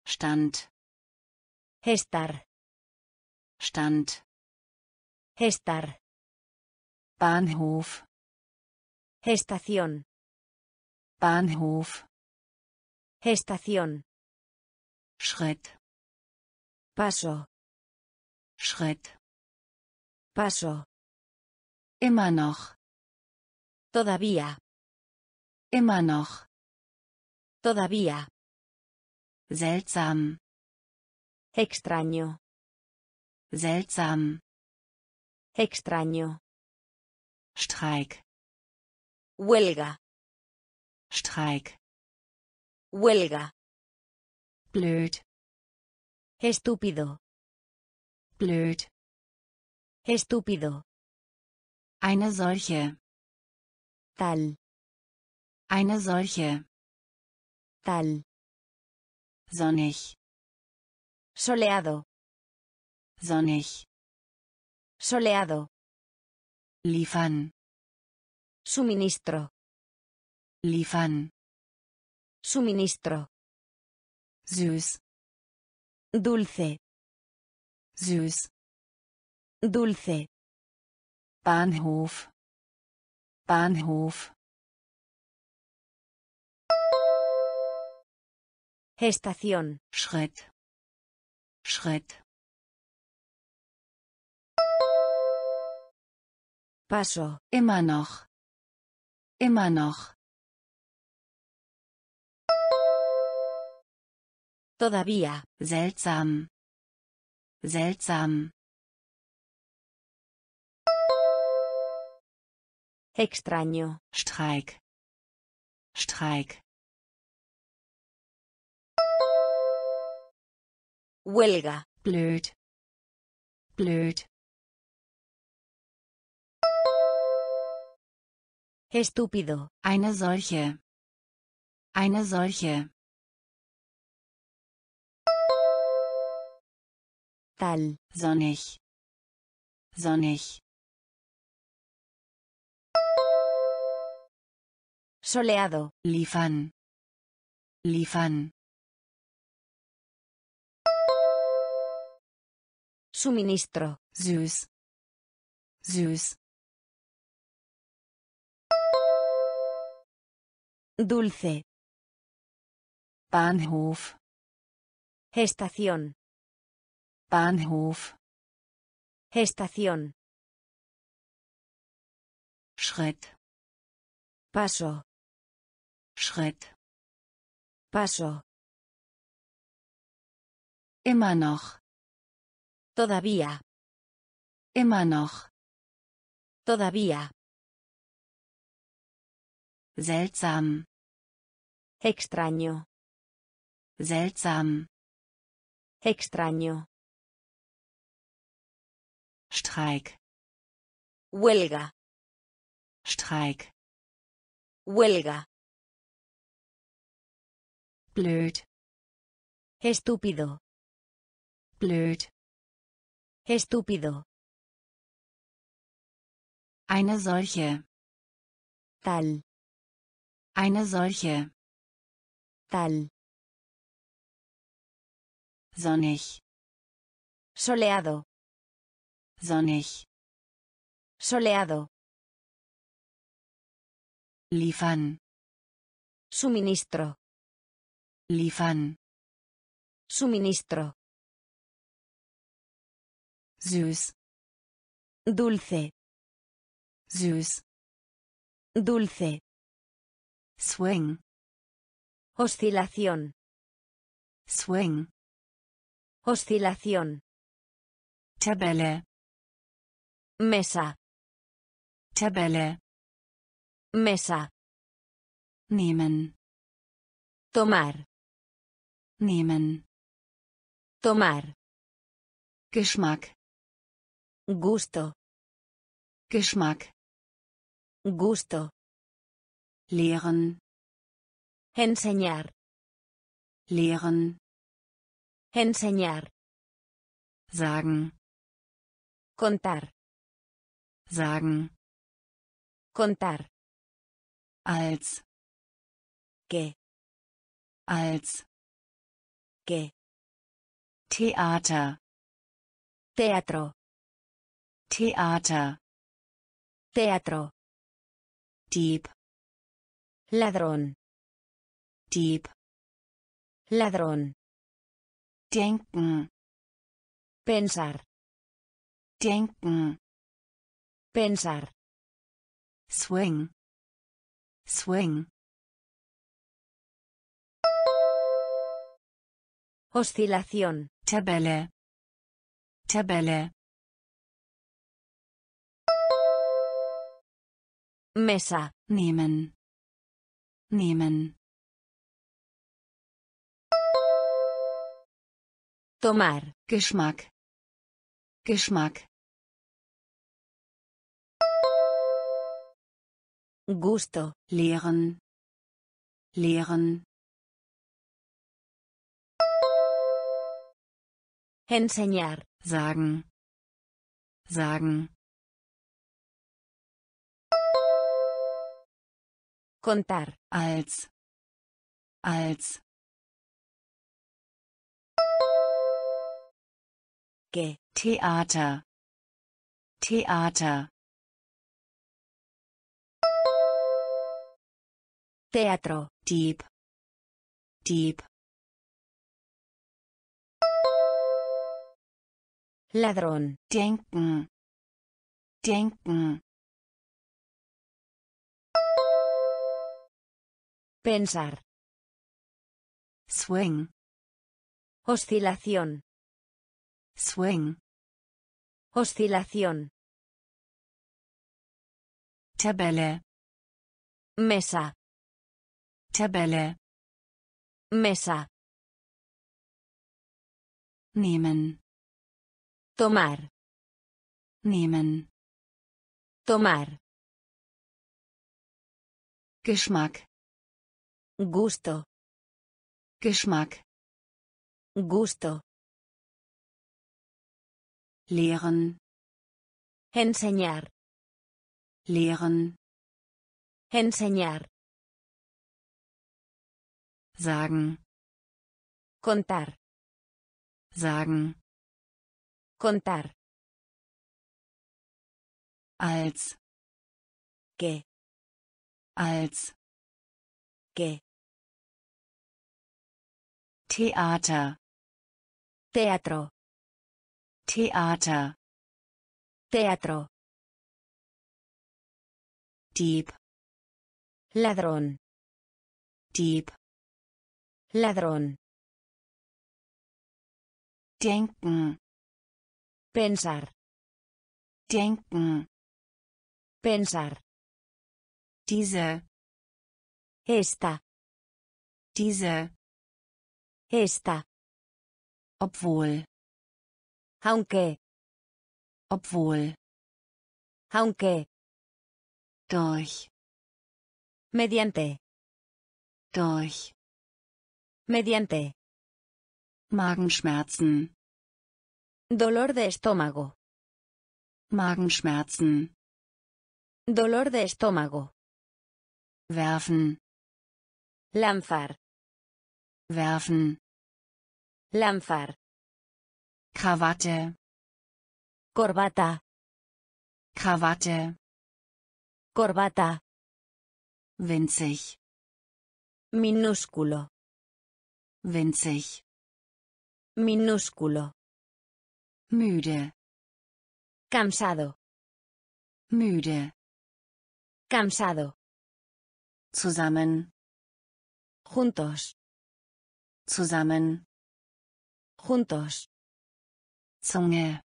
Stand, Estar. Stand, Estar. Bahnhof, Estación. Bahnhof, Estación. Schritt, Paso. Schritt, Paso. immer noch, Todavía. immer noch, Todavía. seltsam, Extraño. seltsam, Extraño. Streik, Huelga. Streik, Huelga. Blöd, Estúpido. blöd, Estúpido. eine solche, Tal. eine solche, Tal. sonnig, Soleado. sonnig, Soleado. liefern, Suministro. liefern, Suministro. Süß, Dulce. süß, Dulce. Bahnhof, Bahnhof, Estación. Schritt, Schritt, Paso. immer noch, immer noch, Todavía. seltsam, seltsam, Extraño. Streik, Streik, Huelga. blöd, blöd, Estúpido. Eine solche. Eine solche. Tal. Sonnig. Sonnig. Soleado. Liefern. Liefern. Suministro. Süß. Süß. Dulce. Bahnhof. Estación. Bahnhof. Estación. Schritt. Paso. Schritt. Paso. Immer noch. Todavía. Immer noch. Todavía. Seltsam. Extraño. Seltsam. Extraño. Streik. Huelga. Streik. Huelga. Blöd. Estúpido. Blöd. Estúpido. Eine solche. Tal. Eine solche. Tal. Sonnig. Soleado. Sonnig. Soleado. Liefern. Suministro. Liefern. Suministro. Süß. Dulce. Süß. Dulce. Swing. Oscilación. Swing. Oscilación. Tabelle. Mesa. Tabelle. Mesa. Nehmen. Tomar. Nehmen. Tomar. Geschmack. Gusto. Geschmack. Gusto. Lehren. Enseñar. Lehren. Enseñar. Sagen. Contar. Sagen. Contar. Als. Que. Als. Que. Theater. Teatro. Theater. Teatro. Dieb. Ladrón. Dieb. Ladrón. Denken. Pensar. Denken. Pensar. Swing. Swing. Oscilación. Tabelle. Tabelle. Mesa. Nehmen. Nehmen. Tomar. Geschmack. Geschmack. Gusto. Lehren. Lehren. Enseñar. Sagen. Sagen. Contar. Als. Als. Que. Theater. Theater. Teatro. Dieb. Dieb. Ladrón. Denken. Denken. Pensar. Swing. Oscilación. Swing. Oscilación. Tabelle. Mesa. Tabelle. Mesa. Nehmen. Tomar. Nehmen. Tomar. Geschmack. Gusto. Geschmack. Gusto. Lehren. Enseñar. Lehren. Enseñar. Sagen. Contar. Sagen. Contar. Als. Que. Als. Que. Theater. Teatro. Theater. Teatro. Dieb. Ladrón. Dieb. Ladrón. Denken. Pensar. Denken. Pensar. Diese. Esta. Diese. Esta. Obwohl. Aunque. Obwohl. Aunque. Durch. Mediante. Durch. Mediante. Magenschmerzen. Dolor de estómago. Magenschmerzen. Dolor de estómago. Werfen. Lanzar. Werfen. Lanzar. Krawatte. Corbata. Krawatte. Corbata. Winzig. Minúsculo. Winzig. Minúsculo. Müde. Cansado. Müde. Cansado. Zusammen. Juntos. Zusammen. Juntos. Zunge.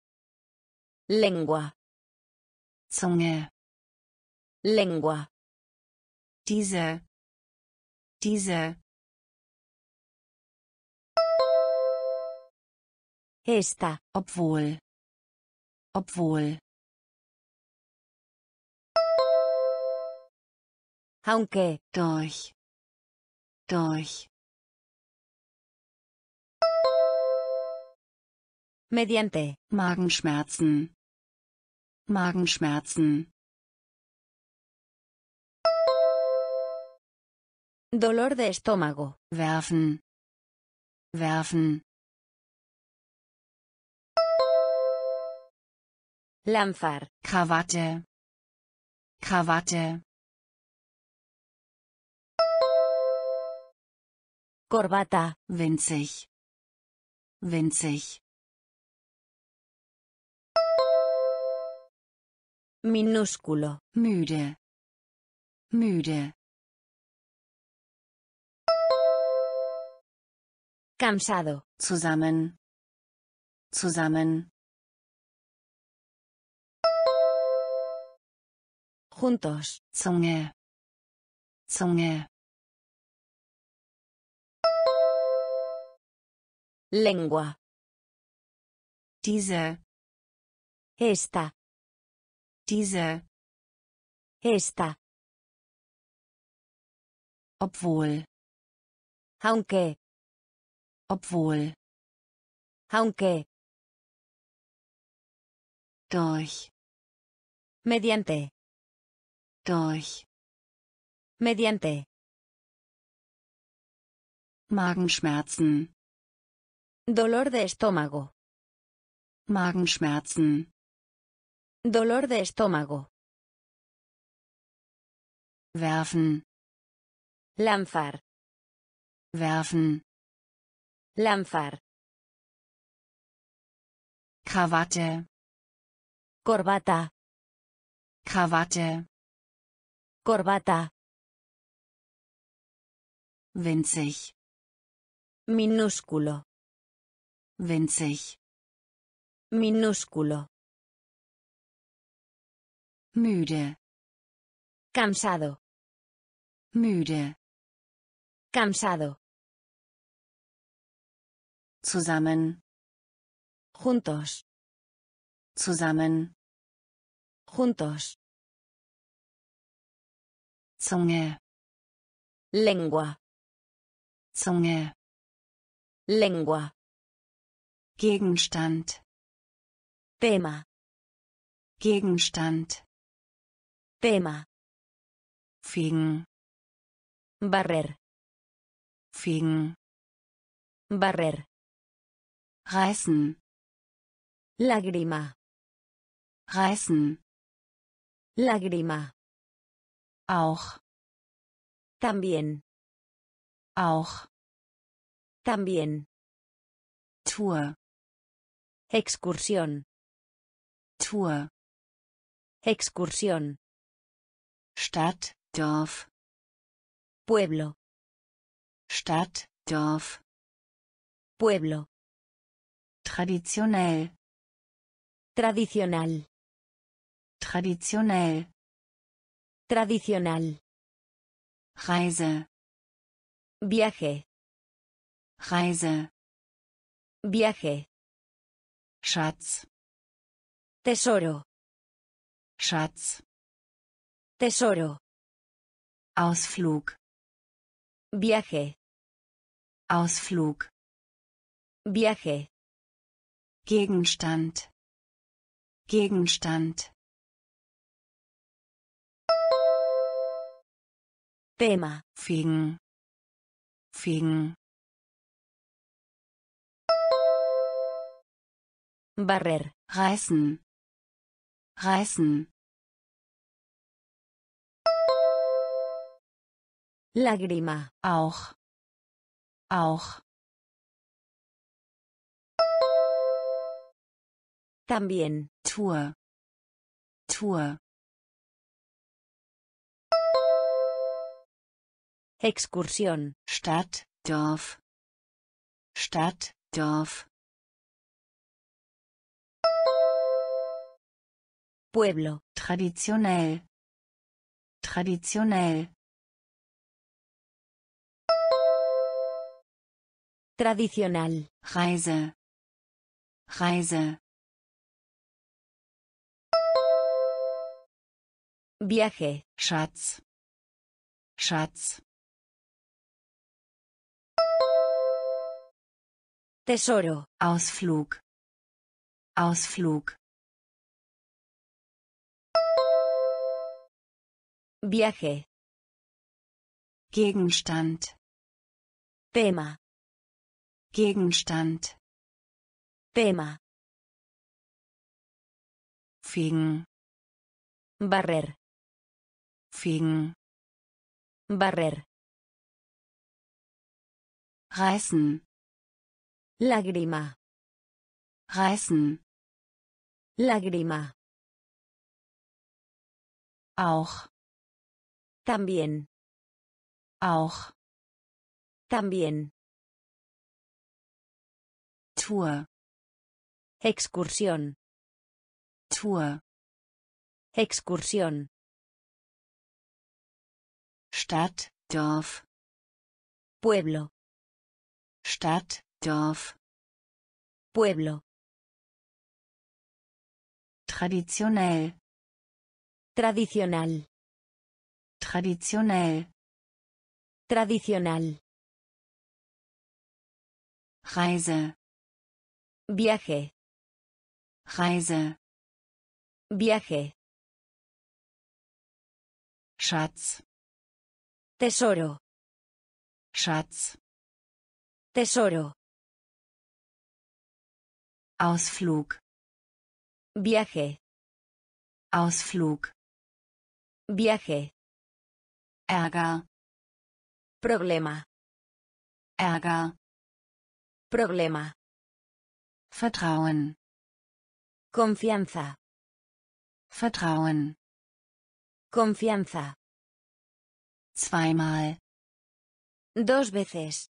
Lengua. Zunge. Lengua. Diese. Diese. Esta. Obwohl. Obwohl. Aunque. Durch. Durch. Mediante. Magenschmerzen. Magenschmerzen. Dolor de estómago. Werfen. Werfen. Lanzar. Krawatte. Krawatte. Corbata. Winzig. Winzig. Minúsculo. Müde. Müde. Cansado. Zusammen. Zusammen. Juntos. Zunge. Zunge. Lengua. Diese. Esta. Diese. Esta. Obwohl. Aunque. Obwohl. Aunque. Durch. Mediante. Durch. Mediante. Magenschmerzen. Dolor de estómago. Magenschmerzen. Dolor de estómago. Werfen. Lanzar. Werfen. Lanzar. Krawatte. Corbata. Krawatte. Corbata. Winzig. Minúsculo. Winzig. Minúsculo. Müde. Cansado. Müde. Cansado. Zusammen. Juntos. Zusammen. Juntos. Zunge. Lengua. Zunge. Lengua. Gegenstand. Tema. Gegenstand. Tema. Fegen. Barrer. Fegen. Barrer. Reißen. Lágrima. Reißen. Lágrima. Auch. También. Auch. También. Tour. Excursión. Tour. Excursión. Stadt, Dorf. Pueblo. Stadt, Dorf. Pueblo. Traditionell. Tradicional. Traditionell. Tradicional. Reise. Viaje. Reise. Viaje. Schatz. Tesoro. Schatz. Tesoro. Ausflug. Viaje. Ausflug. Viaje. Gegenstand. Gegenstand. Tema. Fegen. Fegen. Barrer. Reißen. Reißen. Lágrima. Auch. Auch. También. Tour. Tour. Excursión. Stadt, Dorf. Stadt, Dorf. Pueblo. Traditionell. Traditionell. Tradicional. Reise. Reise. Viaje. Schatz. Schatz. Tesoro. Ausflug. Ausflug. Viaje. Gegenstand. Tema. Gegenstand. Tema. Fegen. Barrer. Fegen. Barrer. Reißen. Lágrima. Reißen. Lágrima. Auch. También. Auch. También. Tour. Excursión. Tour. Excursión. Stadt, Dorf. Pueblo. Stadt, Dorf. Pueblo. Traditionell. Tradicional. Traditionell. Tradicional. Reise. Viaje. Reise. Viaje. Schatz. Tesoro. Schatz. Tesoro. Ausflug. Viaje. Ausflug. Viaje. Ärger. Problema. Ärger. Problema. Vertrauen. Confianza. Vertrauen. Confianza. Zweimal. Dos veces.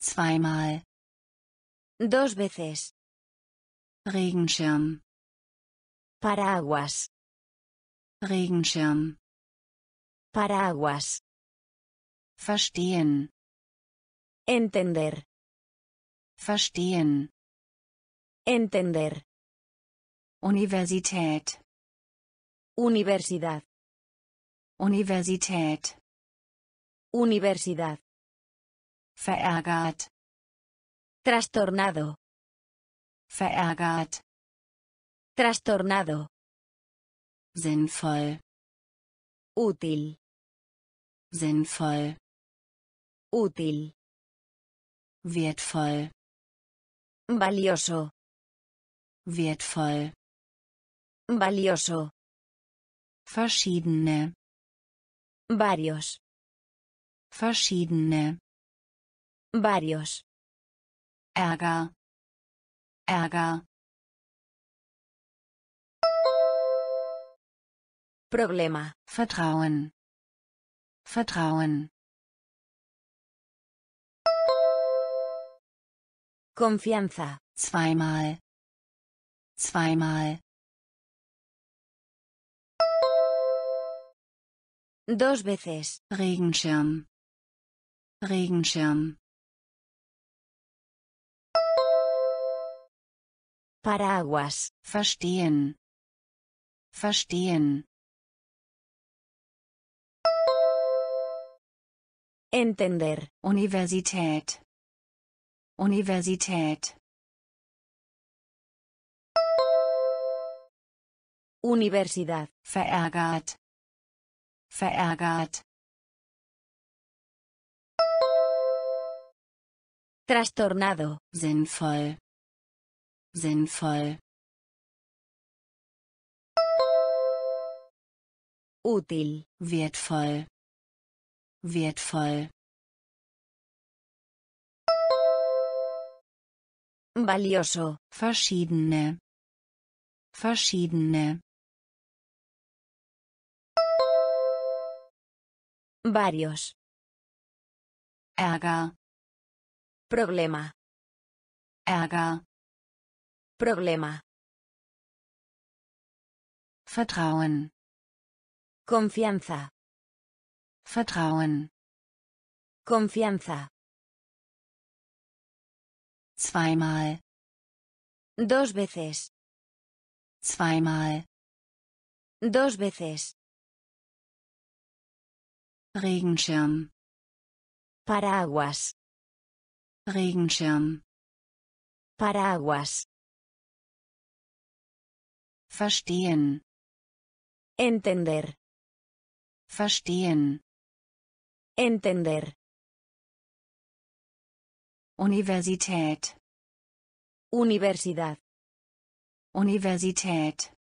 Zweimal. Dos veces. Regenschirm. Paraguas. Regenschirm. Paraguas. Verstehen. Entender. Verstehen. Entender. Universität. Universidad. Universität. Universidad. Verärgert. Trastornado. Verärgert. Trastornado. Sinnvoll. Útil. Sinnvoll. Útil. Wertvoll. Valioso. Wertvoll. Valioso. Verschiedene. Varios. Verschiedene. Varios. Ärger. Ärger. Problema. Vertrauen. Vertrauen. Confianza. Zweimal. Zweimal. Dos veces. Regenschirm. Regenschirm. Paraguas. Verstehen. Verstehen. Entender. Universität. Universität. Universidad. Verärgert. Verärgert. Trastornado. Sinnvoll. Sinnvoll. Útil. Wertvoll. Wertvoll. Valioso. Verschiedene. Verschiedene. Varios. Ärger. Problema. Ärger. Problema. Vertrauen. Confianza. Vertrauen. Confianza. Zweimal. Dos veces. Zweimal. Dos veces. Regenschirm. Paraguas. Regenschirm. Paraguas. Verstehen. Entender. Verstehen. Entender. Universität. Universidad. Universität.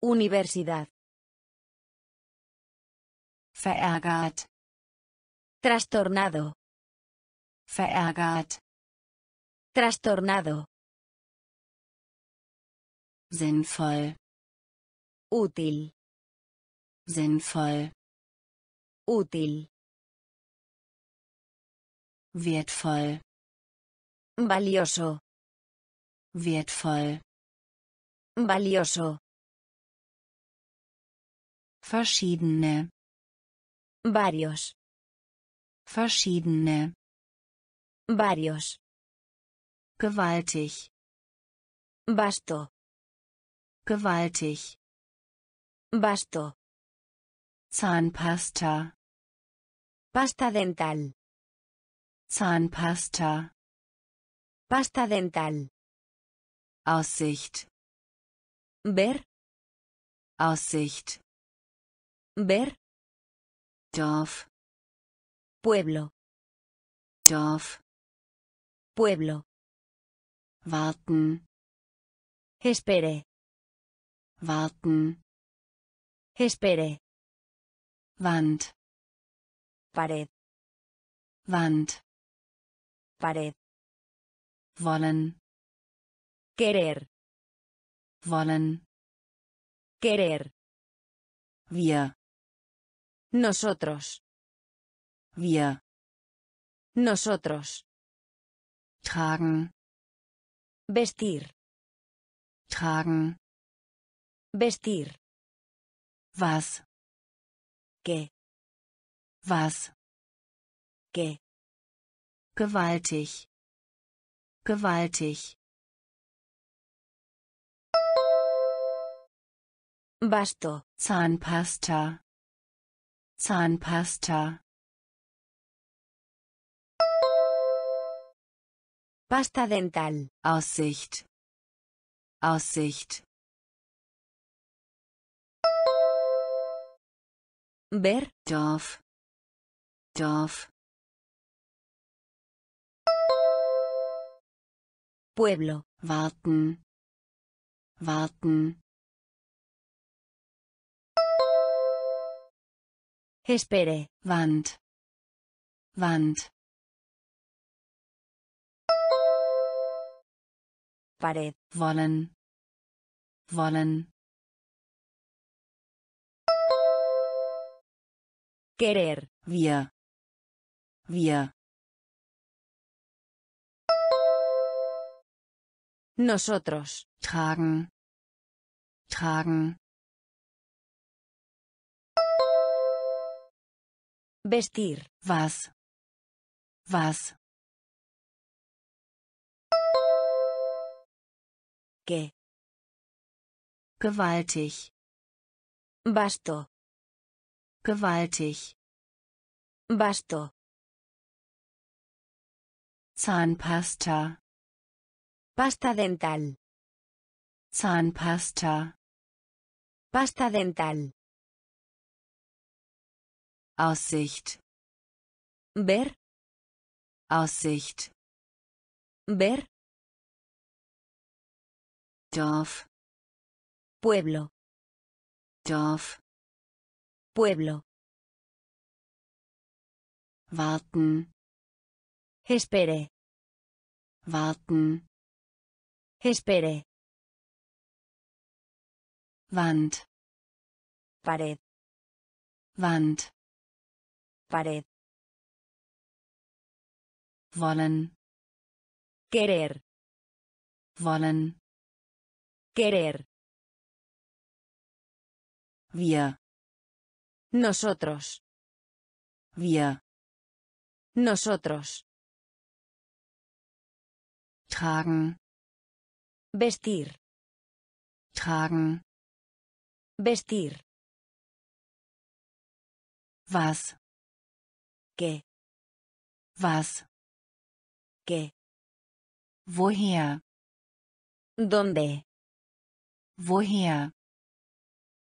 Universidad. Verärgert. Trastornado. Verärgert. Trastornado. Sinnvoll. Útil. Sinnvoll. Útil. Wertvoll. Valioso. Wertvoll. Valioso. Verschiedene. Varios. Verschiedene. Varios. Gewaltig. Basto. Gewaltig. Basto. Zahnpasta. Pasta dental. Zahnpasta. Pasta dental. Aussicht. Ver. Aussicht. Ver. Dorf. Pueblo. Dorf. Pueblo. Warten. Espere. Warten. Espere. Wand. Pared. Wand. Pared. Wollen. Querer. Wollen. Querer. Wir. Nosotros. Wir. Nosotros. Tragen. Vestir. Tragen. Vestir. Was. Que. Was. Que. Gewaltig. Gewaltig. Basto. Zahnpasta. Zahnpasta. Pasta dental. Aussicht. Aussicht. Ver. Dorf. Dorf. Pueblo. Warten. Warten. Espere. Wand. Wand. Pared. Wollen. Wollen. Querer. Wir. Wir. Nosotros. Tragen. Tragen. Vestir. Was. Was. Que. Gewaltig. Basto. Gewaltig. Basto. Zahnpasta. Pasta dental. Zahnpasta. Pasta dental. Aussicht. Ver. Aussicht. Ver. Dorf. Pueblo. Dorf. Pueblo. Warten. Espere. Warten. Espere. Wand. Pared. Wand. Pared. Wollen. Querer. Wollen. Querer. Wir. Nosotros. Wir. Nosotros. Tragen. Vestir. Tragen. Vestir. Was. Que. Was. Que. Woher. ¿Dónde? Woher.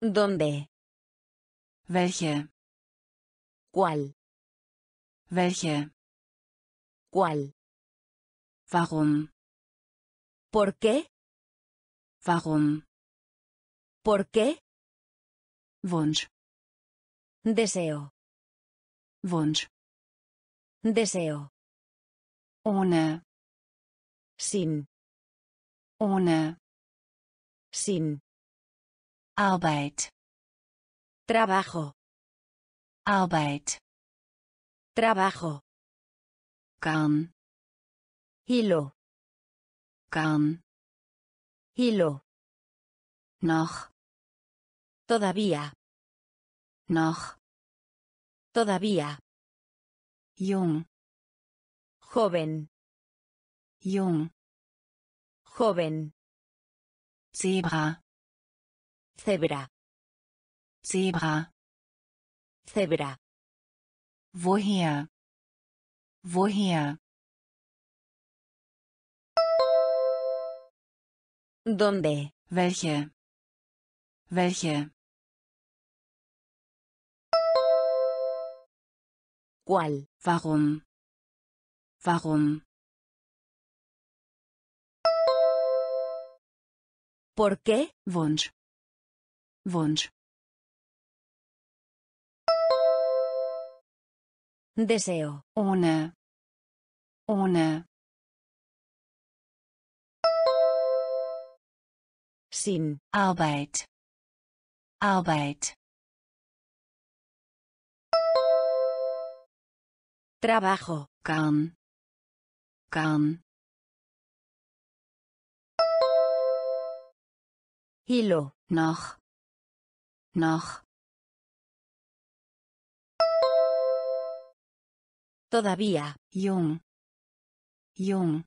¿Dónde? Welche. ¿Cuál? Welche. ¿Cuál? Warum. ¿Por qué? Warum. ¿Por qué? Wunsch. Deseo. Wunsch. Deseo. Ohne. Sin. Ohne. Sin. Arbeit. Trabajo. Arbeit. Trabajo. Garn. Hilo. Garn. Hilo. Noch. Todavía. Noch. Todavía. Jung. Joven. Jung. Joven. Zebra. Cebra. Zebra. Cebra. Woher. Woher. ¿Dónde? Welche. Welche. ¿Cuál? Warum. Warum. ¿Por qué? Wunsch. Wunsch. Deseo. Ohne. Ohne. Sin. Arbeit. Arbeit. Trabajo. Garn. Garn. Hilo. Noch. Noch. Todavía. Jung. Jung.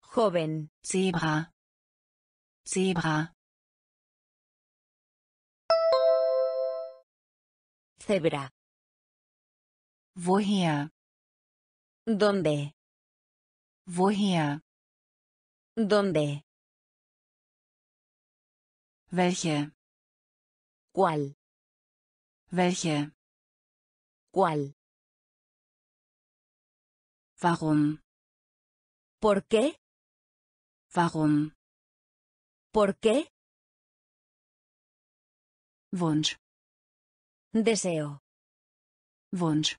Joven. Zebra. Zebra. Cebra. Woher? ¿Dónde? Woher? ¿Dónde? Welche? ¿Cuál? Welche? ¿Cuál? Warum? ¿Por qué? Warum? ¿Por qué? Wunsch. Deseo. Wunsch.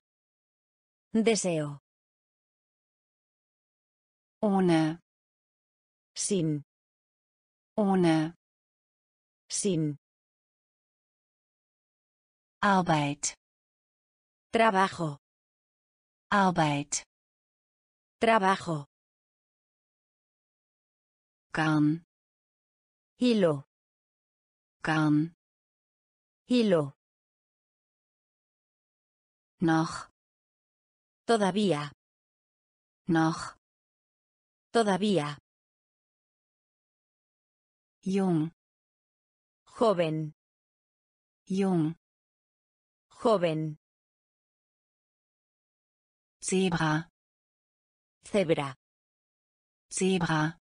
Deseo. Ohne. Sin. Ohne. Sin. Arbeit. Trabajo. Arbeit. Trabajo. Garn. Hilo. Garn. Hilo. Noch. Todavía. Noch. Todavía. Jung. Joven. Jung. Joven. Zebra. Cebra. Zebra.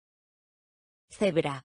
Cebra.